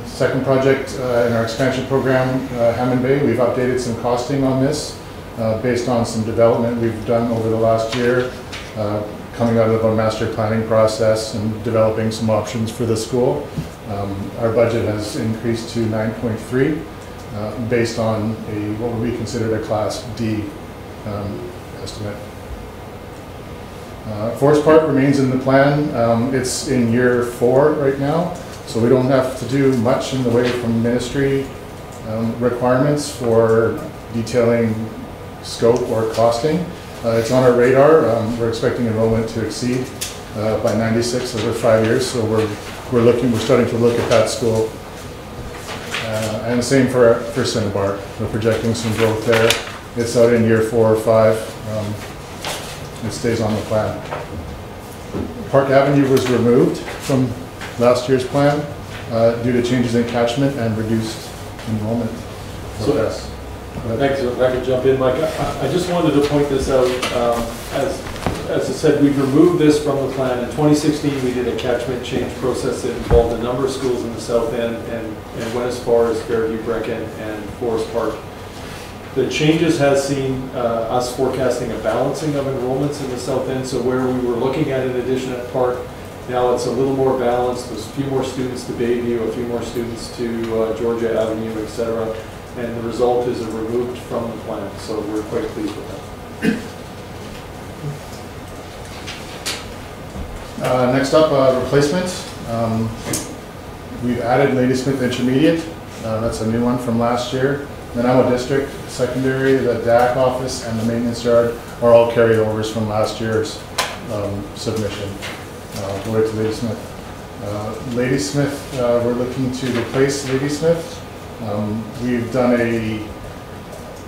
Speaker 26: Second project uh, in our expansion program, uh, Hammond Bay, we've updated some costing on this uh, based on some development we've done over the last year, uh, coming out of our master planning process and developing some options for the school. Um, Our budget has increased to 9.3 uh, based on a, what would be considered a Class D um, estimate. Uh, Forest Park remains in the plan. Um, It's in year four right now, so we don't have to do much in the way from ministry um, requirements for detailing scope or costing. Uh, It's on our radar. Um, We're expecting enrollment to exceed uh, by 96 over five years, so we're, we're looking, we're starting to look at that school. Uh, And the same for, for Cinnabar. We're projecting some growth there. It's out in year four or five. It stays on the plan. Park Avenue was removed from last year's plan uh, due to changes in catchment and reduced enrollment
Speaker 24: So-
Speaker 26: forecast.
Speaker 24: Thanks, if I could jump in, Mike. I I just wanted to point this out. um, As as I said, we've removed this from the plan. In 2016, we did a catchment change process that involved a number of schools in the south end and and went as far as Fairview, Brechin, and Forest Park. The changes has seen uh, us forecasting a balancing of enrollments in the south end, so where we were looking at an addition at Park, now it's a little more balanced, there's a few more students to Bayview, a few more students to uh, Georgia Avenue, et cetera, and the result is a removed from the plan, so we're quite pleased with that.
Speaker 26: Uh, Next up, uh, replacement. Um, We've added Ladysmith Intermediate. Uh, That's a new one from last year. Nanaimo District Secondary, the DAC office, and the maintenance yard are all carryovers from last year's um, submission. Uh, to Ladysmith. Uh, Ladysmith, uh, we're looking to replace Ladysmith. Um, We've done a,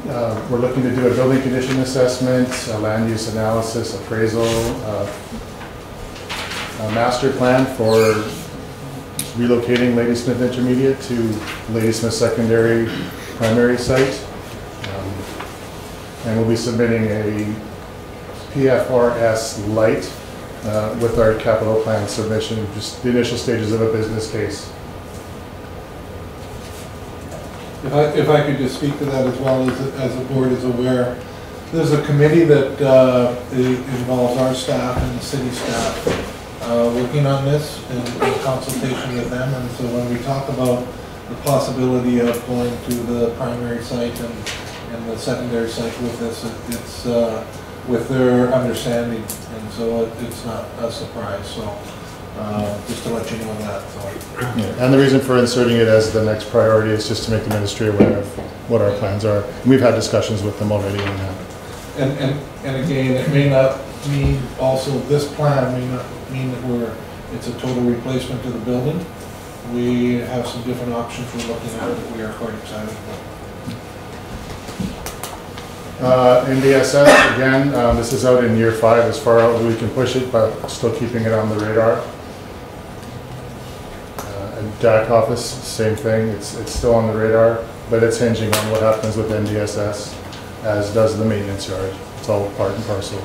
Speaker 26: uh, we're looking to do a building condition assessment, a land use analysis, appraisal, uh, a master plan for relocating Ladysmith Intermediate to Ladysmith Secondary Primary Site. Um, And we'll be submitting a PFRS light uh, with our capital plan submission, just the initial stages of a business case.
Speaker 10: If I, if I could just speak to that as well, as, as the board is aware, there's a committee that, uh, involves our staff and the city staff, uh, working on this in in consultation with them, and so when we talk about the possibility of going to the primary site and, and the secondary site with this, it- it's, uh, with their understanding, and so it- it's not a surprise, so, uh, just to let you know that, so.
Speaker 26: And the reason for inserting it as the next priority is just to make the ministry aware of what our plans are. We've had discussions with them already on that.
Speaker 10: And, and, and again, it may not mean, also, this plan may not mean that we're, it's a total replacement to the building. We have some different options we're looking at that we are quite excited about.
Speaker 26: Uh, NDSS, again, um, this is out in year five, as far out as we can push it, but still keeping it on the radar. Uh, And DAC office, same thing, it's, it's still on the radar, but it's hinging on what happens with NDSS, as does the maintenance yard. It's all part and parcel.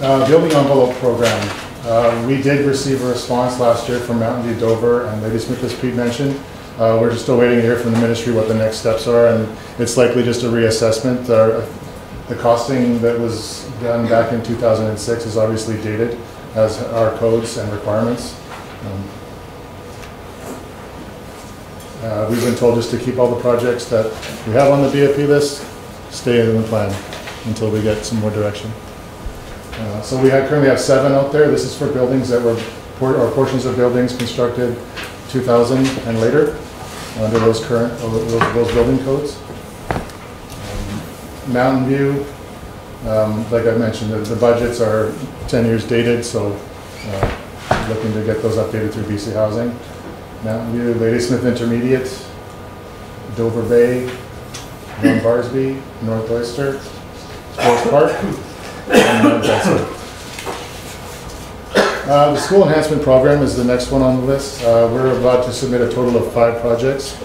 Speaker 26: Uh, Building envelope program, uh, we did receive a response last year from Mountain View Dover and Ladysmith, as Pete mentioned. Uh, We're just still waiting to hear from the ministry what the next steps are, and it's likely just a reassessment. Uh, The costing that was done back in 2006 is obviously dated as our codes and requirements. Um, uh, We've been told just to keep all the projects that we have on the BEP list, stay in the plan until we get some more direction. Uh, So we have- currently have seven out there. This is for buildings that were, por- or portions of buildings constructed 2000 and later under those current, uh, those those building codes. Um, Mountain View, um, like I mentioned, the- the budgets are 10 years dated, so uh, looking to get those updated through BC Housing. Mountain View, Ladysmith Intermediate, Dover Bay, North Barsby, North Oyster, Sports Park, Mount. Uh, The school enhancement program is the next one on the list. Uh, We're about to submit a total of five projects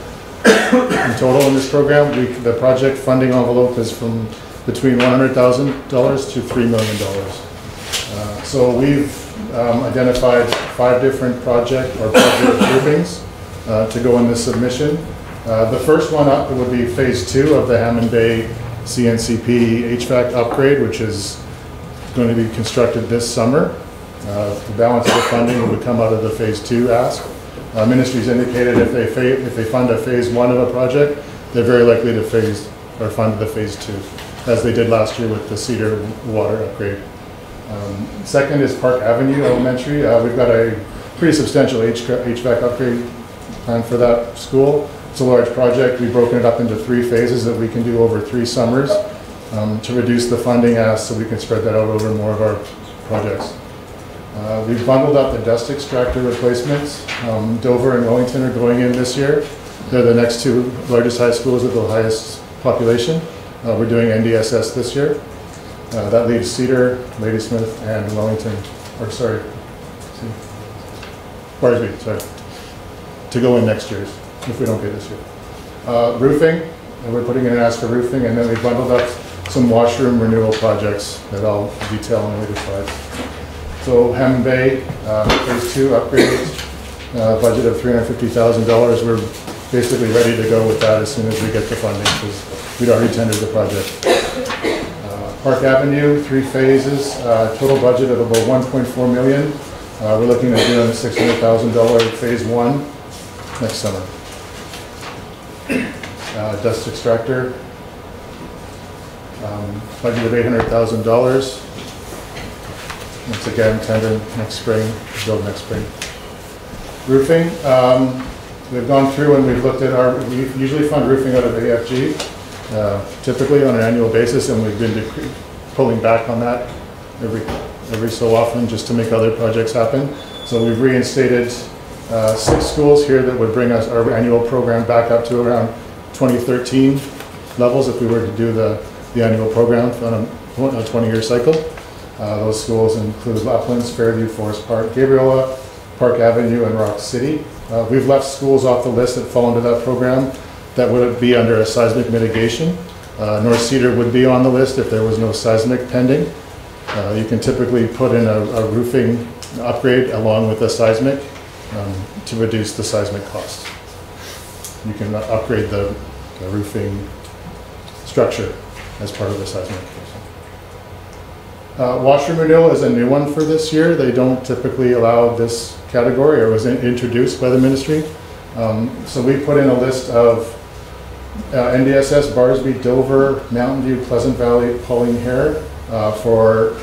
Speaker 26: in total in this program. We- The project funding envelope is from between $100,000 to $3 million. Uh, So we've um, identified five different project or project groupings uh, to go in this submission. Uh, The first one up would be Phase Two of the Hammond Bay CNCP HVAC upgrade, which is going to be constructed this summer. Uh, The balance of the funding would come out of the Phase Two ask. Uh, Ministry's indicated if they, if they fund a Phase One of a project, they're very likely to phase, or fund the Phase Two, as they did last year with the Cedar water upgrade. Um, Second is Park Avenue Elementary. Uh, We've got a pretty substantial HVAC upgrade plan for that school. It's a large project. We've broken it up into three phases that we can do over three summers um, to reduce the funding ask so we can spread that out over more of our projects. Uh, We've bundled up the dust extractor replacements. Um, Dover and Wellington are going in this year. They're the next two largest high schools with the highest population. Uh, We're doing NDSS this year. Uh, That leaves Cedar, Ladysmith, and Wellington, or sorry, Barsby, sorry, to go in next year's, if we don't get this year. Uh, Roofing, we're putting in an ask for roofing, and then we bundled up some washroom renewal projects that I'll detail in later slides. So Hammond Bay, uh, phase two upgrades, uh, budget of $350,000. We're basically ready to go with that as soon as we get the funding, because we'd already tendered the project. Uh, Park Avenue, three phases, uh, total budget of about 1.4 million. Uh, We're looking at doing a $600,000 phase one next summer. Uh, Dust extractor, um, budget of $800,000. Once again, tender next spring, build next spring. Roofing, um, we've gone through and we've looked at our, we usually fund roofing out of AFG, uh, typically on an annual basis, and we've been pulling back on that every, every so often, just to make other projects happen. So we've reinstated uh, six schools here that would bring us, our annual program back up to around 2013 levels if we were to do the, the annual program on a 20-year cycle. Uh, Those schools include Uplands, Fairview, Forest Park, Gabriola, Park Avenue, and Rock City. Uh, We've left schools off the list that fall into that program that would be under a seismic mitigation. Uh, North Cedar would be on the list if there was no seismic pending. Uh, You can typically put in a a roofing upgrade along with a seismic um, to reduce the seismic cost. You can upgrade the the roofing structure as part of the seismic. Uh, Washroom renewal is a new one for this year. They don't typically allow this category, or was in- introduced by the ministry. Um, So we put in a list of uh, NDSS, Barsby, Dover, Mountain View, Pleasant Valley, Pauline Haarer uh, for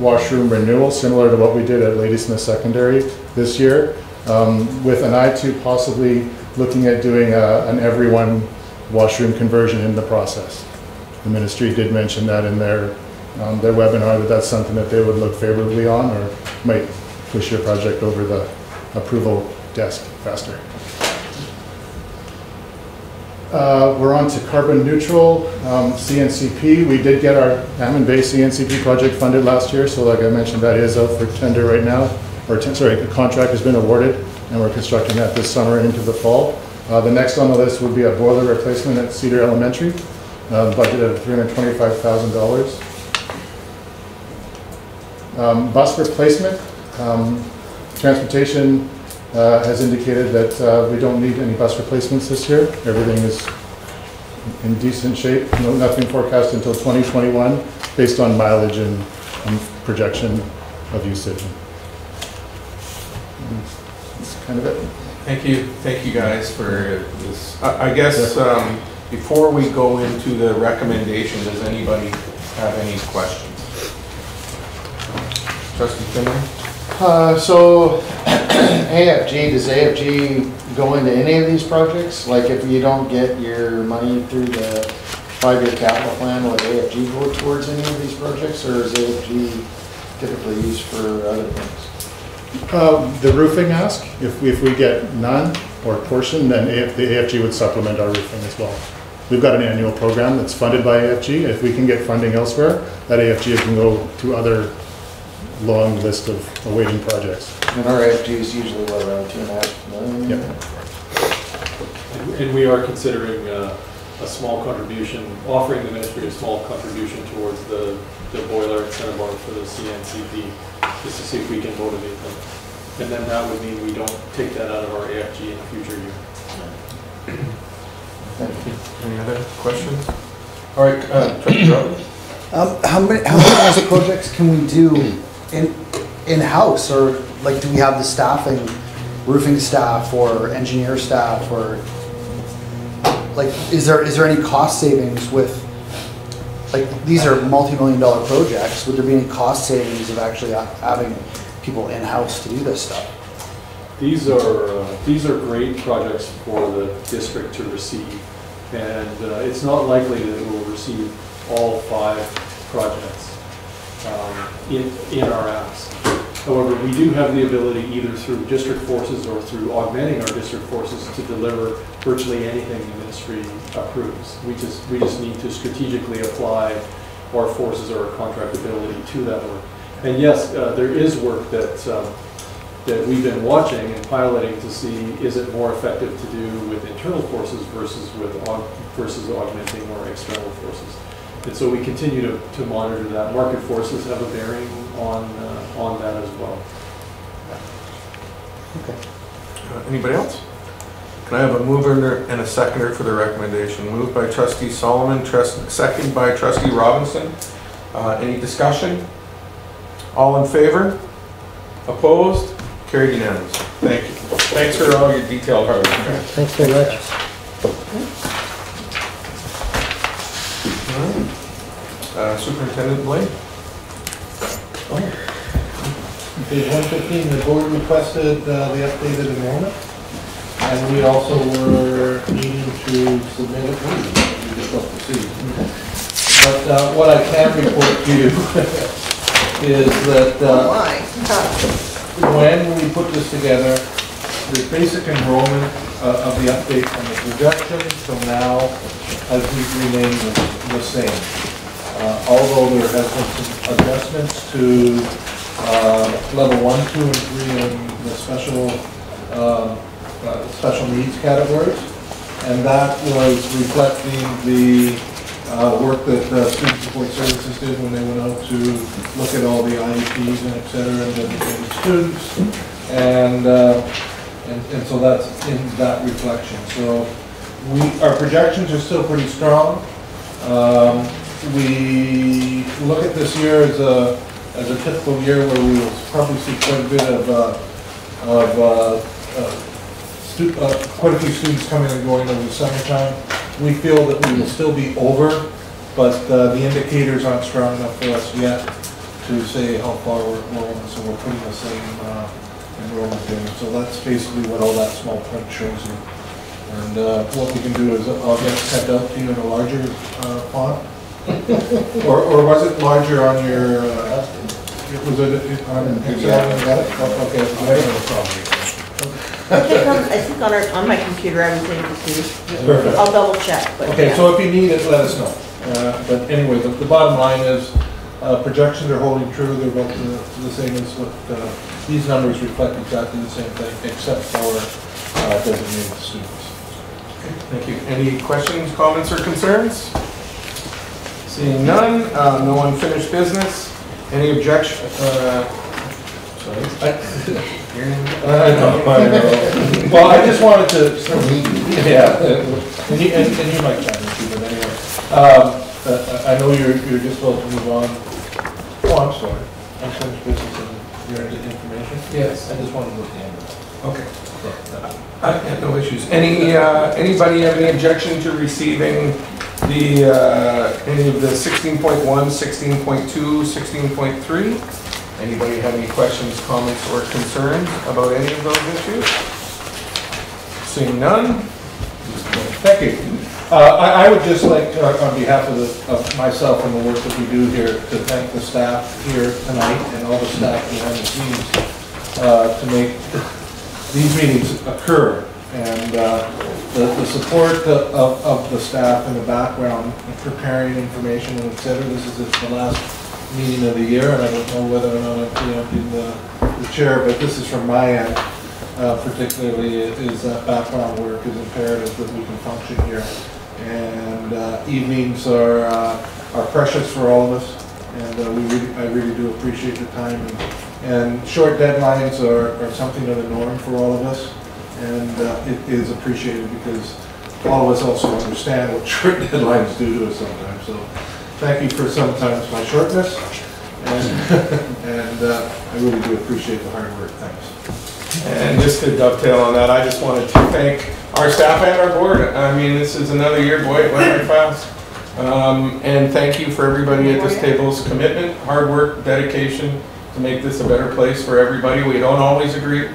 Speaker 26: washroom renewal, similar to what we did at Ladysmith Secondary this year, um, with an eye to possibly looking at doing a- an everyone washroom conversion in the process. The ministry did mention that in their, um, their webinar, that that's something that they would look favorably on, or might push your project over the approval desk faster. Uh, We're on to carbon neutral, um, CNCP. We did get our Hammond Bay CNCP project funded last year, so like I mentioned, that is out for tender right now, or, sorry, the contract has been awarded, and we're constructing that this summer into the fall. Uh, The next on the list would be a boiler replacement at Cedar Elementary, uh, budget of $325,000. Um, Bus replacement, um, transportation uh, has indicated that uh, we don't need any bus replacements this year. Everything is in decent shape, no, nothing forecast until 2021, based on mileage and and projection of usage. And That's kind of it.
Speaker 1: Thank you, thank you guys for this. I I guess, um, before we go into the recommendation, does anybody have any questions? Trustee Finley?
Speaker 25: Uh, so AFG, does AFG go into any of these projects? Like if you don't get your money through the five-year capital plan, would AFG go towards any of these projects? Or is AFG typically used for other things?
Speaker 26: Uh, The roofing ask, if, if we get none or a portion, then AF the AFG would supplement our roofing as well. We've got an annual program that's funded by AFG. If we can get funding elsewhere, that AFG can go to other long list of awaiting projects.
Speaker 25: And our AFG is usually what, around two and a half million?
Speaker 26: Yep.
Speaker 24: And- And we are considering uh, a small contribution, offering the ministry a small contribution towards the, the boiler at Center Bar for the CNCP, just to see if we can motivate them. And then that would mean we don't take that out of our AFG in a future year.
Speaker 1: Any other questions? All right, uh?
Speaker 6: Um, how many, how many other projects can we do in, in-house, or like, do we have the staffing, roofing staff, or engineer staff, or, like, is there, is there any cost savings with, like, these are multi-million dollar projects, would there be any cost savings of actually having people in-house to do this stuff?
Speaker 24: These are, uh, these are great projects for the district to receive, and uh, it's not likely that we'll receive all five projects um, in, in our ask. However, we do have the ability, either through district forces or through augmenting our district forces, to deliver virtually anything the ministry approves. We just, we just need to strategically apply our forces or our contract ability to that work. And yes, uh, there is work that, um, that we've been watching and piloting to see, is it more effective to do with internal forces versus with, aug- versus augmenting our external forces. And so we continue to, to monitor that. Market forces have a bearing on, uh, on that as well.
Speaker 1: Uh, Anybody else? Can I have a mover and a seconder for the recommendation? Moved by trustee Solomon, trust, second by trustee Robinson. Uh, Any discussion? All in favor? Opposed? Carried unanimous. Thank you. Thanks for all your detailed hard work.
Speaker 3: Thanks very much.
Speaker 1: Uh, Superintendent Blaine?
Speaker 10: Page one fifteen, the board requested uh, the updated enrollment, and we also were needing to submit it, we just don't proceed. But uh, what I can report to you is that uh, when we put this together, the basic enrollment uh, of the update from the projection till now has remained the- the same. Uh, Although there has been some adjustments to uh, level one, two, and three in the special, uh, uh, special needs categories. And that was reflecting the uh, work that uh, Student Support Services did when they went out to look at all the IEPs and et cetera, and the students. And, uh, and and so that's in that reflection. So we, our projections are still pretty strong. Um, We look at this year as a, as a typical year where we will probably see quite a bit of, uh, of, uh, quite a few students coming and going over the summertime. We feel that we will still be over, but uh, the indicators aren't strong enough for us yet to say how far we're enrolling, so we're putting the same uh, enrollment in. So that's basically what all that small print shows you. And uh, what we can do is I'll get sent out to you in a larger uh, font. Or, or was it larger on your, uh, was it on Excel? Okay, I have no problem.
Speaker 4: I think on, I think on our, on my computer, I was able to,
Speaker 1: Perfect.
Speaker 4: I'll double check, but
Speaker 1: Okay,
Speaker 4: yeah.
Speaker 1: so if you need it, let us know. Uh, But anyway, the, the bottom line is, uh, projections are holding true, they're about the, the same as what, uh, these numbers reflect exactly the same thing, except for uh, designated students. Okay, Thank you. Any questions, comments, or concerns? Seeing none, uh, no unfinished business, any objection, uh, sorry. I- Your name? I know, I know. Well, I just wanted to, yeah, and you, and and you might chime in too, but
Speaker 10: Um, uh, I know you're, you're just about to move on. Oh, I'm sorry. Unfinished business and you're into information? Yes. I just wanted to look at it.
Speaker 1: Okay. I have no issues. Any, uh, anybody have any objection to receiving the, uh, any of the 16.1, 16.2, 16.3? Anybody have any questions, comments, or concerns about any of those issues? Seeing none?
Speaker 10: Thank you. Uh, I, I would just like, to, on behalf of the, of myself and the work that we do here, to thank the staff here tonight and all the staff behind the scenes, uh, to make these meetings occur. And, uh, the, the support of, of the staff in the background, in preparing information and et cetera. This is the last meeting of the year, and I don't know whether or not I'm, being the, the chair, but this is from my end uh, particularly is that background work is imperative that we can function here. And uh, evenings are, uh, are precious for all of us, and uh, we really, I really do appreciate the time. And, and short deadlines are, are something of the norm for all of us, and uh, it is appreciated because all of us also understand what short deadlines do to us sometimes. So thank you for sometimes my shortness, and, and uh, I really do appreciate the hard work. Thanks.
Speaker 1: And just to dovetail on that, I just wanted to thank our staff and our board. I mean, this is another year, boy, it went right fast. Um, and thank you for everybody at this table's commitment, hard work, dedication to make this a better place for everybody. We don't always agree.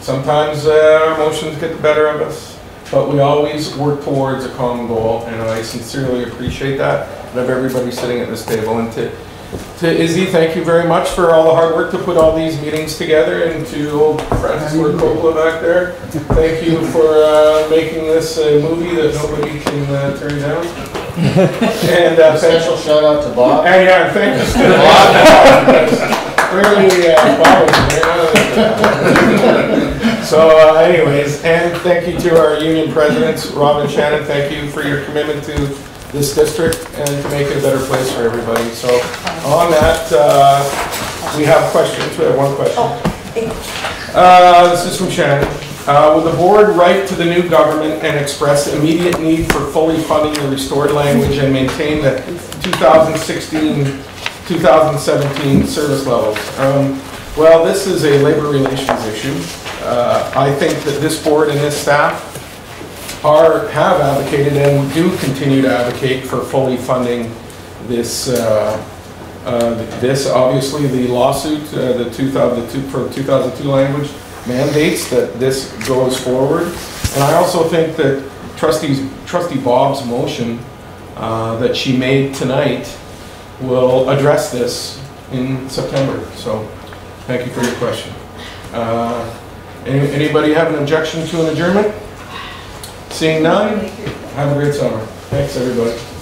Speaker 1: Sometimes uh, our emotions get the better of us, but we always work towards a common goal, and I sincerely appreciate that of everybody sitting at this table. And to to Izzy, thank you very much for all the hard work to put all these meetings together, and to old Francis Ford Coppola back there. Thank you for uh, making this a movie that nobody can uh, turn down. And uh, thank-
Speaker 25: Special shout out to Bob.
Speaker 1: And yeah, thank you to Bob. Clearly, uh, Bob there. So uh, anyways, and thank you to our union presidents, Rob and Shannon, thank you for your commitment to this district and to make it a better place for everybody. So on that, uh, we have questions, we have one question. Uh, This is from Shannon. Uh, Will the board write to the new government and express immediate need for fully funding the restored language and maintain the 2016, 2017 service levels? Um, Well, this is a labor relations issue. Uh, I think that this board and this staff are, have advocated and do continue to advocate for fully funding this, uh, uh, this, obviously, the lawsuit, uh, the 2000, the two- for 2002 language mandates that this goes forward. And I also think that trustees, trustee Bob's motion uh, that she made tonight will address this in September. So, thank you for your question. Uh, any- Anybody have an objection to an adjournment? Seeing none, have a great summer. Thanks, everybody.